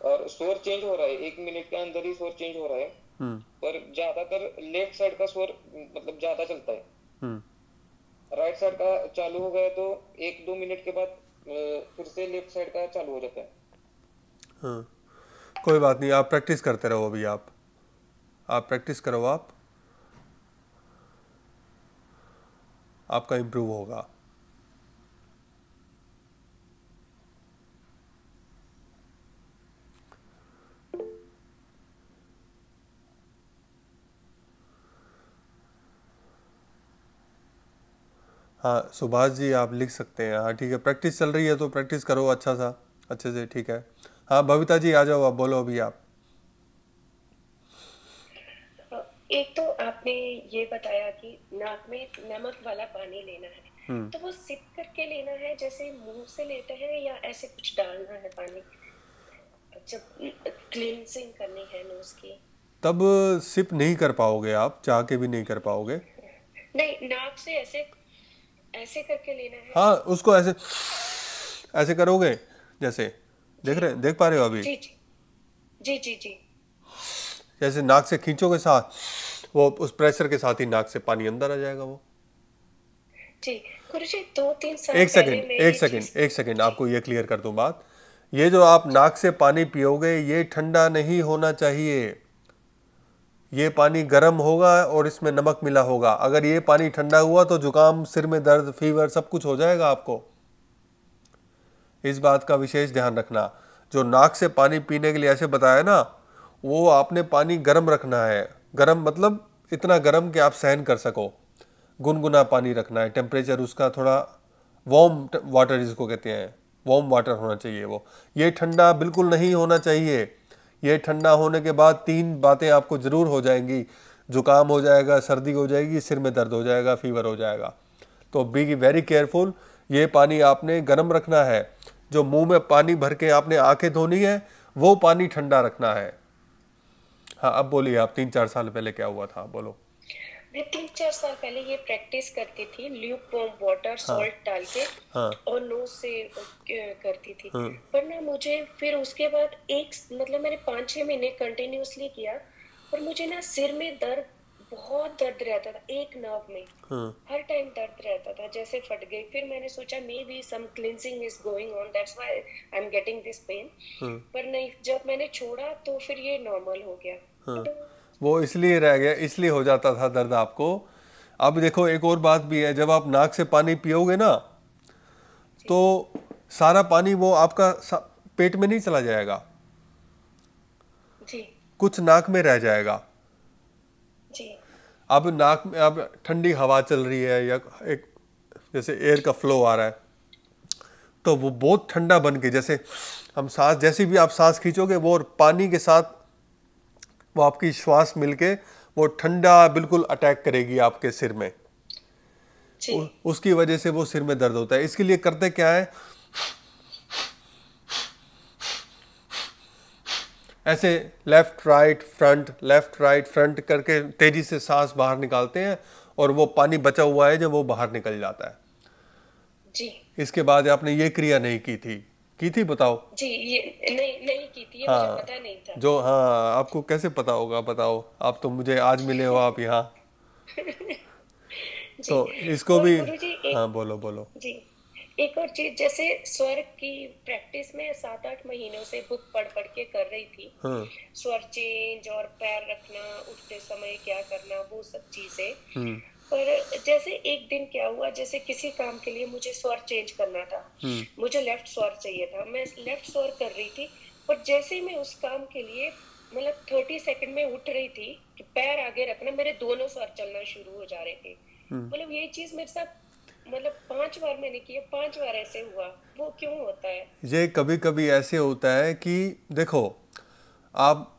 Speaker 29: और स्वर चेंज हो रहा है एक मिनट के अंदर ही स्वर चेंज हो रहा है।
Speaker 1: हम्म
Speaker 29: पर ज़्यादातर लेफ़्ट साइड का स्वर मतलब ज़्यादा चलता है। राइट साइड का चालू हो गया तो एक दो मिनट के बाद फिर से लेफ़्ट साइड का चालू हो जाता है।
Speaker 1: हाँ। कोई बात नहीं आप प्रैक्टिस करते रहो अभी आप। आप प्रैक्टिस करो आप। आपका इम्प्रूव होगा। हाँ सुभाष जी, आप लिख सकते हैं। हाँ ठीक है। प्रैक्टिस चल रही है तो प्रैक्टिस करो अच्छा सा। अच्छे से, ठीक है। हाँ बबीता जी, आ जाओ, आप बोलो अभी आप।
Speaker 20: एक तो आपने ये बताया कि नाक में नमक वाला पानी लेना है।
Speaker 1: हम्म।
Speaker 20: तो वो सिप करके लेना है जैसे मुँह से लेते हैं या ऐसे कुछ डालना है पानी? जब क्लींसिंग करनी है नोज़ की।
Speaker 1: तब सिप नहीं कर पाओगे आप चाह के भी नहीं कर पाओगे।
Speaker 20: नहीं नाक से ऐसे ऐसे करके लेना है।
Speaker 1: हाँ उसको ऐसे ऐसे करोगे जैसे। देख रहे देख पा रहे हो अभी?
Speaker 20: जी जी। जी जी जी।
Speaker 1: जैसे नाक से खींचोगे साथ वो उस प्रेशर के साथ ही नाक से पानी अंदर आ जाएगा वो।
Speaker 20: जी गुरु जी दो तीन साल
Speaker 1: एक सेकंड एक सेकंड एक सेकंड आपको ये क्लियर कर दूँ बात। ये जो आप नाक से पानी पियोगे ये ठंडा नहीं होना चाहिए। ये पानी गर्म होगा और इसमें नमक मिला होगा। अगर ये पानी ठंडा हुआ तो जुकाम सिर में दर्द फीवर सब कुछ हो जाएगा आपको। इस बात का विशेष ध्यान रखना। जो नाक से पानी पीने के लिए ऐसे बताया ना वो आपने पानी गर्म रखना है। गर्म मतलब इतना गर्म कि आप सहन कर सको। गुनगुना पानी रखना है। टेम्परेचर उसका थोड़ा वार्म वाटर जिसको कहते हैं वार्म वाटर होना चाहिए वो। ये ठंडा बिल्कुल नहीं होना चाहिए। ये ठंडा होने के बाद तीन बातें आपको ज़रूर हो जाएँगी। जुकाम हो जाएगा, सर्दी हो जाएगी, सिर में दर्द हो जाएगा फीवर हो जाएगा। तो बी वेरी केयरफुल ये पानी आपने गर्म रखना है। जो मुँह में पानी भर के आपने आँखें धोनी है, वो पानी ठंडा रखना है। हाँ अब बोलिए आप तीन चार साल पहले क्या हुआ था? बोलो।
Speaker 20: मैं तीन चार साल पहले ये प्रैक्टिस करती थी ल्यूक वॉर्म वाटर सॉल्ट डाल के
Speaker 1: हाँ।
Speaker 20: और नोज़ से करती थी।
Speaker 1: हाँ।
Speaker 20: पर ना मुझे फिर उसके बाद एक मतलब मैंने पाँच छः महीने कंटिन्यूसली किया पर मुझे ना सिर में दर्द बहुत दर्द रहता था एक नर्व में।
Speaker 1: हाँ।
Speaker 20: हर टाइम दर्द रहता था जैसे फट गई। फिर मैंने सोचा maybe some cleansing is going on that's why I am getting this pain पर नहीं जब मैंने छोड़ा तो फिर ये नॉर्मल हो गया।
Speaker 1: हाँ। वो इसलिए रह गया इसलिए हो जाता था दर्द आपको। अब देखो एक और बात भी है जब आप नाक से पानी पियोगे ना तो सारा पानी वो आपका पेट में नहीं चला जाएगा।
Speaker 20: जी।
Speaker 1: कुछ नाक में रह जाएगा। अब नाक में अब ठंडी हवा चल रही है या एक जैसे एयर का फ्लो आ रहा है तो वो बहुत ठंडा बन के जैसे हम सांस जैसे भी आप सांस खींचोगे वो और पानी के साथ वो आपकी श्वास मिलके वो ठंडा बिल्कुल अटैक करेगी आपके सिर में। उ, उसकी वजह से वो सिर में दर्द होता है। इसके लिए करते क्या है? ऐसे left right front left right front करके तेज़ी से सांस बाहर निकालते हैं और वो पानी बचा हुआ है जब वो बाहर निकल जाता है।
Speaker 20: जी।
Speaker 1: इसके बाद आपने ये क्रिया नहीं की थी। की थी बताओ?
Speaker 20: जी ये नहीं नहीं की थी ये
Speaker 1: हाँ।
Speaker 20: मुझे पता नहीं था।
Speaker 1: जो हाँ आपको कैसे पता होगा बताओ? आप तो मुझे आज मिले हो आप यहाँ। तो इसको भी हाँ बोलो बोलो।
Speaker 20: जी। एक और चीज़ जैसे स्वर की प्रैक्टिस में सात आठ महीनों से बुक पढ़ पढ़ के कर रही थी।
Speaker 1: हाँ।
Speaker 20: स्वर चेंज और पैर रखना उठते समय क्या करना वो सब चीज़ें।
Speaker 1: हम्म।
Speaker 20: पर जैसे एक दिन क्या हुआ जैसे किसी काम के लिए मुझे स्वर चेंज करना था।
Speaker 1: हम्म।
Speaker 20: मुझे लेफ़्ट स्वर चाहिए था। मैं लेफ़्ट स्वर कर रही थी पर जैसे ही मैं उस काम के लिए मतलब थर्टी सेकंड में उठ रही थी कि पैर आगे रखना मेरे दोनों स्वर चलना शुरू हो जा रहे थे।
Speaker 1: हम्म।
Speaker 20: मतलब ये चीज़ मेरे साथ मतलब पाँच बार मैंने किया पाँच बार ऐसे हुआ। वो क्यों होता है?
Speaker 1: ये कभी कभी ऐसे होता है कि देखो आप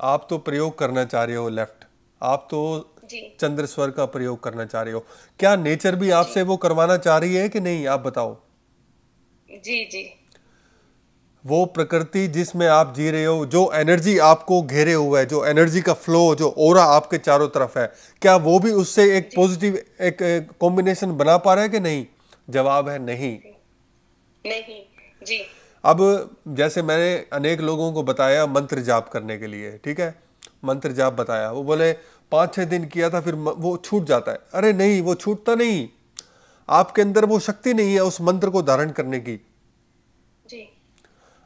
Speaker 1: आप तो प्रयोग करना चाह रहे हो लेफ़्ट आप तो
Speaker 20: जी।
Speaker 1: चंद्र स्वर का प्रयोग करना चाह रहे हो। क्या नेचर भी आपसे वो करवाना चाह रही है कि नहीं? आप बताओ।
Speaker 20: जी जी।
Speaker 1: वो प्रकृति जिसमें आप जी रहे हो जो एनर्जी आपको घेरे हुआ है जो एनर्जी का फ्लो जो ओरा आपके चारों तरफ़ है क्या वो भी उससे एक पॉजिटिव एक कॉम्बिनेशन बना पा रहा है कि नहीं? जवाब है नहीं।
Speaker 20: नहीं जी।
Speaker 1: अब जैसे मैंने अनेक लोगों को बताया मंत्र जाप करने के लिए ठीक है? मंत्र जाप बताया वो बोले पाँच छः दिन किया था फिर वो छूट जाता है। अरे नहीं वो छूटता नहीं। आपके अंदर वो शक्ति नहीं है उस मंत्र को धारण करने की।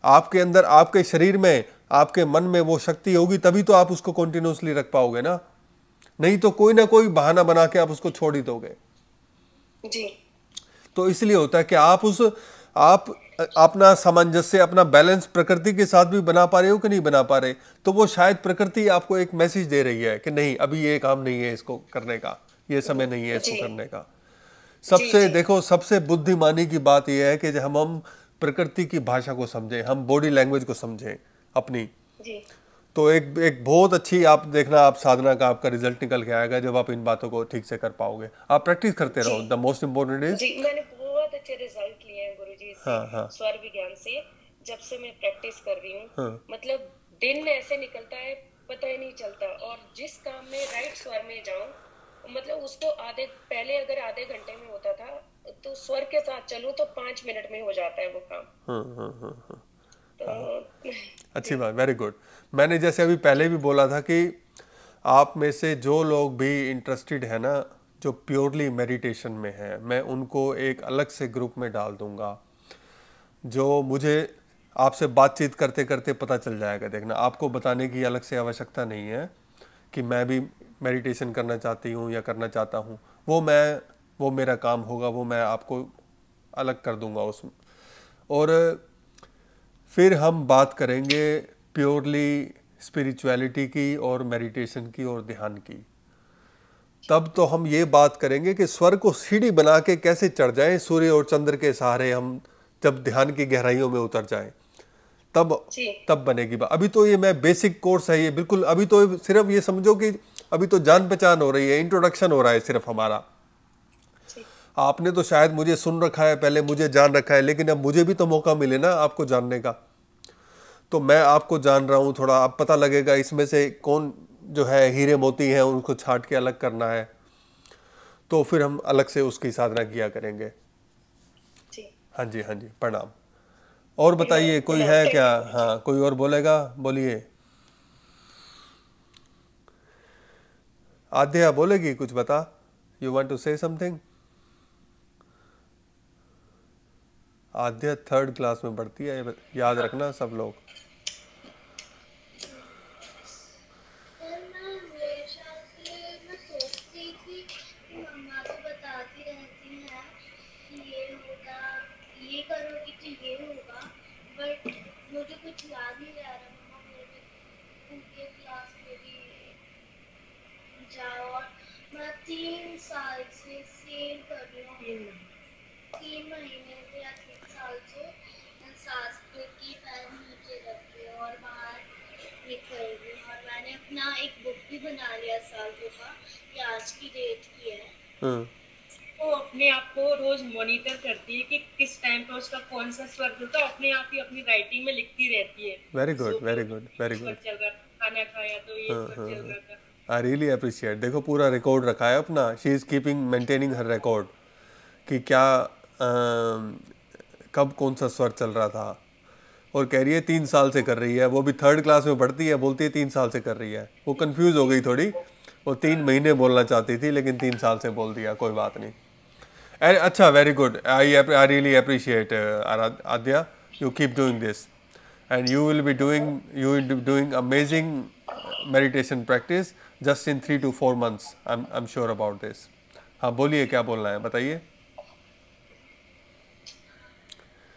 Speaker 1: आपके अंदर आपके शरीर में आपके मन में वो शक्ति होगी तभी तो आप उसको कंटिन्यूसली रख पाओगे ना। नहीं तो कोई ना कोई बहाना बना के आप उसको छोड़ ही दोगे।
Speaker 20: जी।
Speaker 1: तो इसलिए होता है कि आप उस आप अपना सामंजस्य अपना बैलेंस प्रकृति के साथ भी बना पा रहे हो कि नहीं बना पा रहे तो वो शायद प्रकृति आपको एक मैसेज दे रही है कि नहीं अभी ये काम नहीं है इसको करने का ये समय नहीं है इसको करने का। सबसे देखो सबसे बुद्धिमानी की बात यह है कि हम हम प्रकृति की भाषा को समझें हम बॉडी लैंग्वेज को समझें अपनी।
Speaker 20: जी।
Speaker 1: तो एक एक बहुत अच्छी आप देखना आप साधना का आपका रिज़ल्ट निकल के आएगा जब आप इन बातों को ठीक से कर पाओगे। आप प्रैक्टिस करते रहो द मोस्ट इम्पोर्टेंट इज़
Speaker 20: मैंने बहुत अच्छे रिज़ल्ट लिए हैं गुरुजी से
Speaker 1: हाँ, हाँ.
Speaker 20: स्वर विज्ञान से जब से मैं प्रैक्टिस कर रही हूँ।
Speaker 1: हाँ.
Speaker 20: मतलब दिन ऐसे निकलता है पता ही नहीं चलता। और जिस काम में राइट स्वर में जाऊँ मतलब उसको आधे पहले अगर आधे घंटे में होता था तो स्वर के साथ चलूँ तो पाँच मिनट में हो जाता है वो काम।
Speaker 1: हाँ, हाँ, हाँ, हाँ.
Speaker 20: तो
Speaker 1: अच्छी बात वेरी गुड मैंने जैसे अभी पहले भी बोला था कि आप में से जो लोग भी इंटरेस्टेड है ना जो प्योरली मेडिटेशन में है मैं उनको एक अलग से ग्रुप में डाल दूँगा जो मुझे आपसे बातचीत करते करते पता चल जाएगा। देखना आपको बताने की अलग से आवश्यकता नहीं है कि मैं भी मेडिटेशन करना चाहती हूँ या करना चाहता हूँ। वो मैं वो मेरा काम होगा वो मैं आपको अलग कर दूँगा उसमें और फिर हम बात करेंगे प्योरली स्पिरिचुअलिटी की और मेडिटेशन की और ध्यान की। तब तो हम ये बात करेंगे कि स्वर को सीढ़ी बना के कैसे चढ़ जाएँ सूर्य और चंद्र के सहारे हम जब ध्यान की गहराइयों में उतर जाएँ। तब तब बनेगी बात। अभी तो ये मैं बेसिक कोर्स है ये बिल्कुल अभी तो सिर्फ़ ये समझो कि अभी तो जान पहचान हो रही है इंट्रोडक्शन हो रहा है सिर्फ़ हमारा। आपने तो शायद मुझे सुन रखा है पहले मुझे जान रखा है लेकिन अब मुझे भी तो मौका मिले ना आपको जानने का। तो मैं आपको जान रहा हूँ थोड़ा अब पता लगेगा इसमें से कौन जो है हीरे मोती हैं उनको छाट के अलग करना है। तो फिर हम अलग से उसकी साधना किया करेंगे। हाँ जी हाँ जी प्रणाम। और बताइए कोई है क्या? हाँ कोई और बोलेगा? बोलिए। आध्या बोलेगी कुछ बता? You want to say something Aadhya third class में पढ़ती है, याद रखना सब लोग।
Speaker 30: तीन साल से सेम कर रही हूँ। तीन महीने से या तीन साल से सांस की पैर नीचे रख रही और बाहर निकल रही और अपना एक बुक भी बना लिया साल का ये आज की डेट की है।
Speaker 24: वो अपने आप को रोज मॉनिटर करती है कि किस टाइम पे उसका कौन सा स्वर चलता है अपने आप ही अपनी राइटिंग में लिखती रहती है।
Speaker 1: Very good very good very good
Speaker 24: चल रहा खाना खाया तो ये स्वर चल रहा था।
Speaker 1: आई रियली अप्रिशिएट देखो पूरा रिकॉर्ड रखा है अपना शी इज़ कीपिंग मेंटेनिंग हर रिकॉर्ड कि क्या आ, कब कौन सा स्वर चल रहा था। और कह रही है, तीन साल से कर रही है। वो भी थर्ड क्लास में पढ़ती है, बोलती है, तीन साल से कर रही है। वो कंफ्यूज हो गई थोड़ी। वो तीन महीने बोलना चाहती थी, लेकिन तीन साल से बोल दिया, कोई बात नहीं। अच्छा very good I I really appreciate Aadya you keep doing this and you will be doing you doing amazing meditation practice just in three to four months I am sure about this हाँ बोलिए, क्या बोलना है? बताइए।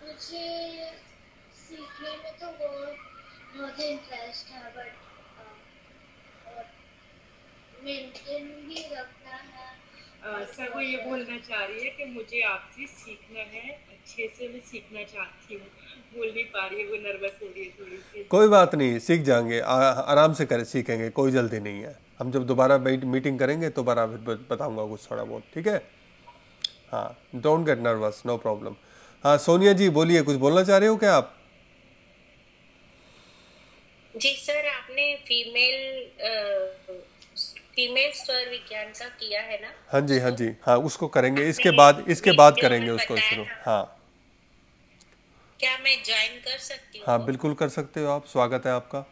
Speaker 30: मुझे interest है but maintain भी रखना है।
Speaker 24: सर वो ये बोलना चाह रही है कि मुझे आपसे सीखना है अच्छे से मैं सीखना चाहती हूँ। बोल नहीं पा रही है वो नर्वस हो रही है थोड़ी सी।
Speaker 1: कोई बात नहीं सीख जाएँगे आराम से कर सीखेंगे कोई जल्दी नहीं है। हम जब दोबारा मीटिंग करेंगे तो बारा फिर बताऊँगा कुछ थोड़ा बहुत ठीक है? हाँ don't get nervous no problem हाँ सोनिया जी बोलिए कुछ बोलना चाह रहे हो क्या आप?
Speaker 23: जी सर आपने फीमेल फीमेल स्वर विज्ञान का किया है ना?
Speaker 1: हाँ जी हाँ जी। हाँ उसको करेंगे। इसके बाद इसके बाद करेंगे उसको शुरू। हाँ।
Speaker 23: क्या मैं ज्वाइन कर सकती हूँ?
Speaker 1: हाँ बिल्कुल कर सकते हो आप। स्वागत है आपका।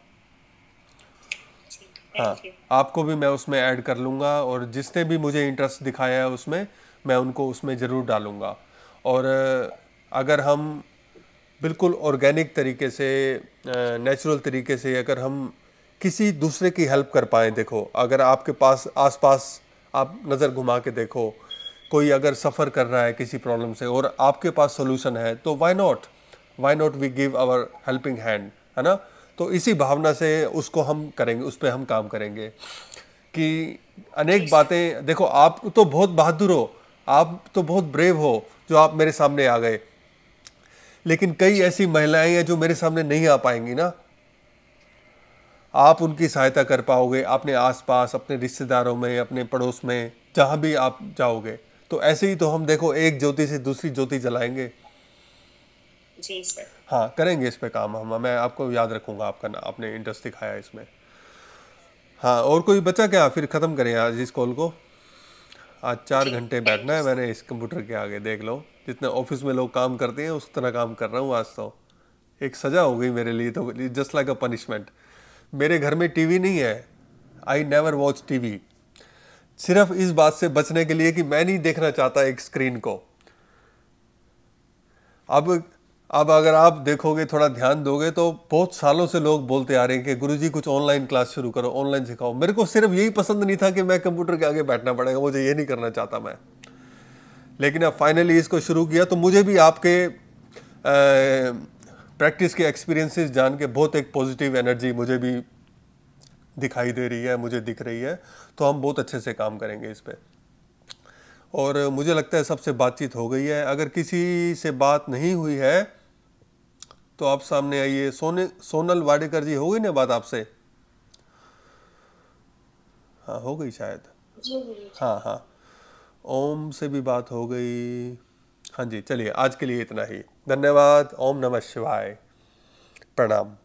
Speaker 1: हाँ आपको भी मैं उसमें ऐड कर लूँगा और जिसने भी मुझे इंटरेस्ट दिखाया है उसमें मैं उनको उसमें ज़रूर डालूँगा। और अगर हम बिल्कुल ऑर्गेनिक तरीके से नेचुरल तरीके से अगर हम किसी दूसरे की हेल्प कर पाए देखो अगर आपके पास आसपास आप नज़र घुमा के देखो कोई अगर सफ़र कर रहा है किसी प्रॉब्लम से और आपके पास सोल्यूशन है तो why not why not we give our helping hand है ना? तो इसी भावना से उसको हम करेंगे उस पर हम काम करेंगे। कि अनेक बातें देखो आप तो बहुत बहादुर हो आप तो बहुत ब्रेव हो जो आप मेरे सामने आ गए। लेकिन कई ऐसी महिलाएँ हैं जो मेरे सामने नहीं आ पाएँगी ना। आप उनकी सहायता कर पाओगे अपने आसपास अपने रिश्तेदारों में अपने पड़ोस में जहाँ भी आप जाओगे। तो ऐसे ही तो हम देखो एक ज्योति से दूसरी ज्योति जलाएँगे।
Speaker 23: जी सर
Speaker 1: हाँ करेंगे इस पे काम हम। मैं आपको याद रखूँगा आपका ना आपने इंटरेस्ट दिखाया इसमें। हाँ और कोई बचा क्या? फिर ख़त्म करें आज इस कॉल को। आज चार घंटे बैठना है मैंने इस कंप्यूटर के आगे देख लो। जितने ऑफ़िस में लोग काम करते हैं उस तरह काम कर रहा हूँ आज तो। एक सज़ा हो गई मेरे लिए तो जस्ट लाइक अ पनिशमेंट मेरे घर में टीवी नहीं है। आई नेवर वॉच टीवी सिर्फ़ इस बात से बचने के लिए कि मैं नहीं देखना चाहता एक स्क्रीन को। अब अब अगर आप देखोगे, थोड़ा ध्यान दोगे तो बहुत सालों से लोग बोलते आ रहे हैं कि गुरुजी कुछ ऑनलाइन क्लास शुरू करो ऑनलाइन सिखाओ। मेरे को सिर्फ़ यही पसंद नहीं था कि मैं कंप्यूटर के आगे बैठना पड़ेगा, मुझे ये नहीं करना चाहता मैं। लेकिन अब फाइनली इसको शुरू किया तो मुझे भी आपके प्रैक्टिस के एक्सपीरियंसेस जान के बहुत एक पॉजिटिव एनर्जी मुझे भी दिखाई दे रही है मुझे दिख रही है। तो हम बहुत अच्छे से काम करेंगे इस पर और मुझे लगता है सबसे बातचीत हो गई है। अगर किसी से बात नहीं हुई है तो आप सामने आइए। सोने सोनल वाडेकर जी हो गई ना बात आपसे? हाँ हो गई शायद। हाँ हाँ। ओम से भी बात हो गई। हाँ जी, चलिए, आज के लिए इतना ही। धन्यवाद, ओम नमः शिवाय। प्रणाम।